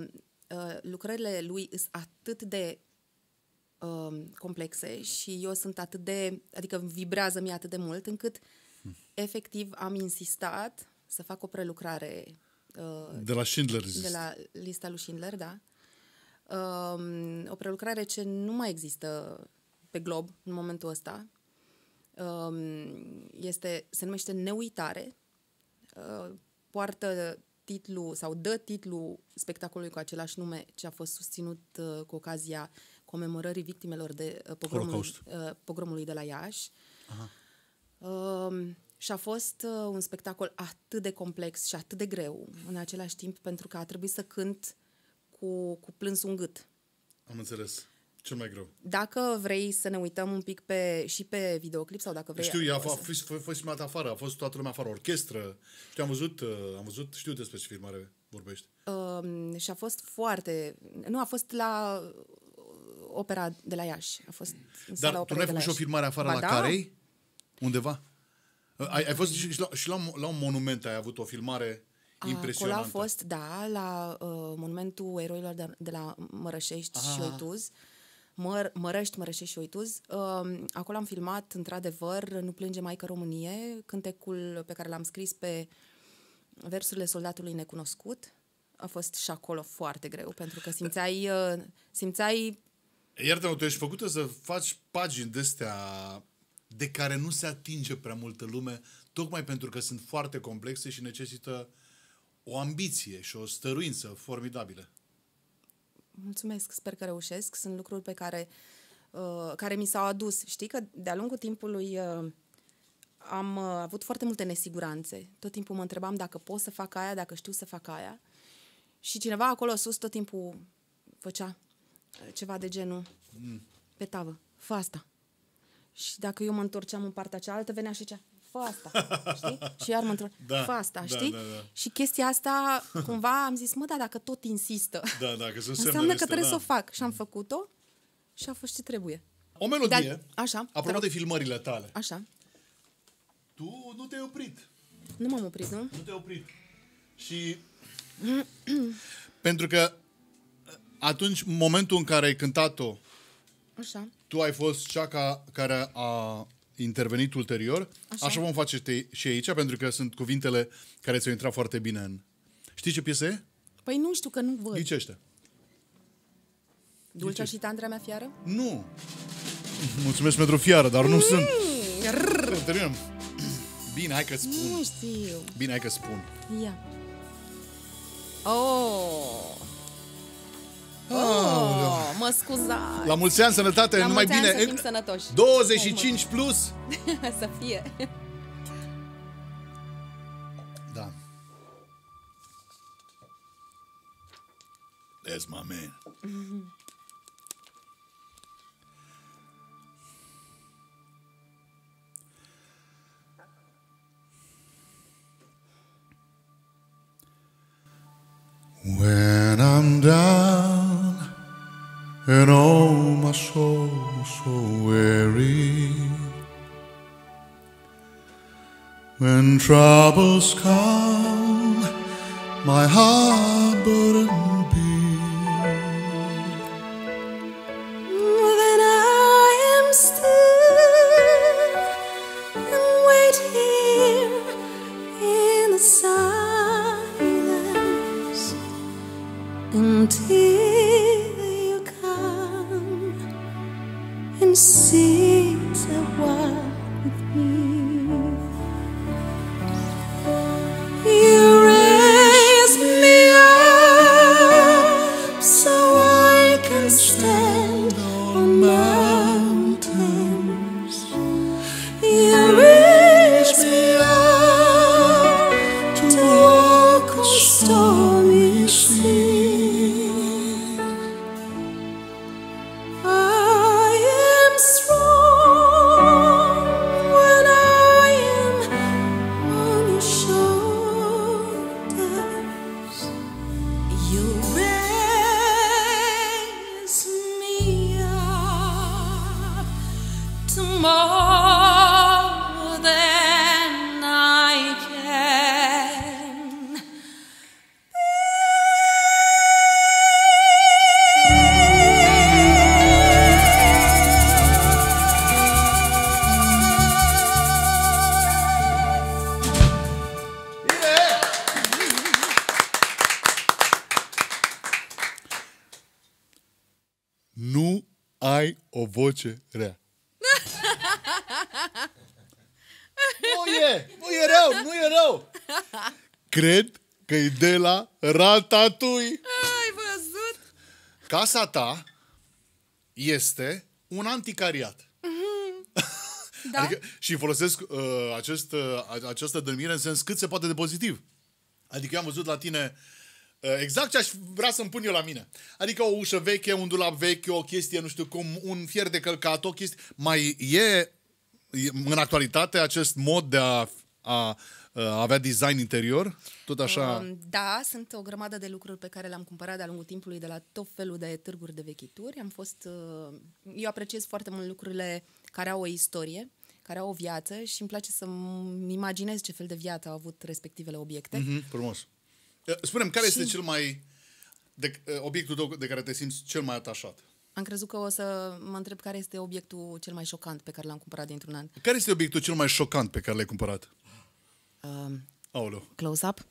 uh, lucrările lui sunt atât de uh, complexe și eu sunt atât de, adică vibrează mie atât de mult încât efectiv am insistat să fac o prelucrare uh, De la Schindler's de la lista lui Schindler, da. Um, o prelucrare ce nu mai există pe glob în momentul ăsta. Um, este, se numește Neuitare. Uh, poartă titlu sau dă titlu spectacolului cu același nume ce a fost susținut uh, cu ocazia comemorării victimelor de uh, pogromului, Holocaust. uh, pogromului de la Iași. Um, și a fost uh, un spectacol atât de complex și atât de greu în același timp pentru că a trebuit să cânt cu, cu plânsul în gât. Am înțeles. Cel mai greu. Dacă vrei să ne uităm un pic pe, și pe videoclip sau dacă vrei... Știu, ea a fost, a fost, fost filmat afară, a fost toată lumea afară, orchestră. Știu, am văzut, uh, am văzut, știu despre ce filmare vorbești. Um, și a fost foarte... Nu, a fost la opera de la Iași. A fost în sala Dar tu operei nu ai de la făcut și o Iași. filmare afară Ba la da. Carei? Undeva? Uh, Ai, ai fost și, și, la, și la, un- la un monument ai avut o filmare impresionantă. Acolo a fost, da, la uh, monumentul eroilor de, de la Mărășești și Oituz. Măr, Mărăști, Mărășești și Oituz. Uh, acolo am filmat, într-adevăr, Nu plânge Maică Românie, cântecul pe care l-am scris pe versurile soldatului necunoscut. A fost și acolo foarte greu, pentru că simțeai, uh, simțeai Iartă-mă, tu ești făcută să faci pagini de astea de care nu se atinge prea multă lume, tocmai pentru că sunt foarte complexe și necesită o ambiție și o stăruință formidabile. Mulțumesc, sper că reușesc. Sunt lucruri pe care, uh, care mi s-au adus. Știi că de-a lungul timpului uh, am uh, avut foarte multe nesiguranțe. Tot timpul mă întrebam dacă pot să fac aia, dacă știu să fac aia. Și cineva acolo sus tot timpul făcea uh, ceva de genul pe tavă, fă asta. Și dacă eu mă întorceam în partea cealaltă, venea și zicea, fă asta, știi? Și iar mă întreb, Da, fă asta, da, știi? da, da. Și chestia asta, cumva am zis, mă, da, dacă tot insistă, Da, da, că sunt înseamnă semnele că trebuie astea, să o da. fac. Și am făcut-o și a fost ce trebuie. O melodie, Dar- așa, te apropo rog. de filmările tale. Așa. Tu nu te-ai oprit. Nu m-am oprit, nu? Nu te-ai oprit. Și pentru că atunci, în momentul în care ai cântat-o, Așa. tu ai fost cea ca, care a intervenit ulterior. Așa, Așa vom face te- și aici, pentru că sunt cuvintele care ți-au intrat foarte bine în... Știi ce piesă e? Păi nu știu că nu văd. Ghicește. Dulcea și tandrea mea fiară? Nu. Mulțumesc pentru fiară, dar nu sunt. Terminăm. Bine, hai că spun. Nu știu. Bine, hai că spun. Ia. Oh. Oh, mă scuzați. La mulți ani, sănătate, La numai mulți ani bine. să fim sănătoși. 25 plus. să fie. Da. That's my man. When I'm down and oh my soul so weary When troubles come, my heart burden be. Then I am still and wait here in the silence until and voce rea. nu e! Nu e rău! Nu e rău! Cred că e de la Ratatouille. Ai văzut? Casa ta este un anticariat. Da. Adică, și folosesc uh, acest, uh, această denumire în sens cât se poate de pozitiv. Adică eu am văzut la tine uh, exact ce aș vrea să-mi pun eu la mine. Adică o ușă veche, un dulap vechi, o chestie, nu știu cum, un fier de călcat, o chestie... Mai e, e în actualitate acest mod de a, a, a avea design interior? Tot așa... Um, Da, sunt o grămadă de lucruri pe care le-am cumpărat de-a lungul timpului de la tot felul de târguri de vechituri. Am fost... uh, Eu apreciez foarte mult lucrurile care au o istorie, care au o viață și îmi place să-mi imaginez ce fel de viață au avut respectivele obiecte. Mhm, frumos. Uh, Spune-mi, care este cel mai... De, uh, obiectul tău de care te simți cel mai atașat? Am crezut că o să mă întreb care este obiectul cel mai șocant pe care l-am cumpărat dintr-un an. Care este obiectul cel mai șocant pe care l-ai cumpărat? Um, Aoleu. Close-up.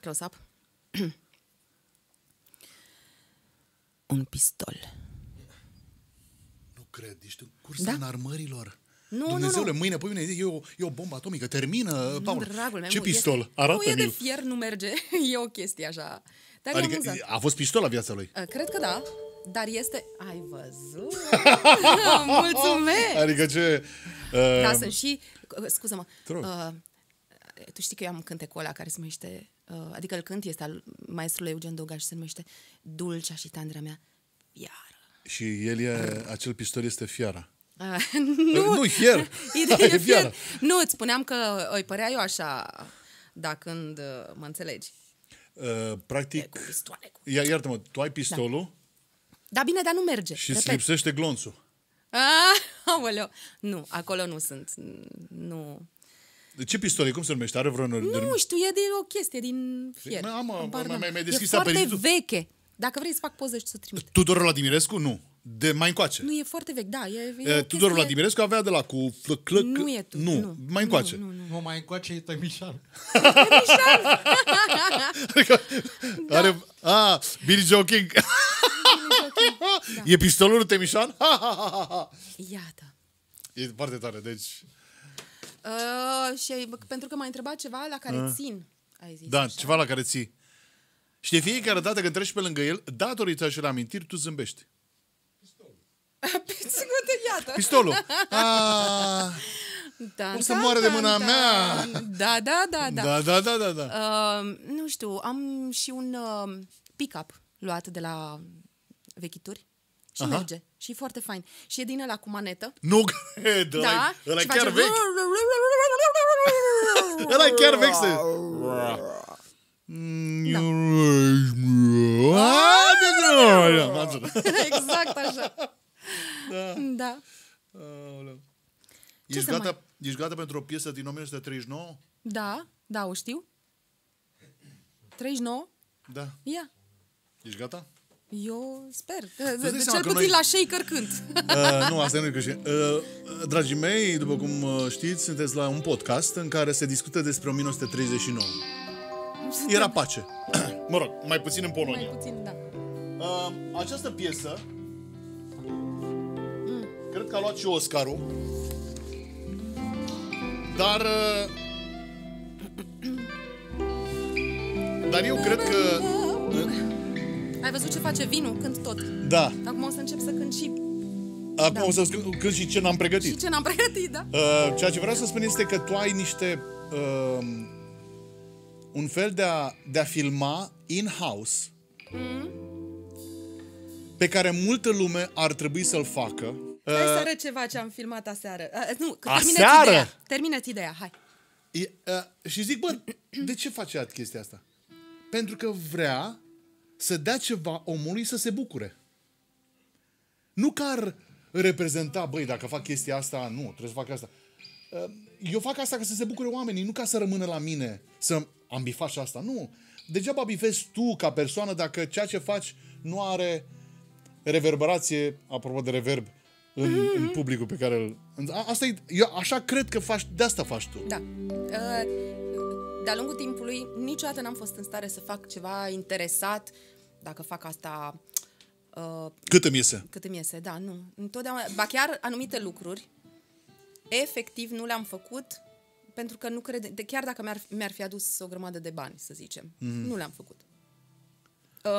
Close-up. Un pistol. Nu cred, ești în cursa Da. da? înarmărilor. Nu, Dumnezeule, nu, nu. mâine, pe mine, e o, e o bombă atomică, termină, Paul. Dragul meu, Ce nu, pistol? Este, arată nu, e de mi fier, nu merge. E o chestie așa. Dar e Adică amuzant. a fost pistol la viața lui. Uh, Cred că da, dar este... Ai văzut? Mulțumesc! Adică ce... Uh, Da, sunt și... uh, Scuză-mă. Te rog. Uh, tu știi că eu am cântecul ăla care se numește... Uh, adică îl cânt, este al maestrului Eugen Dogaș și se numește Dulcea și tandrea mea, iară. Și el e, acel pistol este fiara. Ah, Nu, nu fier. Ideea E e fier. fiară. Nu, îți spuneam că îi părea eu așa, da, când uh, mă înțelegi. Uh, practic, Cu pistoale. Cu... ia, iartă-mă, tu ai pistolul Da, bine, dar nu merge. și îți Repet. lipsește glonțul. Ah, aoleu. Nu, acolo nu sunt. Nu. De ce pistol e? Cum se numește? Are vreo... Nu știu, e de o chestie din fier. Mă, am, Habar mă, n-am. mi-ai- mi-ai E deschis foarte aperitul. veche. Dacă vrei să fac poză și să trimit. Tudor Vladimirescu? Nu. De mai încoace. Nu, e foarte vechi, da. E, e o Uh, Tudor chestie- Vladimirescu avea de la cu flăclăc... Nu e tu. Nu, nu. mai încoace. Nu, nu, nu. Nu mai încoace e Tămișan. Da. Are... Ah, Billy Joe King. E pistolul lui Temișan? Ha, ha, ha, ha, ha. Iată. E foarte tare, deci... Uh, și bă, pentru că m-ai întrebat ceva la care țin, ai zis. Da, așa. ceva la care ții. Și de fiecare dată când treci pe lângă el, datorită acelor amintiri, tu zâmbești. Sigur, iată. Pistolul. Ah, Da, O să moară de mâna mea. Da, da, da, da. da, da, da, da. da. Uh, nu știu, am și un uh, pick-up luat de la vechituri și Aha. merge. Și e foarte fain. Și e din ăla cu manetă. Nu cred, ăla, da? e- ăla e și chiar face... vechi. Ăla e chiar vechi. să- Ah, de- exact așa. Da. Aoleu. Ce Ești să gata, ești gata pentru o piesă din 1939? Da, da, o știu. 39? Da. Ia. Ești gata? Eu sper. dai De seama cel că puțin noi- la shaker cânt. Uh, nu, asta nu e că și... Uh, dragii mei, după cum uh, știți, sunteți la un podcast în care se discută despre 1939. Era pace. mă rog, mai puțin în Polonia. Mai puțin, da. Uh, această piesă cred că a luat și Oscarul. Dar uh, dar eu cred că Ai văzut ce face vinul? Cânt tot. da, Acum o să încep să cânt și, acum o să cânt cânt și ce n-am pregătit. și ce n-am pregătit, da? Uh, ceea ce vreau să spun este că tu ai niște uh, un fel de a, de a filma in-house pe care multă lume ar trebui să-l facă. Hai să Uh, arăt ceva ce am filmat aseară. A, nu, că Aseară? terminați ideea. Terminați ideea, hai. e, uh, și zic, bă, de ce face chestia asta? Pentru că vrea să dea ceva omului să se bucure. Nu că ar reprezenta, băi, dacă fac chestia asta, nu, trebuie să fac asta. Uh, Eu fac asta ca să se bucure oamenii, nu ca să rămână la mine, să am bifat și asta. Nu. Degeaba bifezi tu ca persoană dacă ceea ce faci nu are reverberație, apropo de reverb, în, Mm-hmm. în publicul pe care îl... A- Asta e, eu așa cred că faci, de asta faci tu. Da. Uh, De-a lungul timpului, niciodată n-am fost în stare să fac ceva interesat. Dacă fac asta uh, Cât îmi iese? cât îmi iese, da, nu. Întotdeauna, ba chiar anumite lucruri, efectiv nu le-am făcut pentru că nu cred, de, chiar dacă mi-ar, mi-ar fi adus o grămadă de bani, să zicem. Mm-hmm. Nu le-am făcut.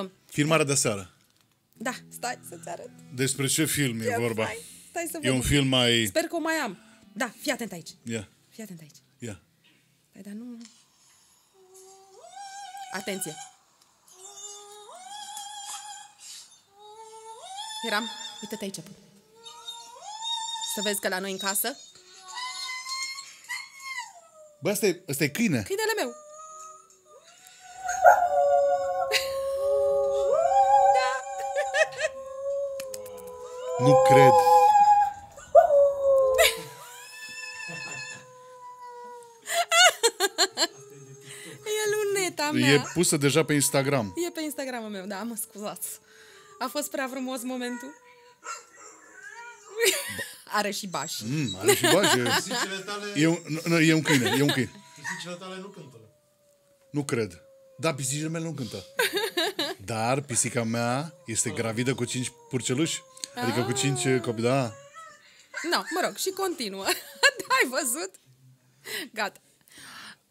Uh, Filmarea de seară. Da, stai să-ți arăt. Despre ce film e Ia, vorba? Stai, stai să E un văd. film mai... Sper că o mai am. Da, fii atent aici. Ia, Fii atent aici. ia. Stai, dar nu... Atenție. Eram... Uite-te aici. Pă. Să vezi că la noi în casă, Bă, asta e, asta e câine. câinele meu. Nu cred. E luneta mea. E pusă deja pe Instagram. E pe Instagramul meu, da, mă scuzați. A fost prea frumos momentul. Are și bași. Mm, are și bani. E, Pisicile tale, e, un, nu, nu, e un câine, e un câine. pisicile tale nu cântă. Nu cred. Da, pisicile mele nu cântă. Dar pisica mea este gravidă cu cinci purceluși. Adică cu cinci Ah. copii, da. No, mă rog, și continuă. da, ai văzut? Gata.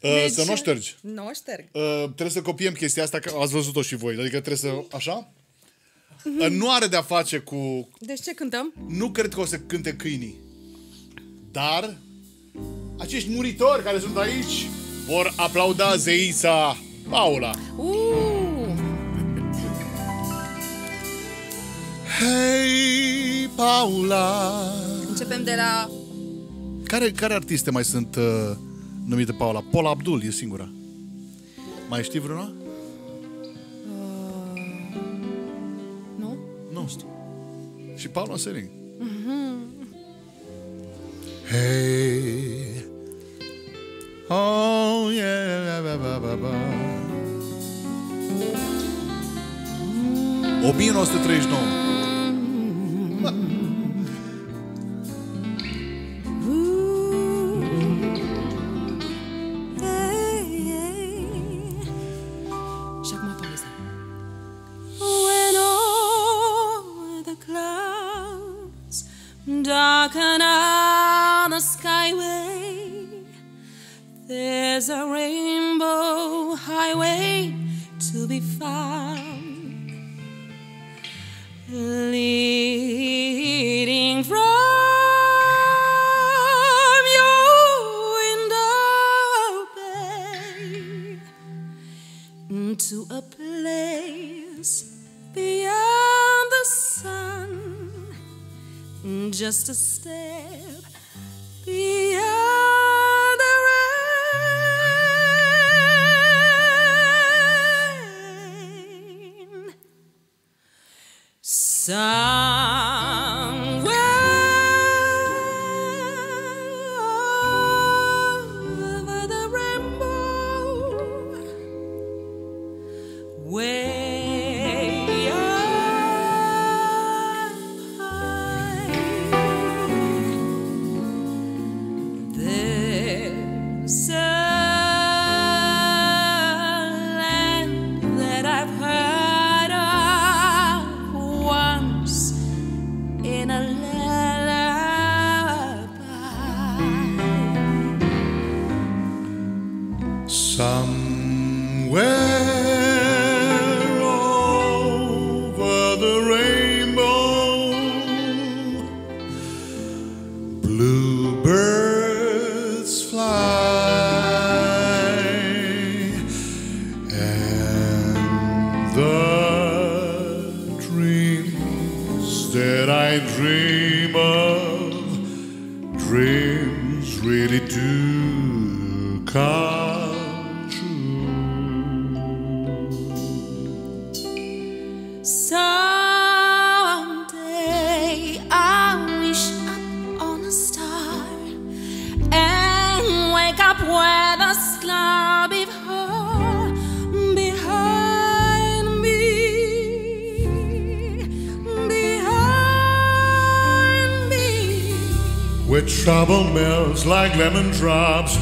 Uh, să nu o ștergi. Nu o șterg. Uh, trebuie să copiem chestia asta, că ați văzut-o și voi. Adică trebuie să... Așa? Uh, nu are de-a face cu... Deci ce cântăm? Nu cred că o să cânte câinii. Dar acești muritori care sunt aici vor aplauda zeița Paula. Uh, Hei, Paula! Începem de la... Care, care artiste mai sunt uh, numite Paula? Paula Abdul e singura. Mai știi vreuna? Uh, nu. Nu știu. Și Paula Sering. Uh-huh. Mm-hmm. Hei! Oh, yeah, ba, ba, ba, ba. Mm. 1939 just a stay. Drops.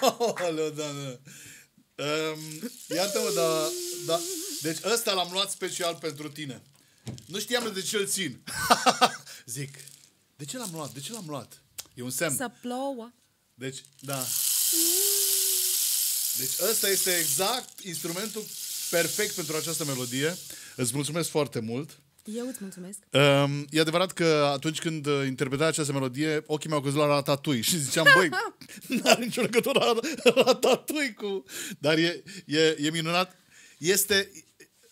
Alo, da, da. Um, Iată-mă, da, da. Deci ăsta l-am luat special pentru tine. Nu știam de ce îl țin. Zic, de ce l-am luat? De ce l-am luat? E un semn. Să plouă. Deci, da. Deci ăsta este exact instrumentul perfect pentru această melodie. Îți mulțumesc foarte mult. Eu îți mulțumesc. Um, e adevărat că atunci când uh, interpretai această melodie, ochii mei au căzut la Ratatouille și ziceam, băi, n-are nicio legătură la Ratatouille cu... Dar e, e, e minunat. Este...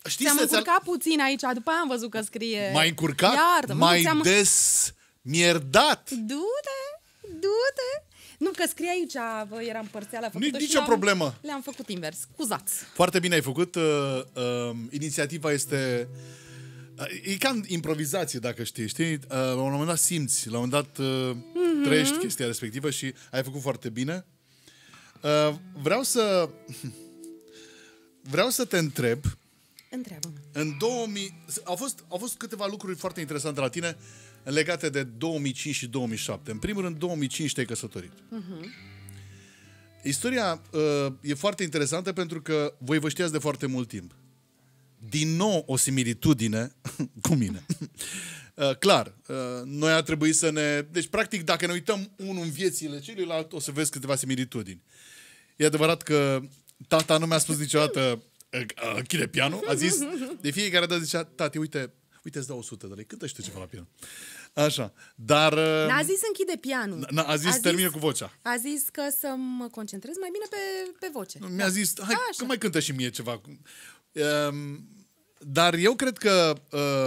Știi Ți-am să-ți încurcat puțin aici, după aia am văzut că scrie... mai încurcat, Iartă, mai nu, ți-am... des mierdat. Du-te, du-te. Nu, că scrie aici, bă, era împărțeală făcută Nu-i și nicio le-am- problemă. Le-am făcut invers. Scuzați. Foarte bine ai făcut. Uh, uh, inițiativa este... Uh, e ca în improvizație, dacă știi. știi? Uh, la un moment dat simți, la un moment dat uh, Mhm. trăiești chestia respectivă și ai făcut foarte bine. Uh, vreau să... Vreau să te întreb, Întreabă-mă. în 2000... Au fost, au fost câteva lucruri foarte interesante la tine legate de 2005 și 2007. În primul rând, 2005 te-ai căsătorit. Istoria uh, e foarte interesantă pentru că voi vă știați de foarte mult timp. Din nou o similitudine cu mine. Uh, clar, uh, noi a trebuit să ne... Deci, practic, dacă ne uităm unul în viețile celuilalt, o să vezi câteva similitudini. E adevărat că tata nu mi-a spus niciodată uh, uh, închide pianul, a zis, de fiecare dată zicea, tati, uite, uite, îți dau 100 de lei, cântă și tu ceva la pian. Așa, dar... uh, N-a zis închide pianul. n- a zis, termină cu vocea. A zis că să mă concentrez mai bine pe, pe voce. Mi-a zis, hai Așa. că mai cântă și mie ceva. Um, dar eu cred că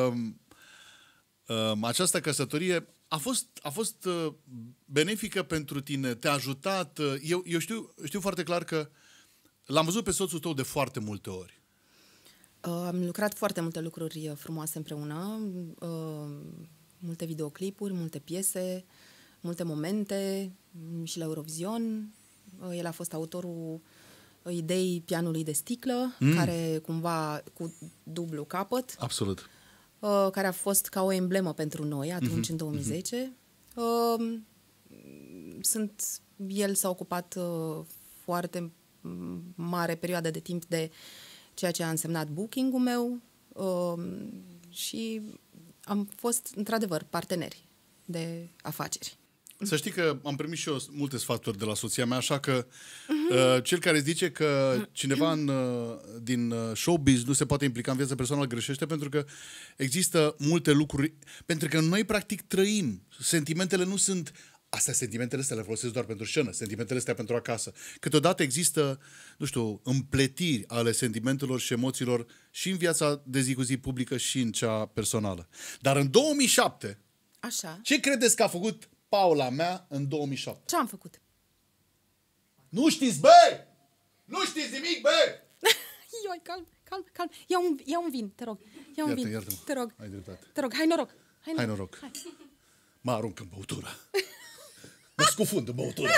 um, um, această căsătorie a fost, a fost uh, benefică pentru tine, te-a ajutat. uh, Eu, eu știu, știu foarte clar că l-am văzut pe soțul tău de foarte multe ori. Uh, am lucrat foarte multe lucruri uh, frumoase împreună, uh, multe videoclipuri, multe piese, multe momente mm, și la Eurovision. Uh, el a fost autorul uh, ideii pianului de sticlă, mm. care cumva cu dublu capăt, Absolut. uh, care a fost ca o emblemă pentru noi atunci, Mhm, în 2010. Uh, sunt, el s-a ocupat uh, foarte m- mare perioadă de timp de ceea ce a însemnat booking-ul meu uh, și am fost, într-adevăr, parteneri de afaceri. Să știi că am primit și eu multe sfaturi de la soția mea, așa că uh, cel care zice că cineva în, uh, din uh, showbiz nu se poate implica în viața personală greșește pentru că există multe lucruri, pentru că noi practic trăim. Sentimentele nu sunt Astea, sentimentele astea le folosesc doar pentru scenă, sentimentele astea pentru acasă. Câteodată există, nu știu, împletiri ale sentimentelor și emoțiilor și în viața de zi cu zi publică și în cea personală. Dar în 2007, Așa. ce credeți că a făcut Paula mea în 2007? Ce am făcut? Nu știți, bă! Nu știți nimic, bă! Ioi, calm, calm, calm. Ia un, ia un vin, te rog. Ia un Iartă, vin. iartă-mă. Te rog. Ai dreptate. Te rog, hai noroc. Hai Hai noroc. noroc. Mă arunc în băutură. Mă scufund în băutură.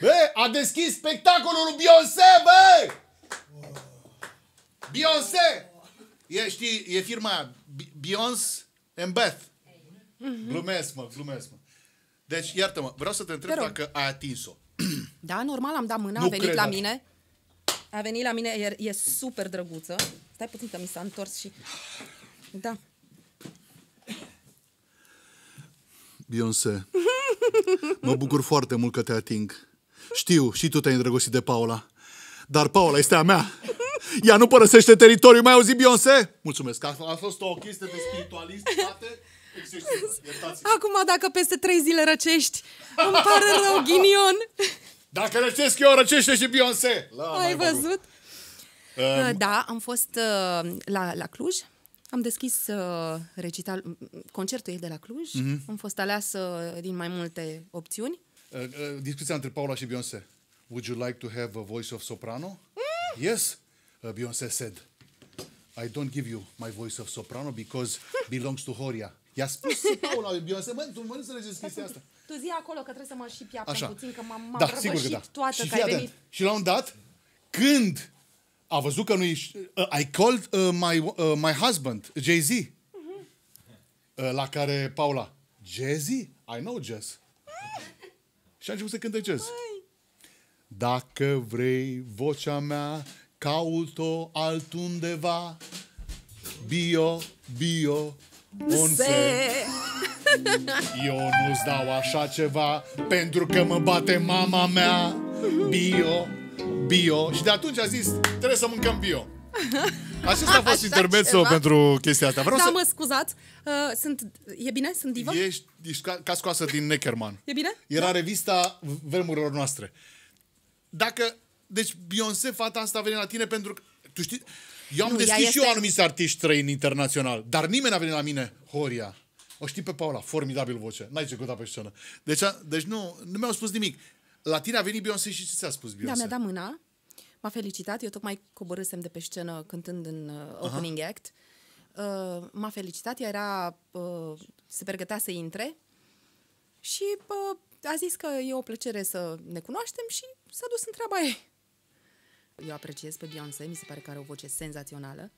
Bă, a deschis spectacolul lui Beyoncé, bă! Beyoncé! E, știi, e firma aia, Be- Beyoncé and Beth. Glumesc, mă, glumesc, mă. Deci, iartă-mă, vreau să te întreb Te rog. dacă ai atins-o. Da, normal, am dat mâna, Nu a venit cred, la da. mine. A venit la mine, e, e super drăguță. Stai puțin că mi s-a întors și... Da. Beyoncé, mă bucur foarte mult că te ating. Știu, și tu te-ai îndrăgostit de Paula. Dar Paula este a mea. Ea nu părăsește teritoriul, mai auzi Beyoncé? Mulțumesc, a, a fost o chestie de spiritualist, frate. Excesivă, iertați-mă. Acum, dacă peste trei zile răcești, îmi pare rău, ghinion. Dacă răcesc eu, răcește și Beyoncé. La, Ai mai văzut? Uh, da, am fost uh, la, la Cluj. Am deschis uh, recital, m- m- concertul ei de la Cluj. Mhm. Am fost aleasă din mai multe opțiuni. Uh, uh, discuția între Paula și Beyoncé. Would you like to have a voice of soprano? Yes. Uh, Beyoncé said, I don't give you my voice of soprano because belongs to Horia. I-a spus Paula lui Beyoncé, mă, tu mă nu înțelegeți chestia asta. Tu zi acolo că trebuie să mă și piaptă Așa. puțin, că m-am, m-am Da, sigur că prăvășit da. toată, și că ai fii venit. atent. Și la un dat, când a văzut că nu-i... Uh, I called uh, my, uh, my husband, Jay-Z. Mhm. Uh, la care Paula, Jay-Z? I know jazz. și a început să cânte jazz. Dacă vrei vocea mea, caut-o altundeva. Bio, bio, onse. Eu nu-ți dau așa ceva pentru că mă bate mama mea. Bio, bio. Și de atunci a zis, trebuie să mâncăm bio. Acesta a fost Așa intermezzo ceva? pentru chestia asta. Vreau Da, să... mă scuzați. Uh, sunt... E bine? Sunt divă? Ești, ești ca, ca scoasă din Neckerman. E bine? Era revista vremurilor noastre. Dacă... Deci Beyoncé, fata asta, a venit la tine pentru că... Tu știi... Eu am Nu, ea deschis și eu este- anumiți artiști străini internațional, dar nimeni n-a venit la mine. Horia. O știi pe Paula, formidabil voce. N-ai ce căuta pe scenă. Deci, a, deci nu, nu mi-au spus nimic. La tine a venit Beyoncé și ce ți-a spus Da, Beyoncé? mi-a dat mâna. M-a felicitat. Eu tocmai coborâsem de pe scenă cântând în uh, opening act. Uh, m-a felicitat. Ea era... Uh, se pregătea să intre. Și uh, a zis că e o plăcere să ne cunoaștem și s-a dus în treaba ei. Eu apreciez pe Beyoncé, mi se pare că are o voce senzațională.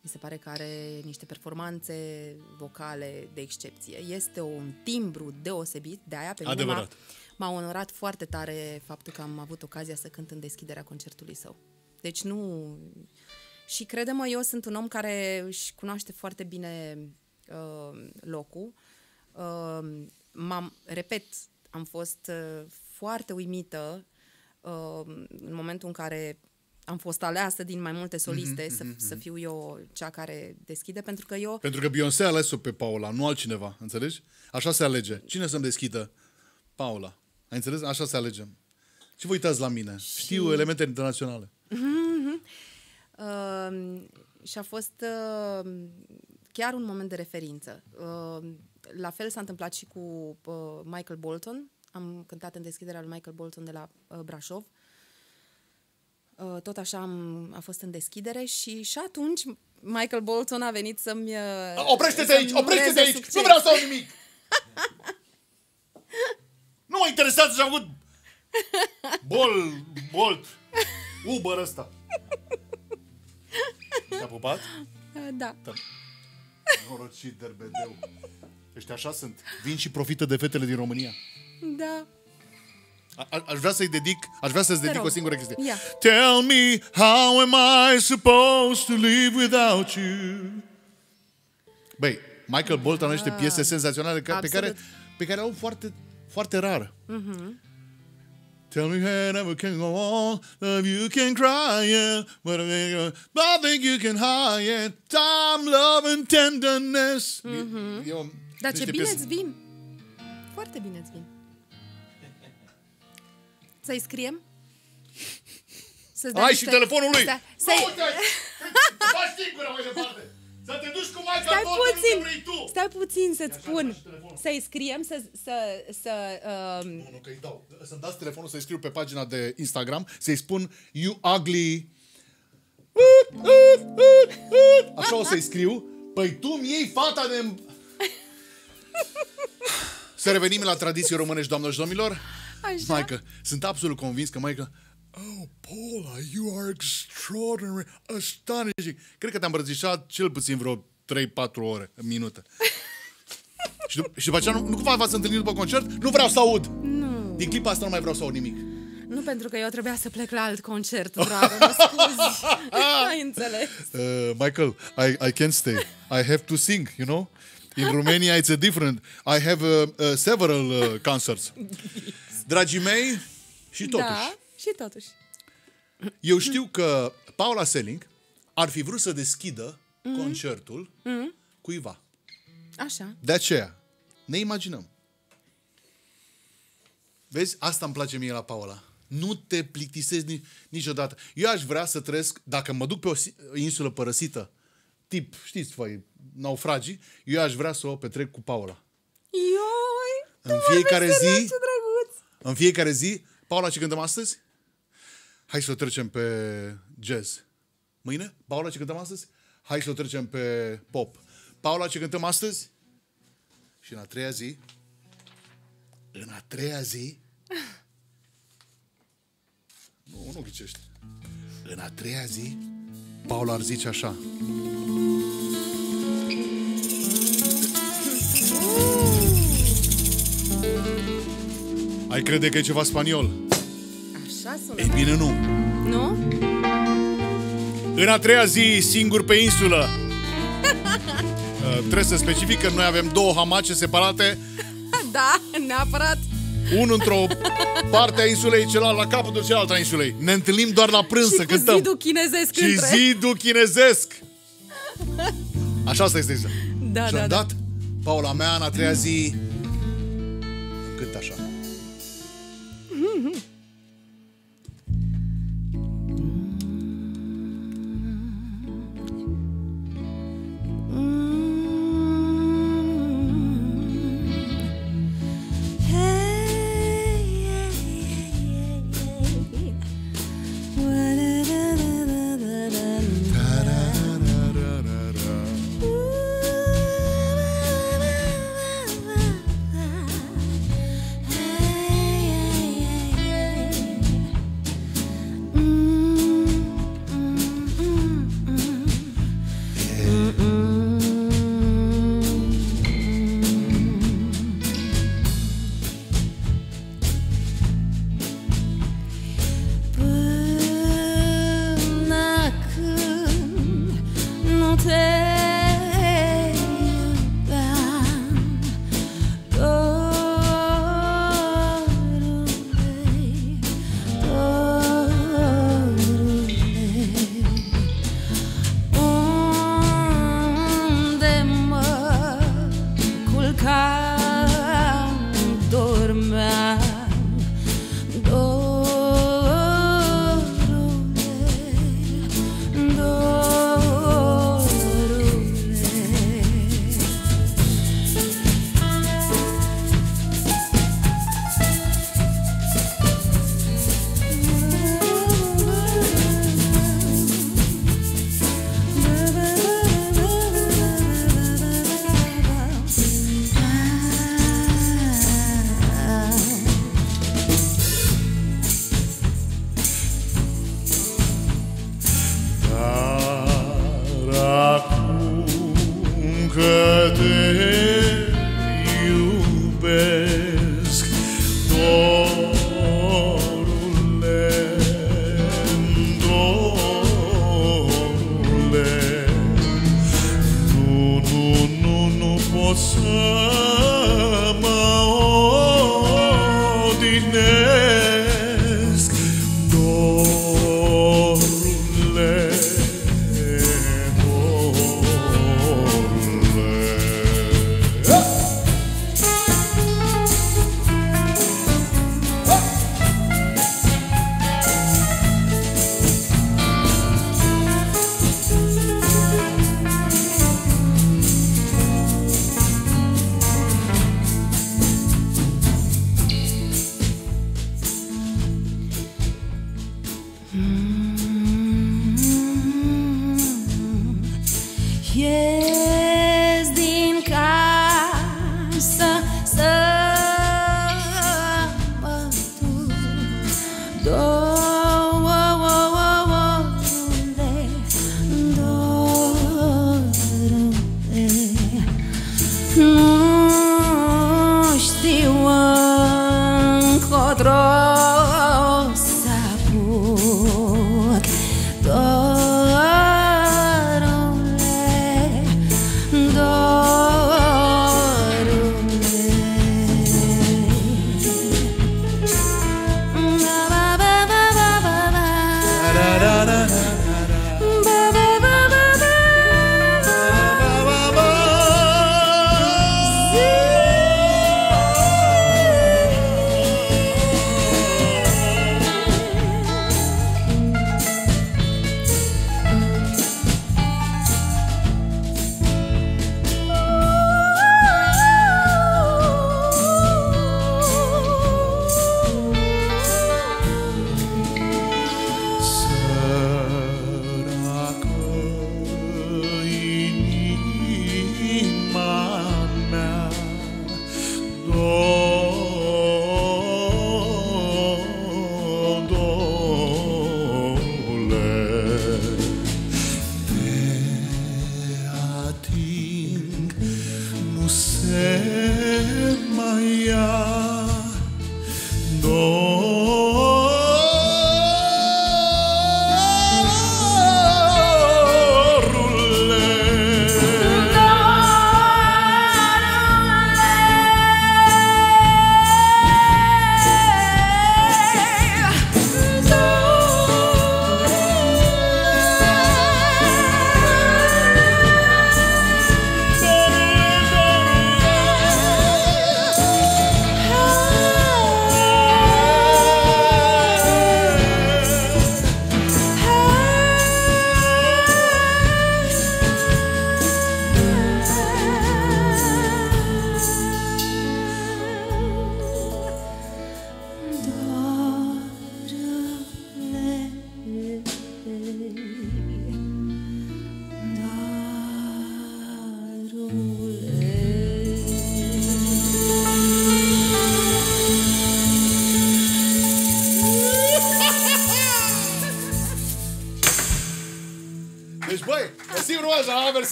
Mi se pare că are niște performanțe vocale de excepție. Este un timbru deosebit, de aia pe mine m-a, Adevărat. m-a onorat foarte tare faptul că am avut ocazia să cânt în deschiderea concertului său. Deci nu... Și crede-mă, eu sunt un om care își cunoaște foarte bine uh, locul. Uh, m-am, repet, am fost uh, foarte uimită uh, în momentul în care am fost aleasă din mai multe soliste Mhm, să, să fiu eu cea care deschide, pentru că eu Pentru că Beyoncé a ales-o pe Paula, nu altcineva. Înțelegi? Așa se alege. Cine să-mi deschidă? Paula. Ai înțeles? Așa se alegem. Și vă uitați la mine. Știu elemente internaționale. Uh, și a fost uh, chiar un moment de referință. Uh, la fel s-a întâmplat și cu uh, Michael Bolton. Am cântat în deschiderea lui Michael Bolton de la uh, Brașov. Uh, tot așa am, a fost în deschidere și și atunci Michael Bolton a venit să-mi... Uh, Oprește-te să-mi aici! Oprește-te ureze aici! succes. Nu vreau să aud nimic! nu mă interesează ce-a făcut Bol, Bolt, Uber ăsta. Te-a pupat? Uh, Da. Norocit, derbedeu. Ăștia așa sunt. Vin și profită de fetele din România. Da. A- a- aș vrea să-i dedic, aș vrea să-ți dedic rog. o singură chestie. Ia. Tell me how am I supposed to live without you? Băi, Michael Bolton are niște piese senzaționale ca, pe absolut. care, pe care au foarte, foarte rar. Tell me how never can go on, love you can cry, yeah, but I think, I think you can hide, yeah. Time, love and tenderness. Eu, Dar ce niște bine piese- îți vin. Foarte bine îți vin. Să-i scriem? Să-ți dea Ai niște- și telefonul lui! Stai, Nu, stai, uite, faci singură mai departe! Să te duci cu Michael stai Bolton unde puțin, vrei tu! stai puțin să-ți așa spun. faci și telefonul. Să-i scriem, să... să, să um, Nu, nu, că-i dau. Să-mi dați telefonul să-i scriu pe pagina de Instagram, să-i spun You ugly... Așa o să-i scriu. Păi tu mi iei fata de... Să revenim la tradiții românești, doamnelor și domnilor. Așa. Michael, sunt absolut convins că Michael... Oh, Paula, you are extraordinary, astonishing. Cred că te-am îmbrățișat cel puțin vreo 3-4 ore, minute. și, dup- și după aceea, nu, nu cumva v-ați întâlnit după concert? Nu vreau să aud! Nu. Din clipa asta nu mai vreau să aud nimic. Nu pentru că eu trebuia să plec la alt concert, dragă, mă scuzi. Ai înțeles. Uh, Michael, I, I can't stay. I have to sing, you know? In Romania it's a different. I have uh, uh, several uh, concerts. Dragii mei, și totuși, Da, și totuși. eu știu că Paula Selling ar fi vrut să deschidă concertul cuiva. Așa. De aceea, ne imaginăm. Vezi? Asta îmi place mie la Paula. Nu te plictisezi ni- niciodată. Eu aș vrea să trăiesc, dacă mă duc pe o si- insulă părăsită, tip, știți voi, naufragii, eu aș vrea să o petrec cu Paula. Ioi! În fiecare meseria, zi, Ce drăguț! În fiecare zi, Paula, ce cântăm astăzi? Hai să o trecem pe jazz. Mâine? Paula, ce cântăm astăzi? Hai să o trecem pe pop. Paula, ce cântăm astăzi? Și în a treia zi, în a treia zi, nu, nu ghicești. În a treia zi, Paula ar zice așa. Ai crede că e ceva spaniol? Așa? Așa sună. Ei bine, nu. Nu? În a treia zi, singur pe insulă. Uh, trebuie să specific că noi avem două hamace separate, Da, neapărat. unul într-o parte a insulei, celălalt la capătul celălalt a insulei. Ne întâlnim doar la prânz Și să cu cântăm. zidul chinezesc Și între. zidul chinezesc. Așa asta este exact. Da, și da, am da. dat Paula mea în a treia zi Până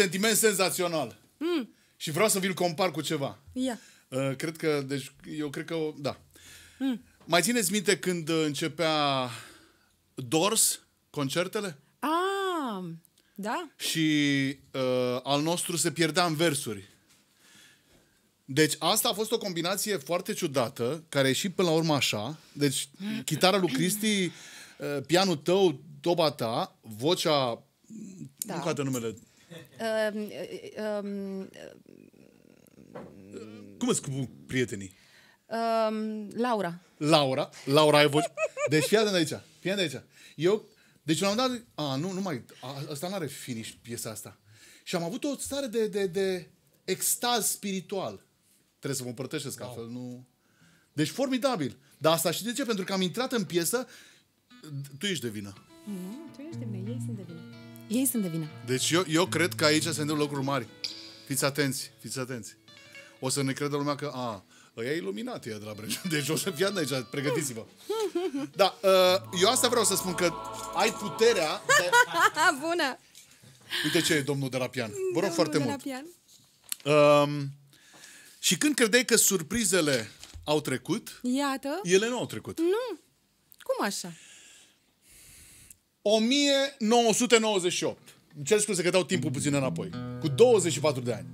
sentiment senzațional. Și vreau să vi-l compar cu ceva. Ia. Uh, cred că, deci, eu cred că, da. Mai țineți minte când uh, începea Doors, concertele? Ah, da? Și uh, al nostru se pierdea în versuri. Deci asta a fost o combinație foarte ciudată, care a ieșit până la urmă așa. Deci chitara lui Cristi, uh, pianul tău, toba ta, vocea... Da. Nu cade numele. Uh, uh, um, Cum îți cu prietenii? um, Laura. Laura. Laura ai voce. Deci fii atent aici. Fii atent aici. Eu, deci la un moment dat, a, nu, nu mai, a, asta n-are finish piesa asta. Și am avut o stare de, de, de extaz spiritual. Trebuie să vă împărtășesc, wow. altfel nu... Deci formidabil. Dar asta știi de ce? Pentru că am intrat în piesă, tu ești de vină. Nu, tu ești de vină, ei sunt de vină. Ei sunt de vină. Deci eu, eu cred că aici se întâmplă lucruri mari. Fiți atenți, fiți atenți. O să ne credă lumea că, a, ăia e iluminat ea de la Brăila. Deci o să fie aici, pregătiți-vă. Da, uh, eu asta vreau să spun că ai puterea de... Bună! Uite ce e domnul de la pian. Vă rog foarte de la mult. pian. Um, și când credeai că surprizele au trecut, Iată. ele nu au trecut. Nu. Cum așa? 1998. Îmi cer scuze că dau timpul puțin înapoi. Cu 24 de ani.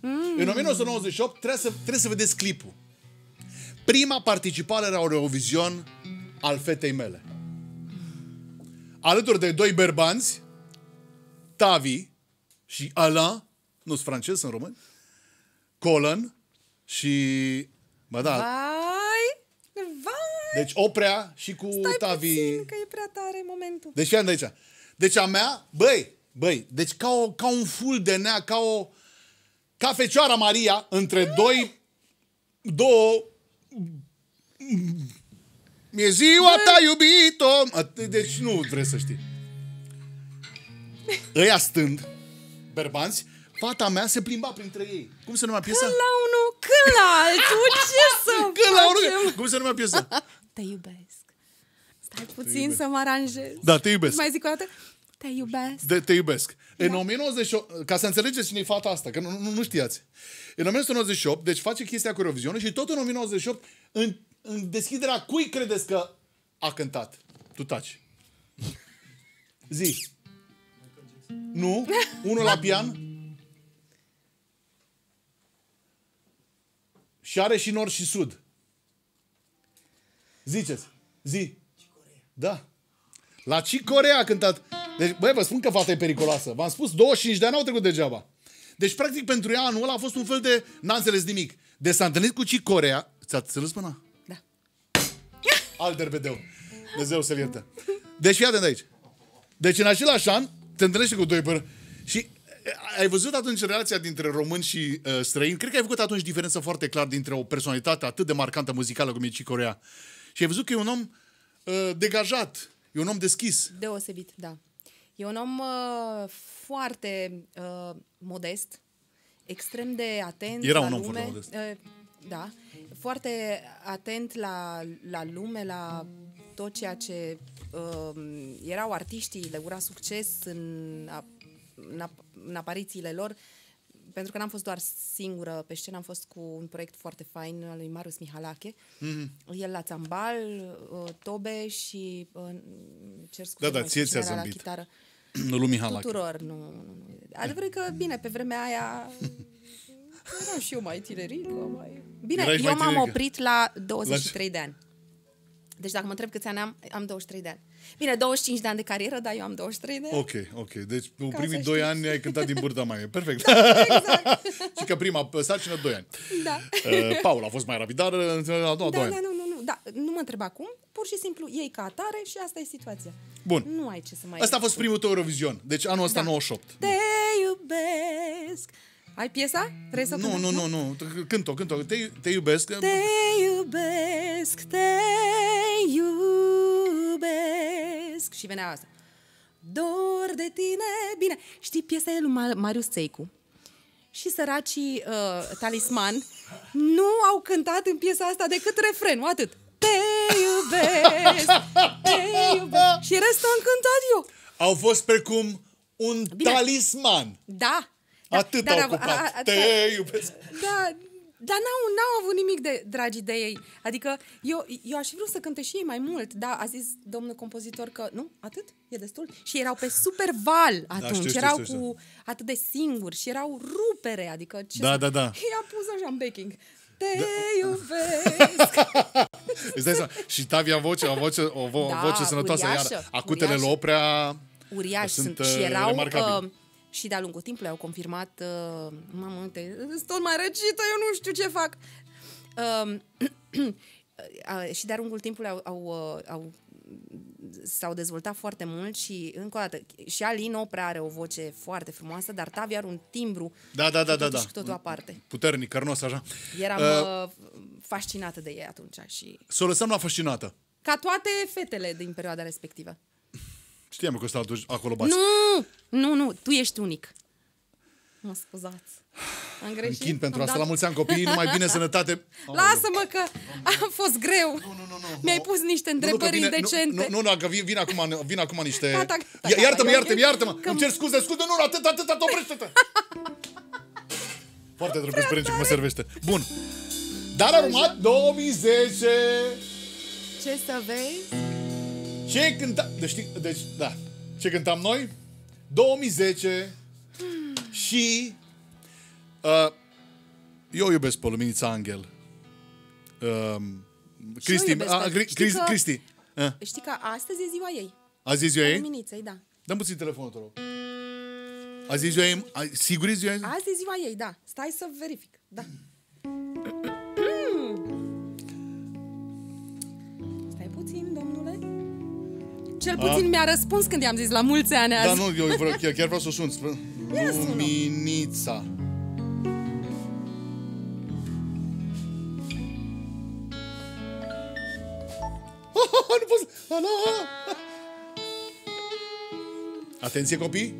Mm. În 1998 trebuie să, trebuie să vedeți clipul. Prima participare la Eurovision al fetei mele. Alături de doi berbanți, Tavi și Alain, nu sunt francez, sunt români, Colin și... Bă, da, Vai! Vai! deci Oprea și cu Stai Tavi... puțin, că e prea tare momentul. Deci fii de aici. Deci a mea, băi, băi, deci ca, o, ca un ful de nea, ca o... Ca Fecioara Maria, între doi... Două... Mi-e ziua ta, iubito! At- Deci nu vreți să știi. Ăia stând, berbanți, fata mea se plimba printre ei. Cum se numea piesa? Când la unul, când la altul, ce să Când la facem? unul, cum se numea piesa? Te iubesc. Stai puțin să mă aranjez. Da, te iubesc. Mai zic o dată? Te iubesc. De, te iubesc. Da. În 1998, ca să înțelegeți cine e fata asta, că nu, nu, nu știați. În 1998, deci face chestia cu Eurovision și tot în 1998, în, în deschiderea cui credeți că a cântat? Tu taci. Zi. Nu? Unul la pian? Și are și nord și sud. Ziceți. Zi. Da. La Cicorea a cântat. Deci, băi, vă spun că fata e periculoasă. V-am spus, 25 de ani au trecut degeaba. Deci, practic, pentru ea anul ăla a fost un fel de... N-a înțeles nimic. De s-a întâlnit cu Cicorea... Ți-a înțeles până? Da. Alt derbedeu. Dumnezeu să-l iertă. Deci, fii atent aici. Deci, în același an, te întâlnești cu doi până... Și ai văzut atunci relația dintre români și uh, străini? Cred că ai făcut atunci diferență foarte clar dintre o personalitate atât de marcantă muzicală cum e Cicorea. Și ai văzut că e un om uh, degajat, e un om deschis. Deosebit, da. E un om uh, foarte uh, modest, extrem de atent Era la un om lume. foarte modest. Uh, da. Foarte atent la, la lume, la tot ceea ce uh, erau artiștii, le ura succes în, a, în, ap- în aparițiile lor. Pentru că n-am fost doar singură pe scenă, am fost cu un proiect foarte fain al lui Marius Mihalache. Mm-hmm. El la țambal, uh, tobe și uh, cer scuze, Da, da, mai ție știu cine ți-a era la zâmbit. chitară. Lui Mihalache. Tuturor, nu, nu, nu. Adevărul e că, bine, pe vremea aia eram și eu mai tinerică, mai... Bine, Erai și eu mai m-am tinerică. oprit la 23 de ani. Deci dacă mă întreb câți ani am, am 23 de ani. Bine, 25 de ani de carieră, dar eu am 23 de ani. Ok, ok. Deci în Ca primii să doi știți. ani ai cântat din burta mai. Perfect. Exact. și că prima sarcină, doi ani. Da. Uh, Paul a fost mai rapid, dar uh, la doua, Da, doi da, ani. nu, nu, nu. Da, nu mă întreb acum, pur și simplu ei ca atare și asta e situația. Bun. Nu ai ce să mai... Asta a fost primul tău Eurovision. Deci anul ăsta Da. 98. Te iubesc. Ai piesa? Trebuie să o Nu, cântăm? nu, nu, nu. Cânt-o, cânt-o. Te, te iubesc. Te iubesc, te iubesc. Și venea asta. Dor de tine. Bine, știi, piesa e lui Ma- Marius Țeicu. Și săracii uh, talisman nu au cântat în piesa asta decât refrenul, atât. te iubesc, te iubesc. Și restul am cântat eu. Au fost precum un Bine. talisman. Da. da Atât dar au a- ocupat. a- a- Te da. iubesc. Da, dar n-au, n-au avut nimic de dragi de ei. Adică eu, eu aș fi vrut să cânte și ei mai mult, dar a zis domnul compozitor că nu, atât, e destul. Și erau pe super val atunci, știu, știu, erau știu, știu. cu atât de singuri și erau rupere, adică ce Da, să- da, da. I-a pus așa în backing. Te iubesc. Îți dai seama? Și Tavia voce, o voce, o, vo, Da, voce sănătoasă, uriașă, iar acutele uriașă. lor prea... Uriași sunt, Sunt, și uh, erau remarcabili. uh, și de-a lungul timpului au confirmat uh, mamă, uite, sunt tot mai răcită, eu nu știu ce fac. Uh, uh, și de-a lungul timpului au, au, uh, au s-au dezvoltat foarte mult și încă o dată, și Alin nu prea are o voce foarte frumoasă, dar Tavi are un timbru Da, da, da, cu da, totul da. și cu totul aparte. Puternic, cărnos, așa. Eram Uh, uh, fascinată de ei atunci și Să o lăsăm la fascinată. ca toate fetele din perioada respectivă. Știam că stau atunci acolo bați. Nu, nu, nu, tu ești unic. Mă scuzați. Am greșit. Închin pentru Am asta. dat- La mulți ani copiii, numai bine, sănătate. Lasă-mă că a fost greu. Nu, nu, nu, nu. Mi-ai pus niște Nu, nu, că întrebări vine, indecente. nu, nu, nu, că vin, vin, acum, vin acum niște... Gata, gata, Ia- gata, Iartă-mă, eu- iartă-mă, eu- iartă-mă! că- Îmi cer scuze, scuze, nu, nu, atât, atât, atât, oprește-te! Foarte drăguț părinte cum mă servește. Bun. Dar a urmat 2010. Ce să vezi? Ce cânta... Deci, știi, deci, da. Ce cântam noi? 2010 și... Uh, eu iubesc pe Luminița Angel. Uh, Cristi, iubesc a, pe- Cri- știi Cristi, că- Cristi. Uh, Știi că astăzi e ziua ei. a zis ziua ei? Luminiței, da. Dăm puțin telefonul, te rog. A zis ziua ei? A, sigur e ziua ei? Azi e ziua ei, da. Stai să verific. Da. Stai puțin, domnule. Cel puțin mi-a răspuns când i-am zis la mulți ani azi. Da, nu, eu vreau, chiar, chiar vreau să o sun. Spre- Ia sună. Luminița. nu pot să... Alo! Atenție, copii!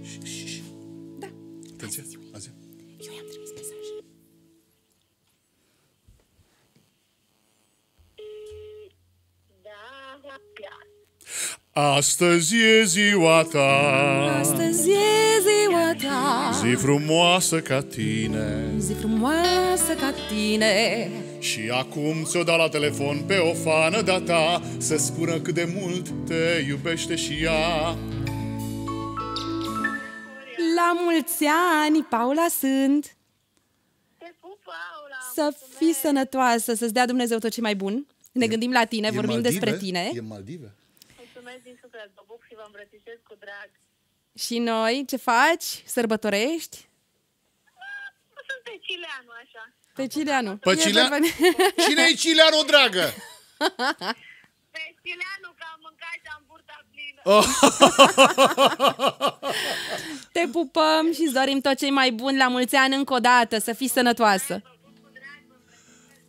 Astăzi e ziua ta, Astăzi e ziua ta. Zi frumoasă ca tine. Zi frumoasă ca tine. Și acum ți-o dau la telefon pe o fană de-a ta Să spună cât de mult te iubește și ea. La mulți ani, Paula sunt. Te pup, Paula! Să fii sănătoasă, să-ți dea Dumnezeu tot ce mai bun. Ne gândim la tine, vorbim despre tine. E Maldive? Mulțumesc din suflet, vă pup și vă îmbrățișez cu drag. Și noi, ce faci? Sărbătorești? Sunt pe Cileanu, așa. Pe Cileanu Pe E Cilea- bine. Cine e Cileanu, dragă? Pe Cileanu, că am mâncat și am burta plină. Oh. Te pupăm și îți dorim tot ce mai bun La mulți ani încă o dată, să fii sănătoasă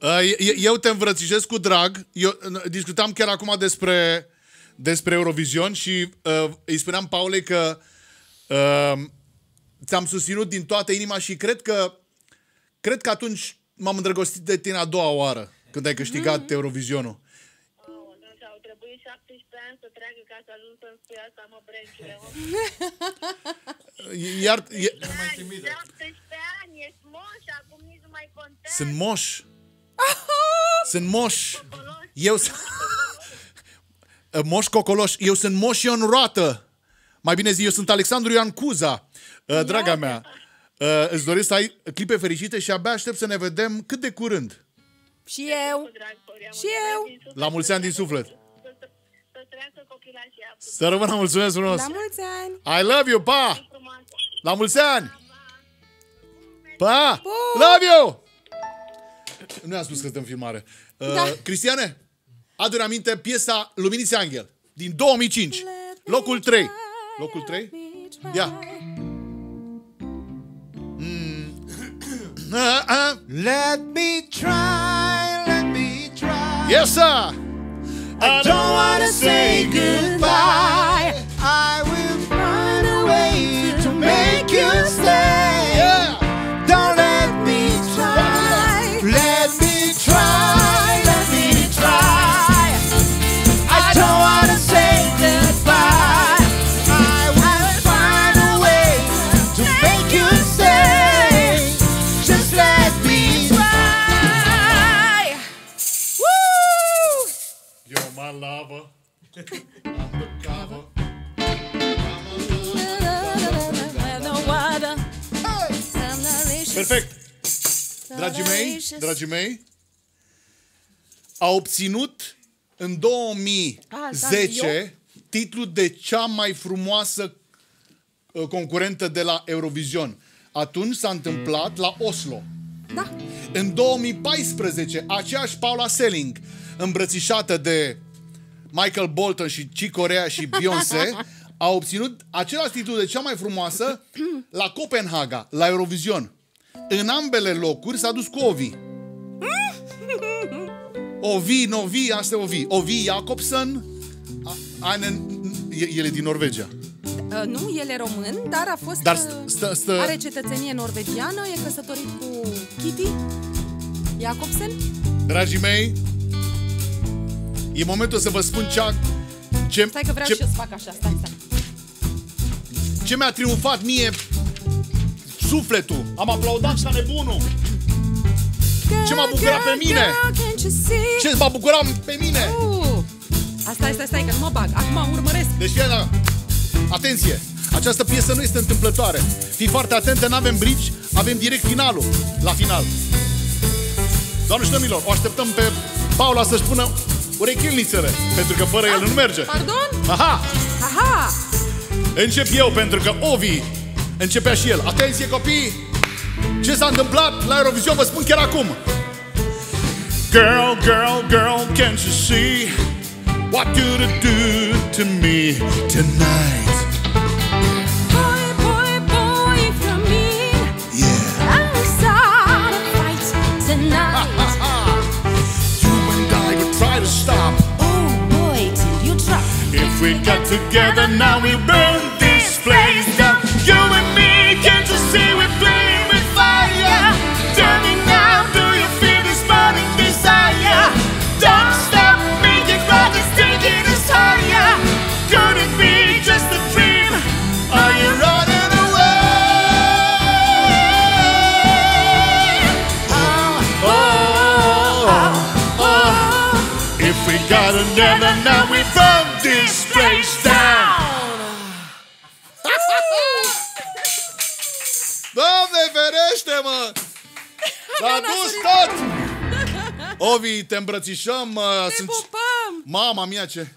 Uh, e- Eu te îmbrățișez cu drag. Eu uh, discutam chiar acum despre, despre Eurovision și uh, îi spuneam Paulei că uh, ți-am susținut din toată inima și cred că cred că atunci m-am îndrăgostit de tine a doua oară când ai câștigat mm. Eurovizionul. Oh, nu știu, au trebuit 17 ani să treacă ca să ajung să-mi spui asta, mă, brencule, mă. Iar e, 17 ani, ești moș, acum nici nu mai contează. sunt moș. Sunt moș. Eu sunt... Moș cocoloș. Eu sunt moș Ion Roată. Mai bine zi, eu sunt Alexandru Ioan Cuza. Uh, Draga mea, uh, îți doresc să ai clipe fericite și abia aștept să ne vedem cât de curând. Și eu Drag, Floria, Și mulțumesc eu. din suflet. La mulți ani din suflet. Să, să, să trăiască copilașia Să rămână, mulțumesc frumos. La mulți ani I love you, pa! frumoasă. La mulți ani! Pa! Love you! Nu am spus că suntem filmare. Uh, Da. Cristiane, adu aminte piesa Luminițe Angel din 2005. Locul 3. Locul 3? Ia. Mm. Ah, ah. Let me try, let me try. Yes, sir! I don't wanna say goodbye. Perfect. Dragii mei, dragii mei, a obținut în Ah, 2010 titlul de cea mai frumoasă uh, concurentă de la Eurovision. Atunci s-a întâmplat la Oslo. Da. În 2014, aceeași Paula Selling, îmbrățișată de Michael Bolton și Chick Corea și Beyoncé, a obținut același titlu de cea mai frumoasă la Copenhaga, la Eurovision. În ambele locuri s-a dus cu Ovi. Ovi, Novi, asta e Ovi. Ovi Jacobsen, a- Anen, e- el e din Norvegia. Uh, nu, el e român, dar a fost... Dar uh, stă- stă- Are cetățenie norvegiană, e căsătorit cu Kitty Jacobsen. Dragii mei, e momentul să vă spun cea, ce, Stai că vreau ce, și eu să fac așa, stai, stai. ce mi-a triumfat mie sufletul. Am aplaudat ca nebunul. Ce m-a bucurat pe mine? Ce m-a bucurat pe mine? Uh, Asta, stai, stai, stai, că nu mă bag. Acum urmăresc. Deci, iată, atenție! Această piesă nu este întâmplătoare. Fii foarte atentă, nu avem bridge, avem direct finalul. La final. Doamne și domnilor, o așteptăm pe Paula să-și pună urechilnițele, pentru că fără el nu merge. Pardon? Aha! Aha! Încep eu, pentru că Ovi începea și el. Atenție, copii! Ce s-a întâmplat la Eurovision, vă spun chiar acum. Girl, girl, girl, can't you see what you do to me tonight? We got together now, we burn this place S-a dus tot! Ovi, te îmbrățișăm. Te sunt... pupăm! Mama mia, ce...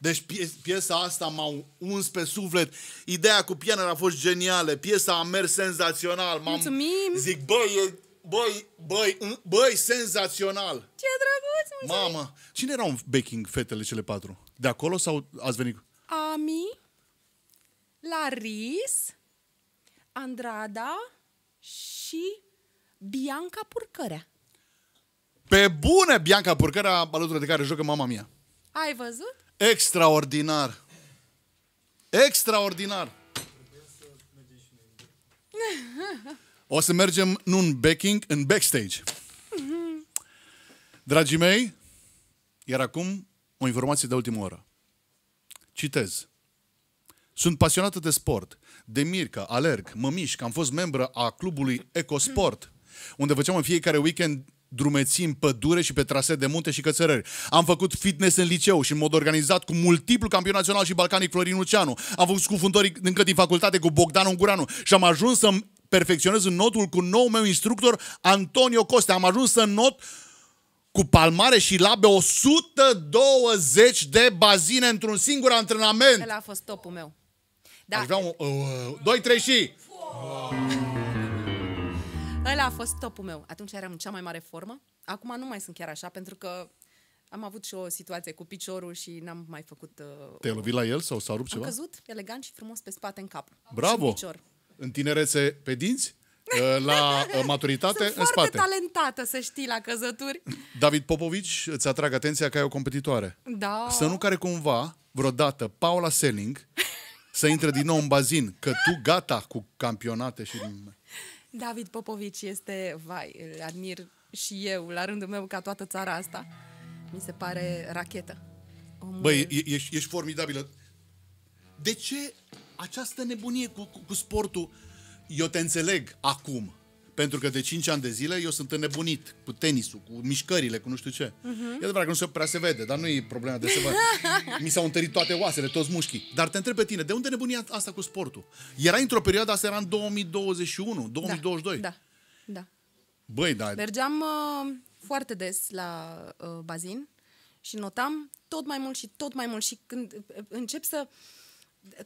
Deci pie- piesa asta m-a uns pe suflet. Ideea cu pianul a fost genială. Piesa a mers senzațional. M-am... Mulțumim! Zic, băi, e... Băi, băi, în- băi, senzațional. Ce drăguț! mulțumim. Mamă, cine erau în backing fetele cele patru? De acolo sau ați venit? cu- Ami, Laris, Andrada și Bianca Purcărea. Pe bune, Bianca Purcărea, alături de care joacă mama mia. Ai văzut? Extraordinar. Extraordinar. O să mergem nu în backing, în backstage. Dragii mei, iar acum o informație de ultimă oră. Citez. Sunt pasionată de sport, de mircă, alerg, mă mișc, am fost membră a clubului Ecosport, unde făceam în fiecare weekend drumeții în pădure și pe trasee de munte și cățărări. Am făcut fitness în liceu și în mod organizat cu multiplu campionat național și balcanic Florin Luceanu. Am făcut scufundări încă din facultate cu Bogdan Ungureanu și am ajuns să perfecționez în notul cu nou meu instructor Antonio Coste. Am ajuns să not cu palmare și labe 120 de bazine într-un singur antrenament. Ăla a fost topul meu. Da. Da, Aș vrea un... Uh, doi, trei și... ăla a fost topul meu. Atunci eram în cea mai mare formă. Acum nu mai sunt chiar așa, pentru că am avut și o situație cu piciorul și n-am mai făcut... Uh, Te-ai lovit la el sau s-a rupt am ceva? căzut elegant și frumos pe spate în cap. Și Bravo! în picior. În tinerețe pe dinți, uh, la uh, maturitate Sunt în foarte spate. talentată, să știi, la căzături. David Popovici îți atrag atenția că ai o competitoare. Da. Să nu care cumva, vreodată, Paula Selling să intre din nou în bazin, că tu gata cu campionate și... David Popovici este, vai, îl admir și eu, la rândul meu, ca toată țara asta. Mi se pare rachetă. Omul... Băi, e- ești, ești formidabilă. De ce această nebunie cu, cu, cu sportul? Eu te înțeleg acum. Pentru că de 5 ani de zile eu sunt înnebunit cu tenisul, cu mișcările, cu nu știu ce. Mhm. E adevărat că nu se prea se vede, dar nu e problema de să văd. Mi s-au întărit toate oasele, toți mușchii. Dar te întreb pe tine, de unde nebunia asta cu sportul? Era într-o perioadă, asta era în 2021, 2022. Da, da. Băi, da, Mergeam uh, foarte des la uh, bazin și notam tot mai mult și tot mai mult și când uh, încep să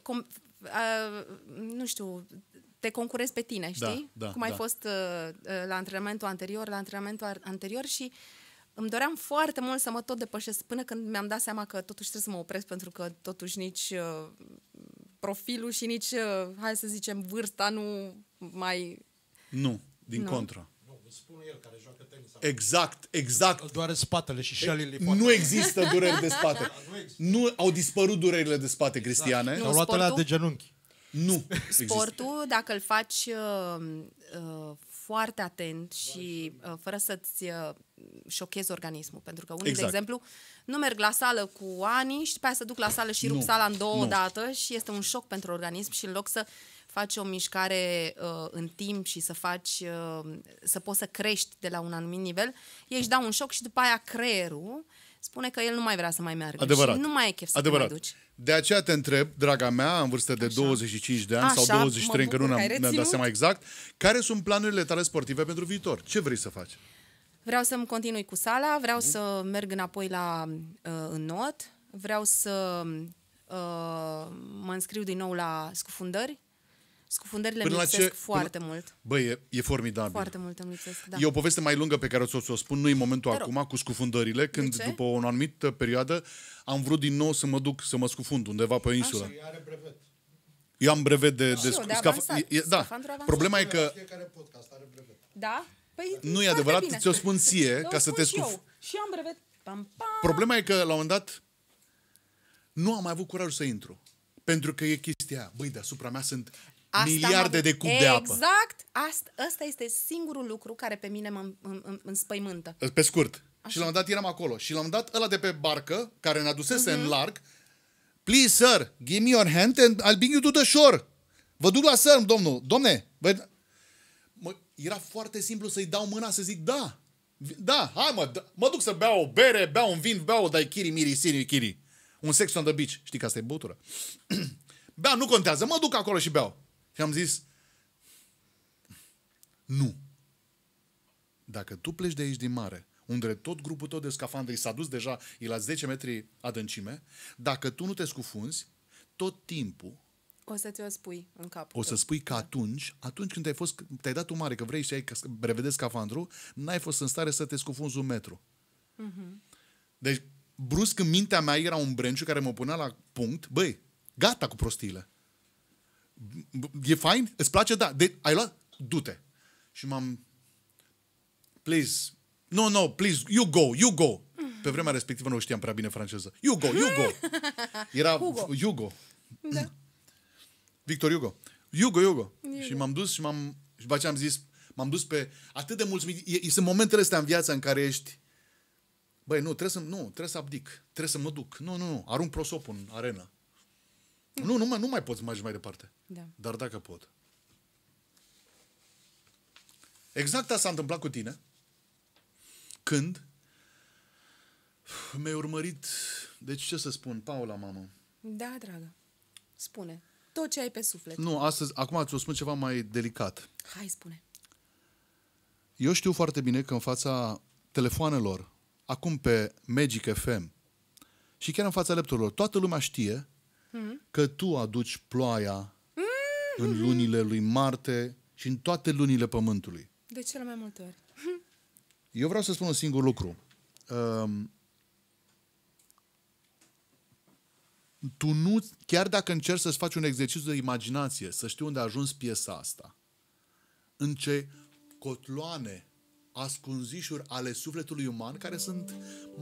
com, uh, nu știu, te concurezi pe tine, Da, știi? da, Cum ai da. fost uh, uh, la antrenamentul anterior, la antrenamentul ar- anterior și îmi doream foarte mult să mă tot depășesc până când mi-am dat seama că totuși trebuie să mă opresc pentru că totuși nici uh, profilul și nici, uh, hai să zicem, vârsta nu mai... nu, din Nu. contra. Nu, îți spune el care joacă tenis. Exact, exact. Îl doare spatele și șalile Nu există dureri de spate. Nu au dispărut durerile de spate, Cristiane. Au luat alea sportul? de genunchi. Nu. Există. Sportul, dacă îl faci uh, uh, foarte atent și uh, fără să-ți uh, șochezi organismul, pentru că unii, Exact. de exemplu, nu merg la sală cu ani și după aia se duc la sală și rup Nu, sala în două nu. dată și este un șoc pentru organism și în loc să faci o mișcare uh, în timp și să faci, uh, să poți să crești de la un anumit nivel, ei își dau un șoc și după aia creierul spune că el nu mai vrea să mai meargă Adevărat. și nu mai e chef să Adevărat. te mai duci. De aceea te întreb, draga mea, în vârstă de 25 de ani Așa, sau 23, mă încă nu bucur că ne-am, ai ne-am dat reținut. seama exact, care sunt planurile tale sportive pentru viitor? Ce vrei să faci? Vreau să-mi continui cu sala, vreau să merg înapoi la uh, înnot, vreau să uh, mă înscriu din nou la scufundări. Scufundările Până îmi la lipsesc ce- foarte până- mult. Băi, e, e formidabil. Foarte mult îmi lipsesc, da. E o poveste mai lungă pe care o să o spun, nu e momentul Te rog. acum, cu scufundările, când ce? după o anumită perioadă am vrut din nou să mă duc să mă scufund undeva pe o insulă. Are brevet. Eu am brevet de, Și de, eu, scu- de scaf- avansat, e- e- Da, scafandru avansat. problema e că Fiecare podcast are brevet. Da? Păi, nu e foarte adevărat, bine. ți-o spun ție, Eu ca să spun te și scuf... eu. Și eu am brevet. Pam, pam. Problema e că, la un moment dat, nu am mai avut curajul să intru. Pentru că e chestia aia. Băi, deasupra mea sunt Asta miliarde am avut- de cub de apă. Exact! Asta, asta este singurul lucru care pe mine mă îm- îm- îm- înspăimântă. Pe scurt. Și la un moment dat eram acolo. Și la un moment dat ăla de pe barcă, care ne adusese Mhm. în larg, Please, sir, give me your hand and I'll bring you to the shore. Vă duc la sărm, domnul. Domne, vă... Mă, era foarte simplu să-i dau mâna să zic da. Da, hai mă, da. mă duc să beau o bere, beau un vin, beau o daiquiri, miri, sini, kiri. Un sex on the beach. Știi că asta e băutură. beau, nu contează, mă duc acolo și beau. Și am zis, nu. Dacă tu pleci de aici din mare, unde tot grupul tău de scafandri s-a dus deja, e la 10 metri adâncime, dacă tu nu te scufunzi, tot timpul O să ți-o spui în cap. o să spui că atunci, atunci când te-ai, fost, te-ai dat tu mare că vrei și ai cas- brevet de scafandru, n-ai fost în stare să te scufunzi un metru. Deci, brusc în mintea mea era un brenciu care mă punea la punct, băi, gata cu prostiile. B- E fain? Îți place? Da. De, ai luat? Du-te. Și m-am... Please. No, no, please, you go, you go. Pe vremea respectivă nu știam prea bine franceză. You go, you go. Era Hugo. Hugo. Da. Victor Hugo. Hugo, Hugo. Și m-am dus și m-am... Și după aceea am zis, m-am dus pe atât de mulțumit. E, e, sunt momentele astea în viața în care ești... Băi, nu, trebuie să, nu, trebuie să abdic. Trebuie să mă duc. Nu, nu, nu. Arunc prosopul în arenă. Nu, nu mai, nu mai pot să mergi mai departe. Da. Dar dacă pot. Exact asta s-a întâmplat cu tine. Când mi-ai urmărit... Deci ce să spun, Paula, mamă? Da, dragă. Spune. Tot ce ai pe suflet. Nu, astăzi, acum ți-o spun ceva mai delicat. Hai, spune. Eu știu foarte bine că în fața telefoanelor, acum pe Magic FM și chiar în fața laptopurilor, toată lumea știe că tu aduci ploaia în lunile lui Marte și în toate lunile Pământului. De cele mai multe ori. Eu vreau să spun un singur lucru. Um, tu nu, chiar dacă încerci să-ți faci un exercițiu de imaginație, să știi unde a ajuns piesa asta, în ce cotloane, ascunzișuri ale sufletului uman, care sunt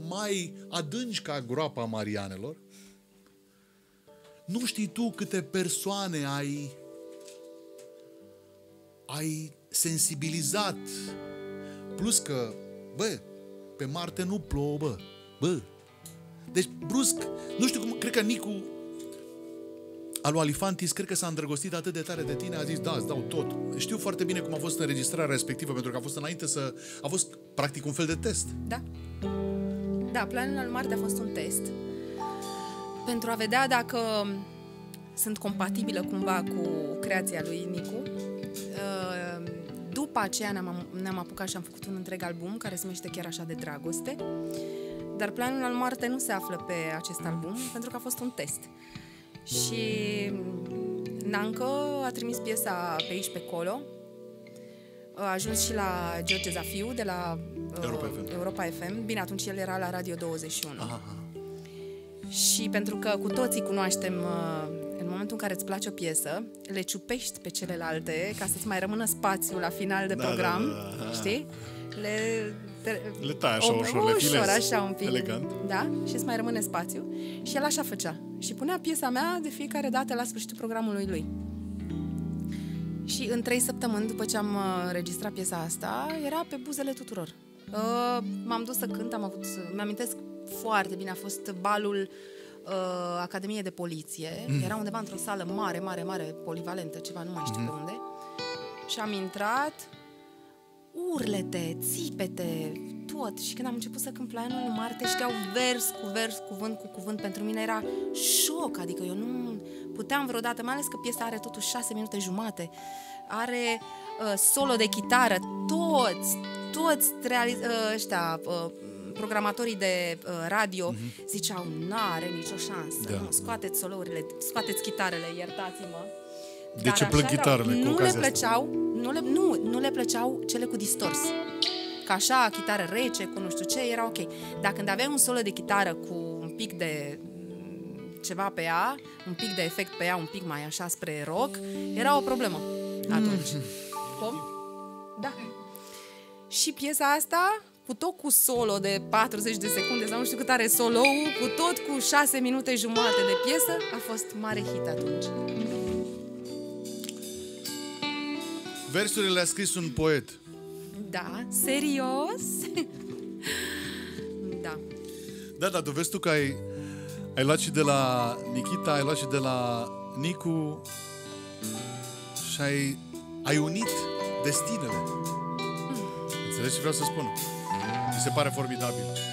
mai adânci ca groapa Marianelor, nu știi tu câte persoane ai ai sensibilizat Plus că, bă, pe Marte nu plouă, bă. Bă. Deci, brusc, nu știu cum, cred că Nicu Alu Alifantis, cred că s-a îndrăgostit atât de tare de tine, a zis, da, îți dau tot. Știu foarte bine cum a fost înregistrarea respectivă, pentru că a fost înainte să... A fost practic un fel de test. Da. Da, planul al Marte a fost un test pentru a vedea dacă sunt compatibilă cumva cu creația lui Nicu. Uh, După aceea ne-am, ne-am apucat și am făcut un întreg album care se numește chiar așa de dragoste. Dar planul al Marte nu se află pe acest album pentru că a fost un test. Și Nancă a trimis piesa pe aici pe acolo. A ajuns și la George Zafiu de la uh, Europa FM. Europa FM. Bine, atunci el era la Radio 21. Aha, aha. Și pentru că cu toții cunoaștem, uh, în momentul în care îți place o piesă, le ciupești pe celelalte ca să-ți mai rămână spațiu la final de Da, program, da, da, da. știi? Le, te, Le tai așa o- ușor, le ușor, filezi. așa un pic. Elegant. Da? Și îți mai rămâne spațiu. Și el așa făcea. Și punea piesa mea de fiecare dată la sfârșitul programului lui. Și în trei săptămâni după ce am uh, înregistrat piesa asta, era pe buzele tuturor. Uh, m-am dus să cânt, am avut, mi-amintesc foarte bine, a fost balul uh, Academiei de Poliție. Mm. Era undeva într-o sală mare, mare, mare, polivalentă, ceva, nu mai știu Mhm. pe unde. Și am intrat, urlete, țipete, tot. Și când am început să cânt planul în Marte, știau vers cu vers, cuvânt cu cuvânt. Pentru mine era șoc, adică eu nu puteam vreodată, mai ales că piesa are totuși șase minute jumate. Are uh, solo de chitară, toți, toți reali- uh, ăștia, uh, programatorii de uh, radio mm-hmm. ziceau, n-are nicio șansă, Da. nu, scoateți solourile, scoateți chitarele, iertați-mă. De Dar ce așa plâng erau. chitarele cu Nu le ocazia asta? plăceau, nu le, nu, nu le plăceau cele cu distors. Ca așa, chitară rece, cu nu știu ce, era ok. Dar când aveai un solo de chitară cu un pic de mm, ceva pe ea, un pic de efect pe ea, un pic mai așa spre rock, era o problemă atunci. Cum? Da. Și piesa asta, cu tot cu solo de 40 de secunde sau nu știu cât are solo cu tot cu 6 minute jumate de piesă, a fost mare hit atunci. Versurile le-a scris un poet. Da, serios? da. Da, da, tu vezi tu că ai, ai luat și de la Nikita, ai luat și de la Nicu și ai, ai unit destinele. Înțelegi ce vreau să spun? Mi se pare formidabil.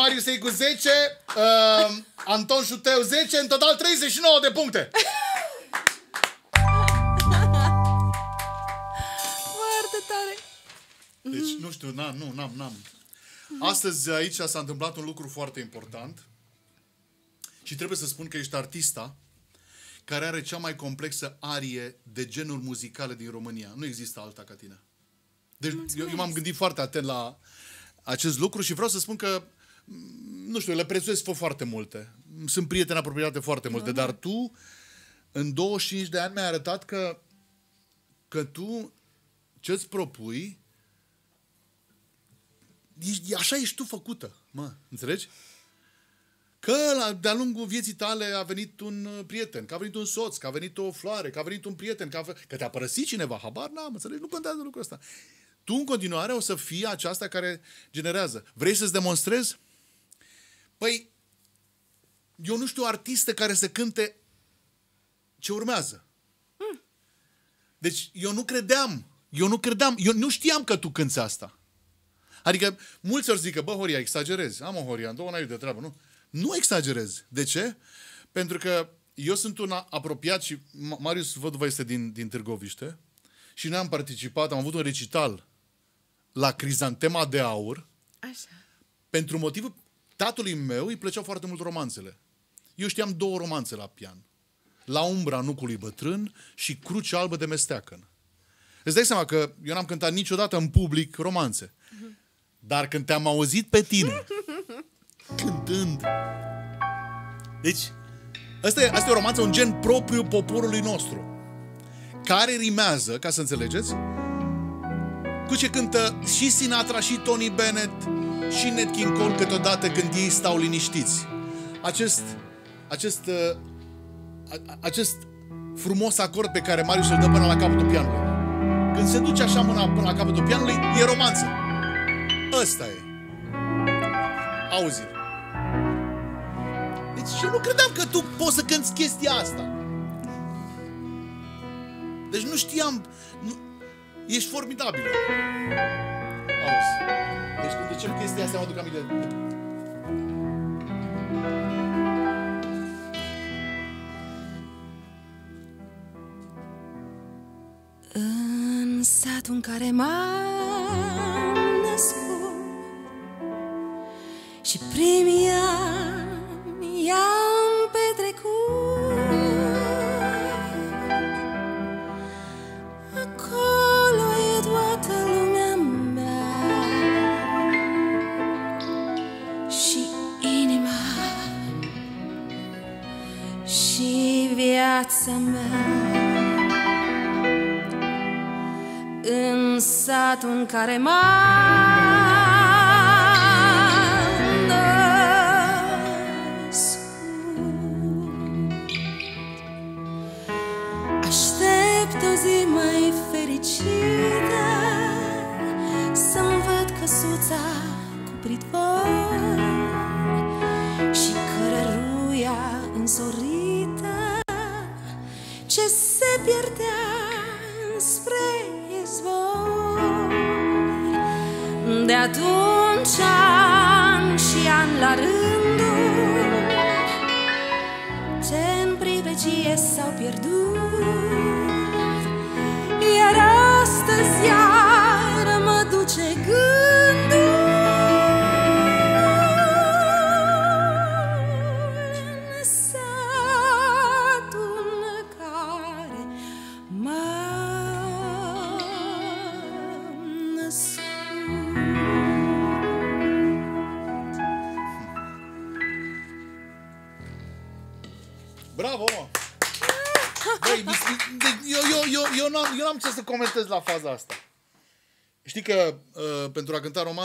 Andrei 10, Marius Eicu 10, uh, Anton Șuteu 10, în total 39 de puncte. Foarte tare. Deci, nu știu, n-am, nu, n-am, n-am. Astăzi aici s-a întâmplat un lucru foarte important și trebuie să spun că ești artista care are cea mai complexă arie de genuri muzicale din România. Nu există alta ca tine. Deci eu, eu m-am gândit foarte atent la acest lucru și vreau să spun că m, nu știu, le prețuiesc fă foarte multe. Sunt prieteni apropiate foarte multe, dar tu în 25 de ani mi-ai arătat că că tu ce-ți propui ești, așa ești tu făcută, mă, înțelegi? Că la, de-a lungul vieții tale a venit un uh, prieten, că a venit un soț, că a venit o floare, că a venit un prieten, că, a, că te-a părăsit cineva, habar n-am, înțelegi? Nu contează lucrul ăsta. Tu în continuare o să fii aceasta care generează. Vrei să-ți demonstrezi? Păi, eu nu știu o artistă care să cânte ce urmează. Deci eu nu credeam, eu nu credeam, eu nu știam că tu cânti asta. Adică mulți ori zic că, bă, Horia, exagerezi. Am o Horia, două n de treabă, nu? Nu exagerez. De ce? Pentru că eu sunt un apropiat și Ma- Marius Văduva este din, din Târgoviște și noi am participat, am avut un recital la Crizantema de Aur Așa. pentru motivul tatălui meu îi plăceau foarte mult romanțele. Eu știam două romanțe la pian. La umbra nucului bătrân și Crucea albă de mesteacăn. Îți dai seama că eu n-am cântat niciodată în public romanțe. Dar când te-am auzit pe tine cântând... Deci, asta e, asta e o romanță, un gen propriu poporului nostru. Care rimează, ca să înțelegeți, cu ce cântă și Sinatra și Tony Bennett și Nat King Cole câteodată când ei stau liniștiți. Acest, acest, uh, a- a- acest frumos acord pe care Marius îl dă până la capătul pianului. Când se duce așa mâna până la capătul pianului, e romanță. Ăsta e. Auzi. Deci eu nu credeam că tu poți să cânti chestia asta. Deci nu știam... Nu, ești formidabilă. Auzi. Deci când zicem chestia asta, mă aduc aminte. În satul în care m-am satul în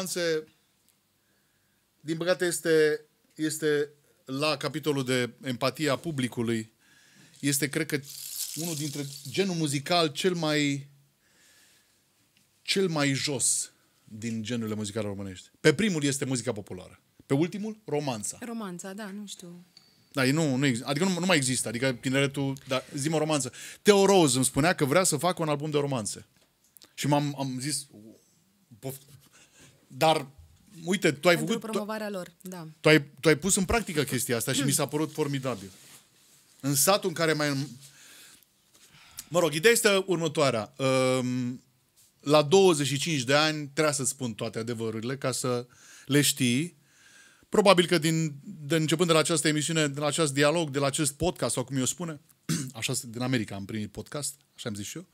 a cânta romanțe, din păcate este, este la capitolul de empatia publicului, este, cred că, unul dintre genul muzical cel mai cel mai jos din genurile muzicale românești. Pe primul este muzica populară. Pe ultimul, romanța. Romanța, da, nu știu. Da, e nu, nu există. Adică nu, nu mai există. Adică tineretul, da, zi o romanță. Teo Rose îmi spunea că vrea să facă un album de romanțe. Și m-am am zis, poft... dar uite, tu ai Pentru făcut, tu, promovarea lor, da. tu, ai, tu ai pus în practică chestia asta și mi s-a părut formidabil. În satul în care mai... Mă rog, ideea este următoarea. Um, la 25 de ani trebuie să spun toate adevărurile ca să le știi. Probabil că din, de începând de la această emisiune, de la acest dialog, de la acest podcast, sau cum eu spune, așa din America am primit podcast, așa am zis și eu, um,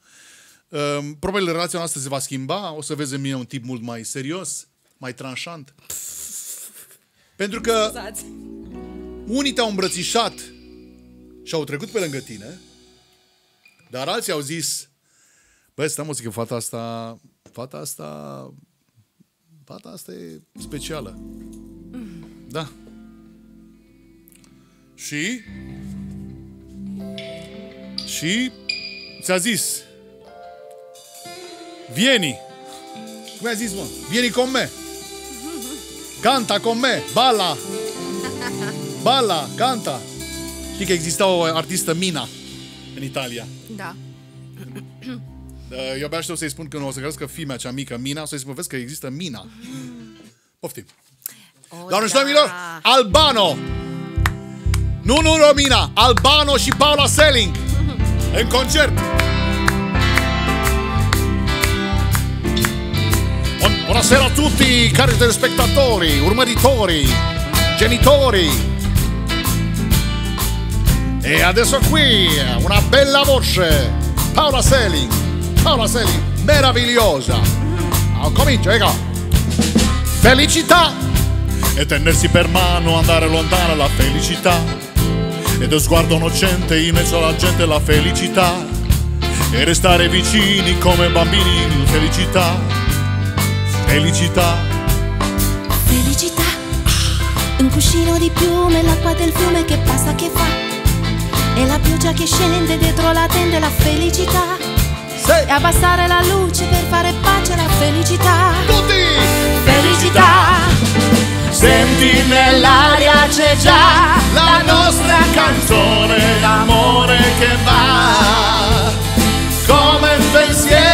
probabil relația noastră se va schimba, o să vezi în mine un tip mult mai serios, mai tranșant. Pentru că Scuzați. unii te-au îmbrățișat și au trecut pe lângă tine, dar alții au zis, băi, stai mă, zic că fata asta, fata asta, fata asta e specială. Da. Și? Și ți-a zis, vieni. Cum a zis, mă? Vieni con me. Canta con me. Balla. Balla, canta. Știi că exista o artistă Mina în Italia. Da. Uh, Eu abia aștept să-i spun că nu o să crească fimea cea mică, Mina, o să-i spun, vezi că există Mina. Poftim. Oh, Doamne și domnilor, Albano! Nu, nu, Romina! Albano și Paula Selling! În concert! Buonasera a tutti, cari telespettatori, urmăritori, genitori. E adesso qui una bella voce, Paola Selling. Paola Selling, meravigliosa. Ah, Comincia, ecco. Felicità e tenersi per mano, andare lontano la felicità. Ed lo sguardo innocente in mezzo alla gente la felicità. E restare vicini come bambini in felicità. Felicità. Felicità. Un cuscino di piume, l'acqua del fiume che passa che fa. E la pioggia che scende dietro la tenda, la felicità. E abbassare la luce per fare pace alla felicità. Tutti! Felicità. Senti nell'aria c'è già la nostra canzone. d'amore che va. Come un pensiero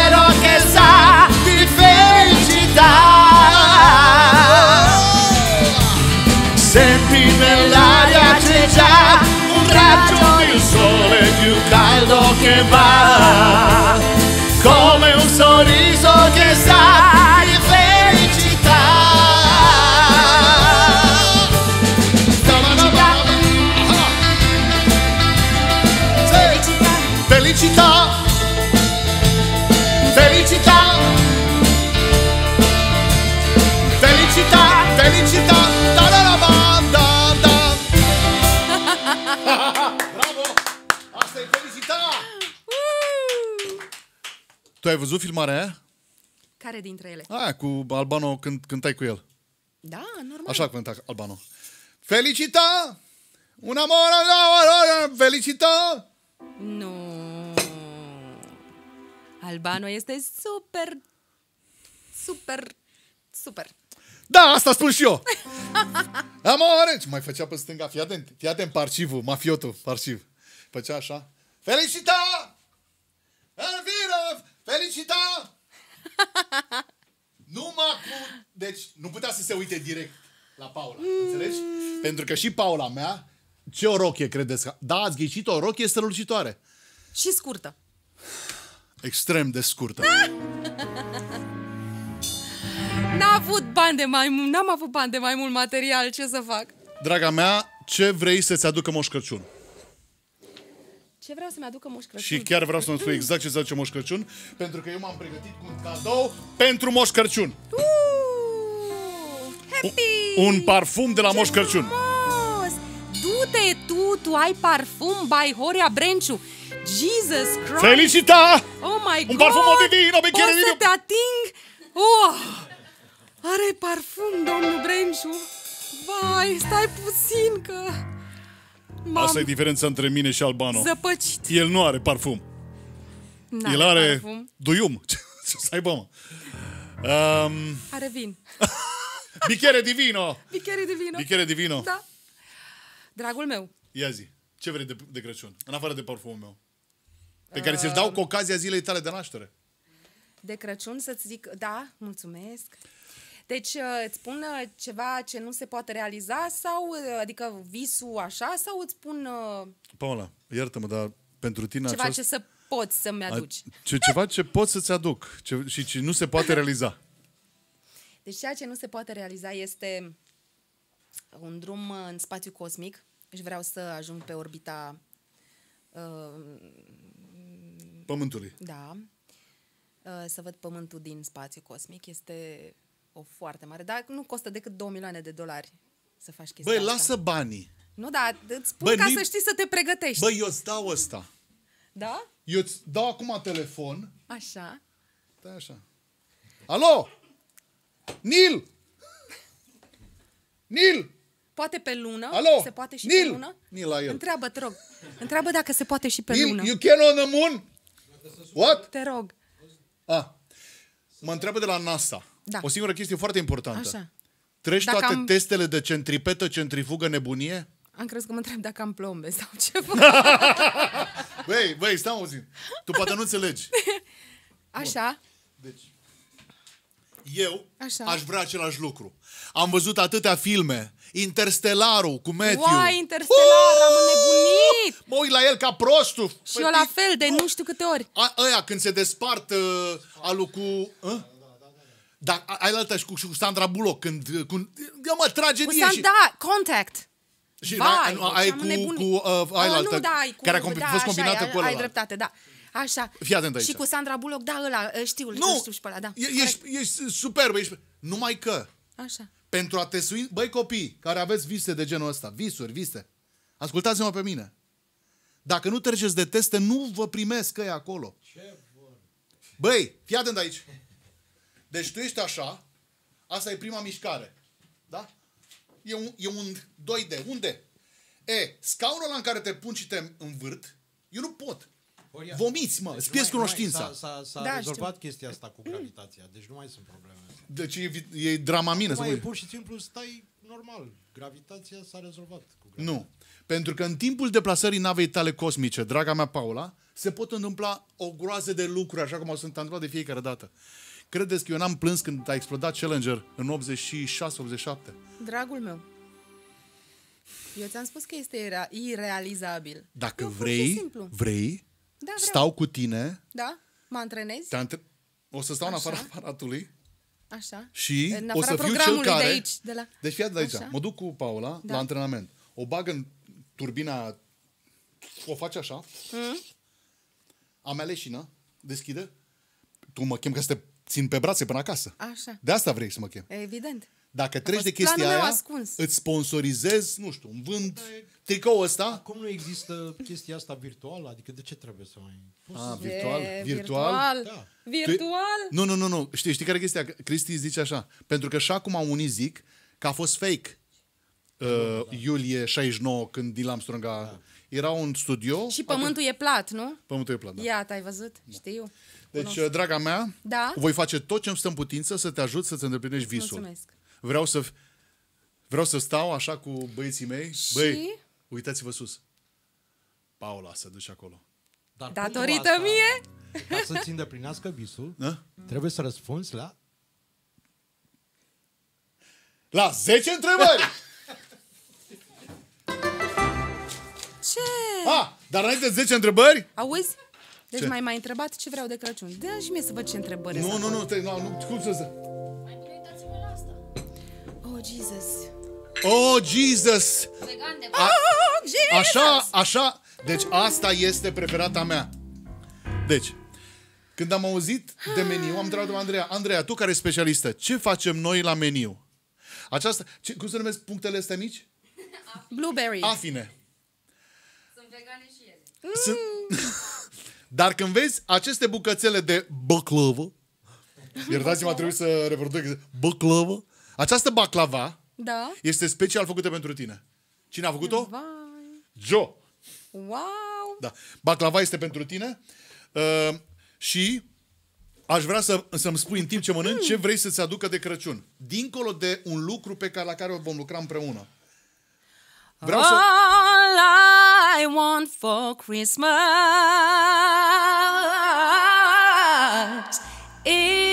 Tu ai văzut filmarea aia? Care dintre ele? Aia cu Albano când cântai cu el. Da, normal. Așa cânta Albano. Felicità! Un amore, felicità! Nu. Albano este super, super, super. Da, asta spun și eu. Amore! Ce mai făcea pe stânga? Fii atent, fii atent parcivul, mafiotul, parciv. Făcea așa. Felicita! Elvira! Felicita! Numai cu... Deci, nu putea să se uite direct la Paula, înțelegi? Pentru că și Paula mea, ce o rochie credeți? că- Da, ați ghicit o rochie strălucitoare. Și scurtă. Extrem de scurtă. N-a avut bani de mai mult, n-am avut bani de mai mult material, ce să fac? Draga mea, ce vrei să-ți aducă Moș Crăciun? Ce vreau să-mi aducă Moș Crăciun? Și chiar vreau să-mi spui exact ce îți aduce Moș Crăciun, pentru că eu m-am pregătit cu un cadou pentru Moș Crăciun. Happy! Un parfum de la Moș Crăciun. Frumos! Du-te tu, tu ai parfum by Horia Brenciu. Jesus Christ! Felicita! Oh my Un God! parfum divino, Pot bicchiere să divino. te ating? Oh! Are parfum, domnul Brenciu. Vai, stai puțin că... M-am Asta e diferența între mine și Albano. zăpăcit. El nu are parfum. N-are El are parfum. duium. Ce să aibă, mă? Um, Are vin. bicchiere divino! Bicchiere de vino. Bicchiere divino. Da. Dragul meu, Ia zi, ce vrei de, de Crăciun? În afară de parfumul meu. Pe care ți-l dau cu ocazia zilei tale de naștere. de Crăciun să-ți zic, da, mulțumesc. Deci uh, îți spun uh, ceva ce nu se poate realiza sau, uh, adică visul așa, sau îți spun uh, Paula, iartă-mă, dar pentru tine ceva această... ce să poți să-mi aduci. Ce, ceva ce pot să-ți aduc ce, și ce nu se poate realiza. Deci ceea ce nu se poate realiza este un drum uh, în spațiu cosmic. Și vreau să ajung pe orbita uh, Pământului. Da. Uh, Să văd pământul din spațiu cosmic. Este o foarte mare. Dar nu costă decât 2 milioane de dolari să faci chestia Băi, asta. lasă banii. Nu, da, îți spun Bă, ca ni- să știi să te pregătești. Băi, eu îți dau ăsta. Da? Eu îți dau acum telefon. Așa. Da, așa. Alo! Nil! Nil! Poate pe lună? Alo? Se poate și Nil! pe lună? Nil la el. Întreabă, te rog. Întreabă dacă se poate și pe Nil, lună. you can on the moon? What? Te rog. Ah. Mă întreabă de la NASA. Da. O singură chestie foarte importantă. Așa. Treci Dacă toate am- testele de centripetă, centrifugă, nebunie? Am crezut că mă întreb dacă am plombe sau ceva. Băi, băi, stai puțin. Tu poate nu înțelegi. Așa. Eu Așa. aș vrea același lucru. Am văzut atâtea filme. Interstellarul cu Matthew. Uai, Interstellar, am înnebunit! Mă uit la el ca prostul. Și eu la fel, de nu știu câte ori. A, ăia când se despart uh, alu cu... Uh? Da, a- ai la alta și cu, și cu Sandra Bullock când... uh, Cu, ia mă, Cu tragedie Sam, și... da, Contact. Și Vai, ai, deci ai am cu, nebunit. cu uh, ai la Ah, altă, nu, da, ai cu, care a combi- da, fost așa, combinată ai, cu ăla. Ai dreptate, da. Așa. Fii atent aici. Și cu Sandra Bullock, da, ăla, știu, Nu, știu și pe ăla, da. E, ești, ești superb, ești... Numai că, Așa. pentru a te sui... Băi copii, care aveți vise de genul ăsta, visuri, vise, ascultați-mă pe mine. Dacă nu treceți de teste, nu vă primesc ăia acolo. Băi, fii atent aici. Deci tu ești așa, asta e prima mișcare. Da? E un, e un 2D. Unde? E, scaunul ăla în care te pun și te învârt, eu nu pot. Horia. Vomiți, mă, îți pierzi nu mai- cunoștința. S-a, s-a, s-a Da, rezolvat chestia asta cu gravitația, deci nu mai sunt probleme. Deci e, vi- e dramamină. Acum să e vă- pur și simplu stai normal. Gravitația s-a rezolvat. Cu Nu. Pentru că în timpul deplasării navei tale cosmice, draga mea Paula, se pot întâmpla o groază de lucruri, așa cum au sunt întâmplat de fiecare dată. Credeți că eu n-am plâns când a explodat Challenger în 86-87? Dragul meu. Eu ți-am spus că este ira- irealizabil. Dacă Eu, pur și vrei, simplu. vrei, Da, vreau. stau cu tine, Da? Mă antrenezi? te antre- o să stau în Așa. afara aparatului Așa. și În o să afara fiu cel programului care... de aici, de la... Deci fii atent aici, Așa. mă duc cu Paula Da. la antrenament. O bag în turbina, o face așa, Mm? am mea leșină, deschide, tu mă chem ca să te țin pe brațe până acasă. Așa. De asta vrei să mă chem. Evident. Dacă treci fost de chestia planul meu aia, ascuns. îți sponsorizez, nu știu, un vând tricou ăsta. Cum nu există chestia asta virtuală? Adică de ce trebuie să mai... Poți Ah, să- virtual, E, virtual. virtual. Da. Virtual? Nu, nu, nu, nu. Știi, știi care e chestia? Cristi zice așa. Pentru că și acum unii zic că a fost fake. Uh, iulie 69, când Neil Armstrong a... Era un studio. Și pământul e plat, nu? Pământul e plat, da. Iată, ai văzut? Știu. Deci, Cunosc. uh, draga mea, Da? voi face tot ce îmi stă în putință să te ajut să-ți îndeplinești visul. Mulțumesc. Vreau să, vreau să stau așa cu băieții mei. Și? Băi, uitați-vă sus. Paula se duce acolo. Dar Datorită pentru asta, mie? Ca să-ți îndeplinească visul, Da? trebuie să răspunzi la... La 10 întrebări! Ce? ah, dar înainte de 10 întrebări? Auzi? Deci Ce? mai mai întrebat ce vreau de Crăciun. Dă și mie să văd ce întrebări Nu, sunt nu, acolo. nu, te, nu, nu, cum să zic? Jesus. Oh, Jesus! Vegan de A, Oh, Jesus! așa, așa. Deci asta este preferata mea. Deci, când am auzit de meniu, am întrebat pe Andreea, Andreea, tu care ești specialistă, ce facem noi la meniu? Aceasta, ce, cum se numesc punctele astea mici? Blueberry. Afine. Sunt vegane și ele. Sunt... Dar când vezi aceste bucățele de băclavă, iertați-mă, a trebuit să reproduc băclavă, această baclava Da? este special făcută pentru tine. Cine a făcut-o? Vai. Joe. Wow. Da. Baclava este pentru tine uh, și aș vrea să, să-mi spui în timp ce mănânci ce vrei să-ți aducă de Crăciun. Dincolo de un lucru pe care, la care vom lucra împreună. Vreau să... All I want for Christmas is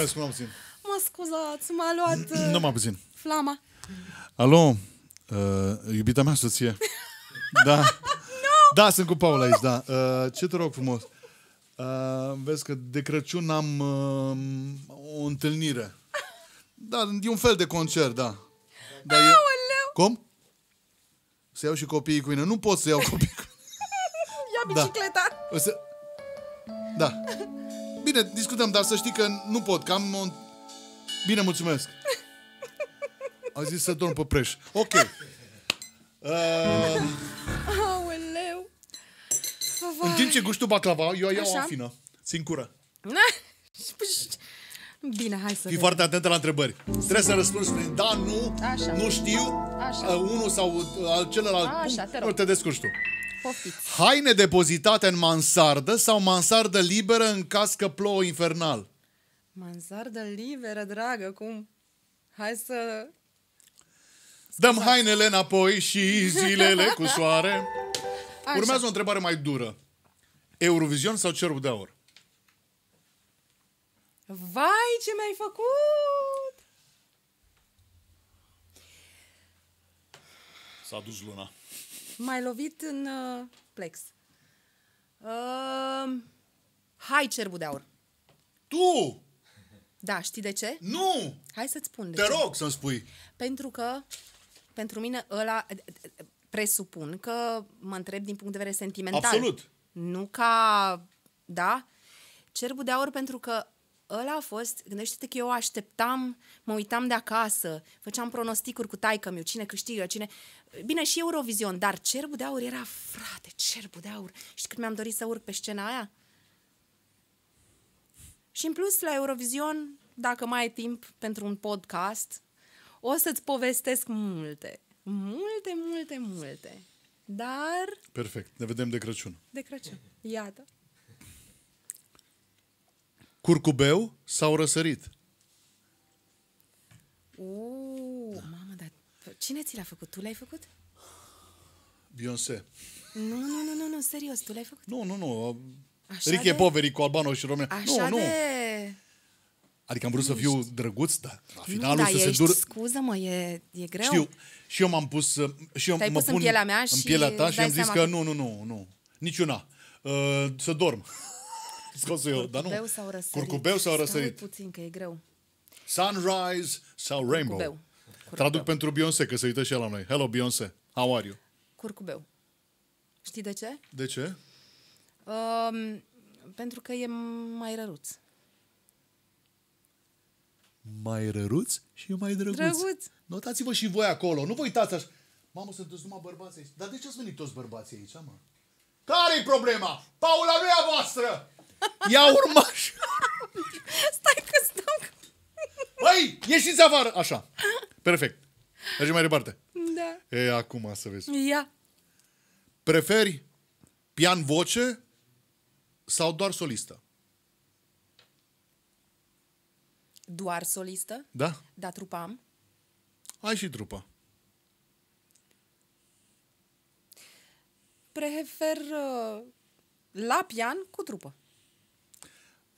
Mulțumesc, nu am puțin. mă scuzați, m-a luat uh, Nu m-am puțin. flama. Alo, uh, iubita mea soție. Da. Da, sunt cu Paula aici, da. Uh, ce te rog frumos? Uh, vezi că de Crăciun am uh, o întâlnire. Da, e un fel de concert, da. da e... Cum? Să iau și copiii cu mine. Nu pot să iau copiii cu Ia Da. bicicleta. O să... Da. Bine, discutăm, dar să știi că nu pot, că am un... Bine, mulțumesc. A zis să dorm pe preș. Ok. Uh, Aoleu. în timp ce guști tu baclava, eu iau o Așa. afină. Țin cură. Bine, hai să Fii vedem. foarte atentă la întrebări. Trebuie să răspunzi prin da, nu, Așa. nu știu, Așa. uh, unul sau uh, al celălalt Așa, punct. te rog. Nu, te descurci tu. Poftiți. Haine depozitate în mansardă sau mansardă liberă în caz că plouă infernal? Mansardă liberă, dragă, cum? Hai să... Dăm hainele înapoi și zilele cu soare. Așa. Urmează o întrebare mai dură. Eurovision sau Cerbul de Aur? Vai, ce mi-ai făcut! S-a dus luna. M-ai lovit în uh, plex. Uh, hai, cerbul de aur. Tu! Da, știi de ce? Nu! Hai să-ți spun de Te ce. rog să-mi spui. Pentru că, pentru mine, ăla, presupun că mă întreb din punct de vedere sentimental. Absolut. Nu ca, da? Cerbul de aur pentru că ăla a fost, gândește-te că eu așteptam, mă uitam de acasă, făceam pronosticuri cu taică miu, cine câștigă, cine... Bine, și Eurovision, dar Cerbul de Aur era, frate, Cerbul de Aur. Și cât mi-am dorit să urc pe scena aia? Și în plus, la Eurovision, dacă mai ai timp pentru un podcast, o să-ți povestesc multe. Multe, multe, multe. Dar Perfect. Ne vedem de Crăciun. de Crăciun. Iată. Curcubeu sau răsărit? Uuu, mamă, dar cine ți l-a făcut? Tu l-ai făcut? Beyoncé. Nu, nu, nu, nu, nu, serios, tu l-ai făcut? Nu, nu, nu. Așa Ricky de- Poveri cu Albano și Romeo. Așa Nu, nu. de... Adică am vrut să fiu drăguț, dar la Nu, finalul dar să se ești, dur... scuză-mă, e, e greu. Știu. Și eu m-am pus... uh, Și eu Te-ai mă pus în pun pielea mea în și pielea ta îți și dai am zis seama că că- nu, nu, nu, nu. Niciuna. Uh, să dorm. Scos eu, dar nu. Curcubeu sau răsărit? Curcubeu sau răsărit? Stai puțin, că e greu. Sunrise sau Rainbow? Curcubeu. Traduc pentru Beyoncé, că se uită și el la noi. Hello, Beyoncé. How are you? Curcubeu. Știi de ce? De ce? Um, pentru că e mai răruț. Mai răruț și mai drăguț. Drăguț. Notați-vă și voi acolo. Nu vă uitați așa. Mamă, sunteți numai bărbați aici. Dar de ce ați venit toți bărbații aici, mă? Care-i problema? Paula nu e a voastră! Ia urmaș! Stai că stau... Băi, ieșiți afară! Așa. Perfect. Mergem mai departe. Da. E, acum să vezi. Ia. Preferi pian-voce sau doar solistă? Doar solistă? Da? Da, trupa am. Ai și trupa. Prefer uh, la pian cu trupă.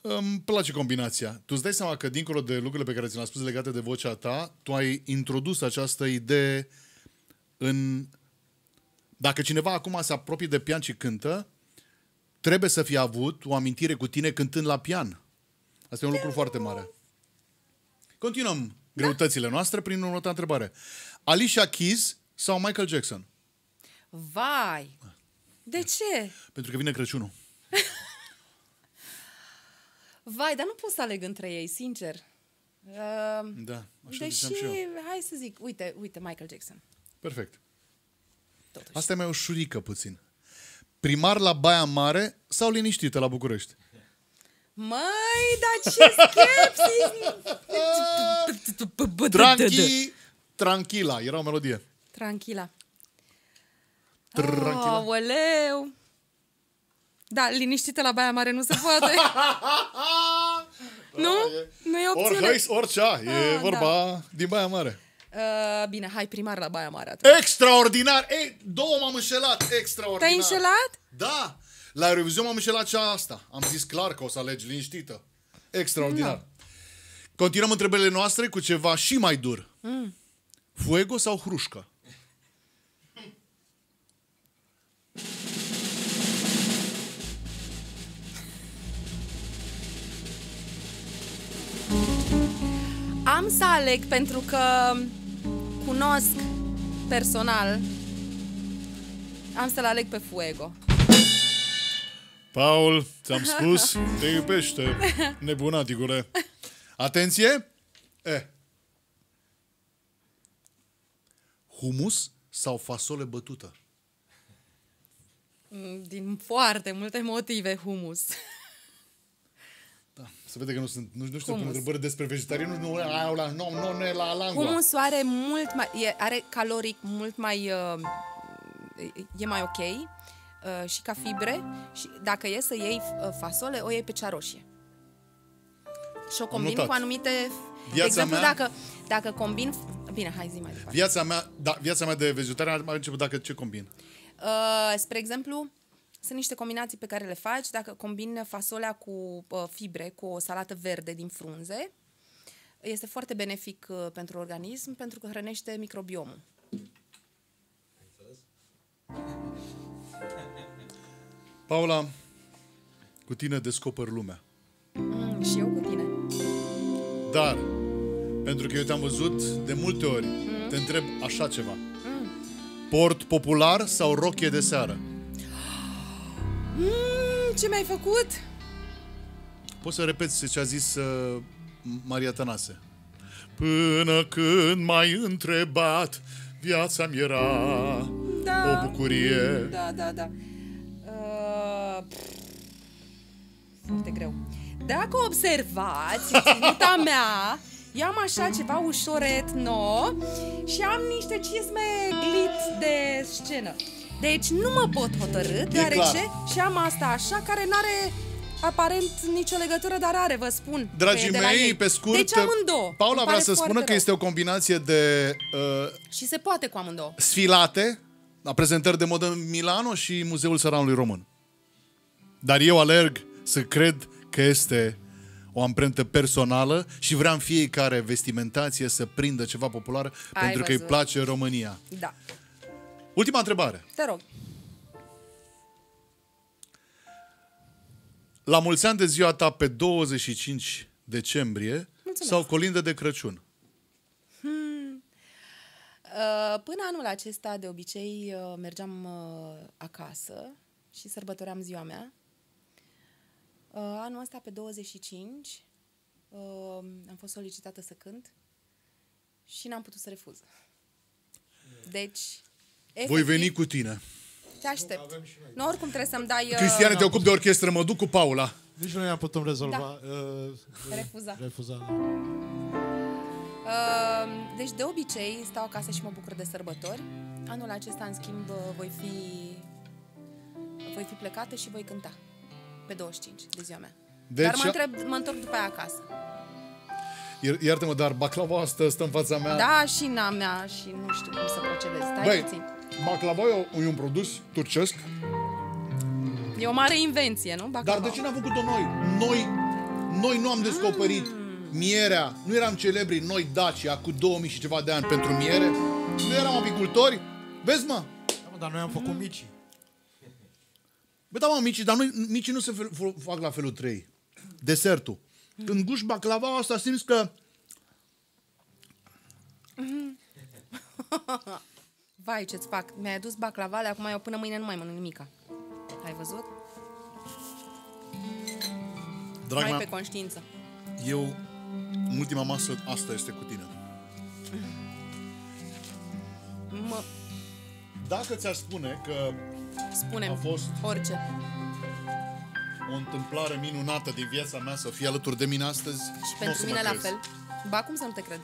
Îmi place combinația. Tu îți dai seama că, dincolo de lucrurile pe care ți le-am spus legate de vocea ta, tu ai introdus această idee în... Dacă cineva acum se apropie de pian și cântă, trebuie să fie avut o amintire cu tine cântând la pian. Asta e un lucru foarte mare. Continuăm greutățile noastre prin următoarea întrebare. Alicia Keys sau Michael Jackson? Vai! De ce? Pentru că vine Crăciunul. Vai, dar nu pot să aleg între ei, sincer. Uh, Da, așa deși, ziceam și eu. hai să zic, uite, uite, Michael Jackson. Perfect. Asta e mai ușurică puțin. Primar la Baia Mare sau liniștită la București? Măi, dar ce skepsis! Tranqui, tranquila, era o melodie. Tranquila. Tranquila. Aoleu! Da, liniștită la Baia Mare nu se poate. nu? Nu e Ori opțiune. hăis, ori cea. E Ah, vorba din Baia Mare. Uh, bine, hai primar la Baia Mare atunci. Extraordinar! Ei, două m-am înșelat. Extraordinar. Te-ai înșelat? Da. La Eurovision m-am înșelat cea asta. Am zis clar că o să alegi liniștită. Extraordinar. Continuăm întrebările noastre cu ceva și mai dur. Mm. Fuego sau hrușcă? Am să aleg pentru că cunosc personal. Am să-l aleg pe Fuego. Paul, ți-am spus, te iubește, nebunaticule. Atenție! E. Humus sau fasole bătută? Mm, Din foarte multe motive, humus. Da, se vede că nu sunt, nu, nu știu Humus. întrebări despre vegetarian, nu, nu, nu, nu, nu, nu, la langua. Humusul are mult mai, e, are caloric mult mai, uh, e- e mai ok uh, și ca fibre și dacă e să iei uh, fasole, o iei pe cea roșie. Și o combin notat. cu anumite... de Viața exemplu, mea- dacă, dacă combin... Bine, hai zi mai departe. Viața mea, da, viața mea de vegetarian a început dacă ce combin. Uh, spre exemplu, sunt niște combinații pe care le faci dacă combini fasolea cu uh, fibre, cu o salată verde din frunze. Este foarte benefic uh, pentru organism pentru că hrănește microbiomul. Paula, cu tine descoper lumea. Mm, și eu cu tine. Dar, pentru că eu te-am văzut de multe ori, te întreb așa ceva. Port popular sau rochie de seară? Mm, ce mi-ai făcut? Poți să repeți ce a zis uh, Maria Tănase. Până când m-ai întrebat, viața mi era Da. o bucurie. Da, da, da. Uh, pff, foarte greu. Dacă observați, în ținuta mea, eu am așa ceva ușor etno și am niște cizme glit de scenă. Deci nu mă pot hotărâ, deoarece clar. și am asta așa, care n-are aparent nicio legătură, dar are, vă spun. Dragii de la mei, ei. pe scurt, Deci amândouă. Paula Îmi vrea pare să foarte spună că rău. este o combinație de uh, Și se poate cu amândouă. sfilate la prezentări de modă în Milano și Muzeul Țăranului Român. Dar eu alerg să cred că este o amprentă personală și vreau în fiecare vestimentație să prindă ceva popular Ai pentru că îi văzut. place România. Da. Ultima întrebare. Te rog. La mulți ani de ziua ta pe 25 decembrie Mulțumesc. sau colindă de Crăciun? Hmm. Uh, Până anul acesta, de obicei, uh, mergeam uh, acasă și sărbătoream ziua mea. Uh, Anul ăsta, pe 25, uh, am fost solicitată să cânt și n-am putut să refuz. Deci, Voi efectiv, veni cu tine. Te aștept. Nu, oricum trebuie să-mi dai... uh, Cristiane, te ocup de orchestră, mă duc cu Paula. Nici noi am putut rezolva. Da. Uh, Refuza. Refuza. Uh, deci, de obicei, stau acasă și mă bucur de sărbători. Anul acesta, în schimb, uh, voi fi, voi fi plecată și voi cânta pe 25 de ziua mea. Deci- Dar mă, întreb, mă întorc după aia acasă. Iar- Iartă-mă, dar baclava asta stă în fața mea. Da, și n-a mea și nu știu cum să procedez. Stai Băi, puțin. Baclava e o- e un produs turcesc, E o mare invenție, nu? dar Baclava. de ce n-am făcut-o noi? Noi, noi nu am descoperit mierea, nu eram celebri noi Dacia cu 2000 și ceva de ani pentru miere, nu eram apicultori, vezi mă? Da, mă, dar noi am făcut mici. Bă, da, mă, micii, dar noi, micii nu se fel, fo- fac la felul 3. Desertul. Când guși baclava asta, simți că Vai, ce-ți fac. Mi-ai adus baclavale, acum eu până mâine nu mai mănânc nimica. Ai văzut? Drag mai mea, pe conștiință. eu, în ultima masă, asta este cu tine. Mă, Dacă ți-ar spune că spune a fost orice. o întâmplare minunată din viața mea să fie alături de mine astăzi, Și nu o pentru să mine mă la crezi. fel. Ba, cum să nu te cred?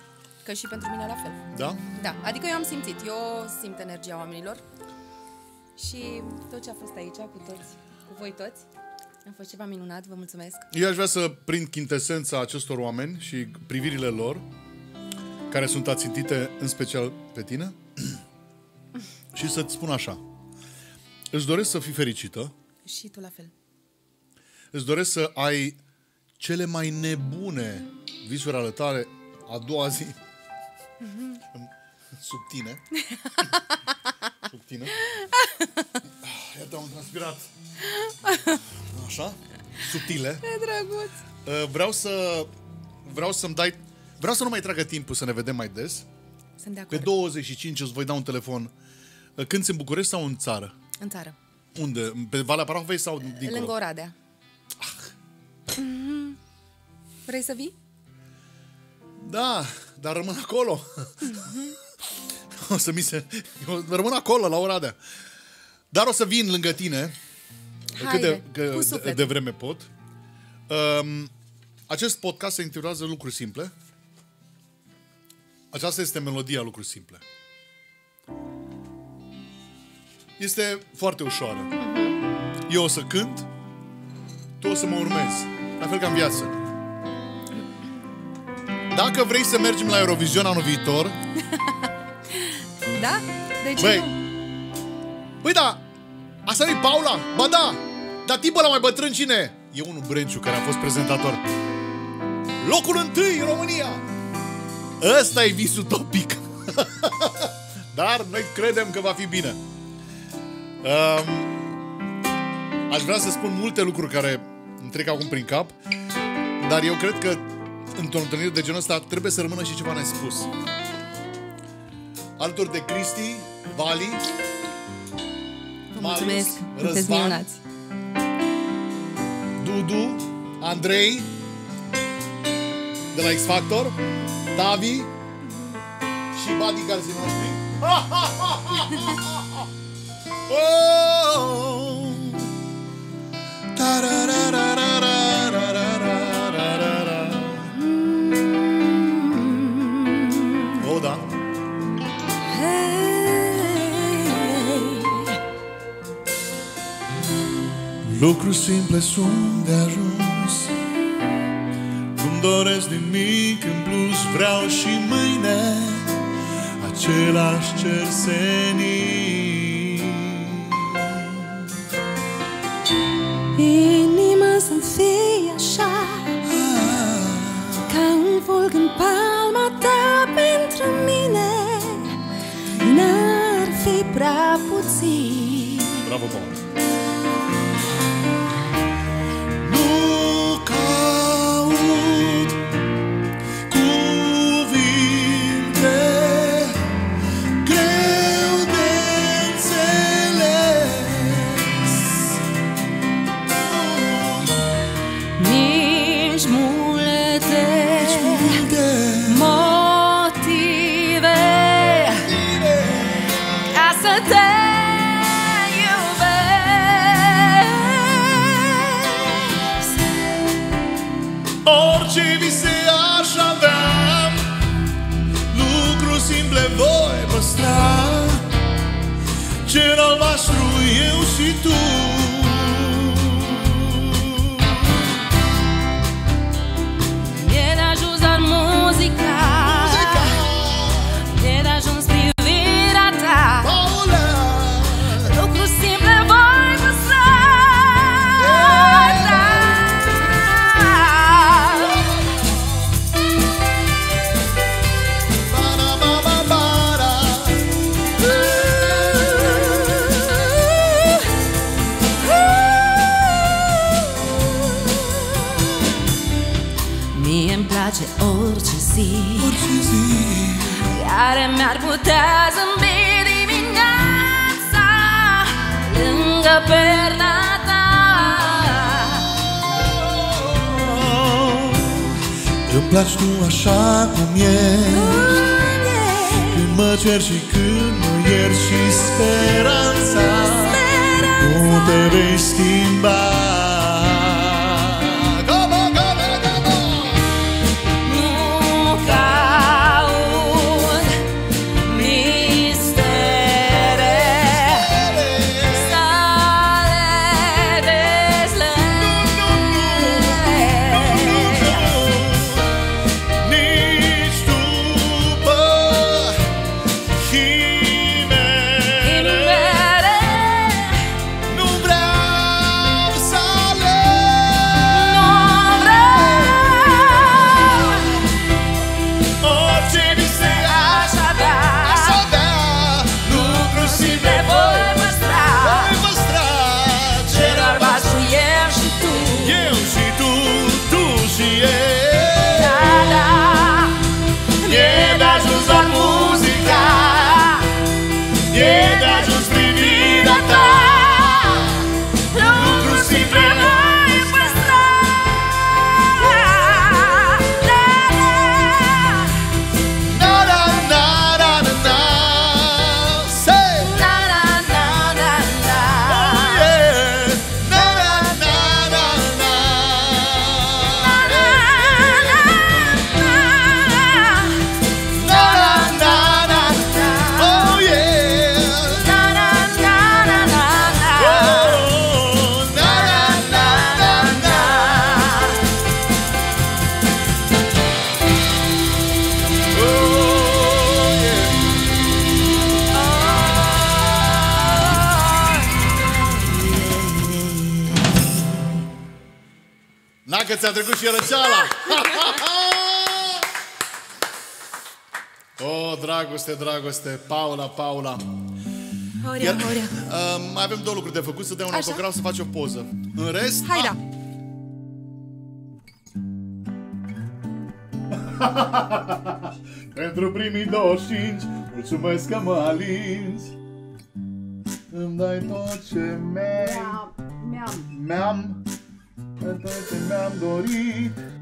Că și pentru mine la fel. Da? Da, adică eu am simțit, eu simt energia oamenilor și tot ce a fost aici cu toți, cu voi toți, a fost ceva minunat, vă mulțumesc. Eu aș vrea să prind chintesența acestor oameni și privirile lor, care sunt ațintite în special pe tine, și să-ți spun așa. Îți doresc să fii fericită, Și tu la fel. îți doresc să ai cele mai nebune visuri ale tale a doua zi sub tine. sub tine. Ah, Iată, am transpirat. Așa? Subtile. E drăguț. Uh, Vreau să vreau să-mi dai vreau să nu mai tragă timpul să ne vedem mai des. Sunt de Pe acord. 25 îți voi da un telefon. Uh, Când în București sau în țară? În țară. Unde? Pe Valea Parahovei sau dincolo? Lângă Oradea. Mhm. Vrei să vii? Da, dar rămân acolo. o să mi se... Eu rămân acolo, la Oradea. Dar o să vin lângă tine. Haide, cât de, cu că, de, sufletul. de vreme pot. Um, acest podcast se intitulează Lucruri Simple. Aceasta este melodia Lucruri Simple. Este foarte ușoară. Eu o să cânt, tu o să mă urmezi. La fel ca în viață. Dacă vrei să mergem la Eurovision anul viitor, Da? De ce Băi, nu? Păi da, asta nu Paula? Ba da, dar tipul la mai bătrân cine? E unul Brenciu care a fost prezentator. Locul întâi în România. Ăsta e visul topic. Dar noi credem că va fi bine. Um, aș vrea să spun multe lucruri care îmi trec acum prin cap, dar eu cred că într-o întâlnire de genul ăsta trebuie să rămână și ceva nespus. Alături de Cristi, Vali, Vă Marius, mulțumesc, Răzvan, Dudu, Andrei, de la X Factor, Davi și Badi Garzii noștri. oh! Tararara. Lucruri simple sunt de ajuns. Nu-mi doresc nimic în plus Vreau și mâine Același cer senin Inima să-mi fie așa Ca un fulg în palma ta pentru mine. N-ar fi prea puțin. Bravo, Paul será o lastro e eu se tu mi-ar putea zâmbi dimineața Lângă perna ta. Îmi placi tu așa cum ești Când mă cer și când mă ierți și speranța. Nu te vei schimba și răceala! o, oh, dragoste, dragoste, Paula, Paula. Horia, Iar, horia. uh, mai avem două lucruri de făcut, să dea un Așa. autograf, să faci o poză. În rest, Hai da. Pentru primii 25 Mulțumesc că mă alinzi Îmi dai tot ce mi-ai Mi-am. Mi-am Tot ce mi-am dorit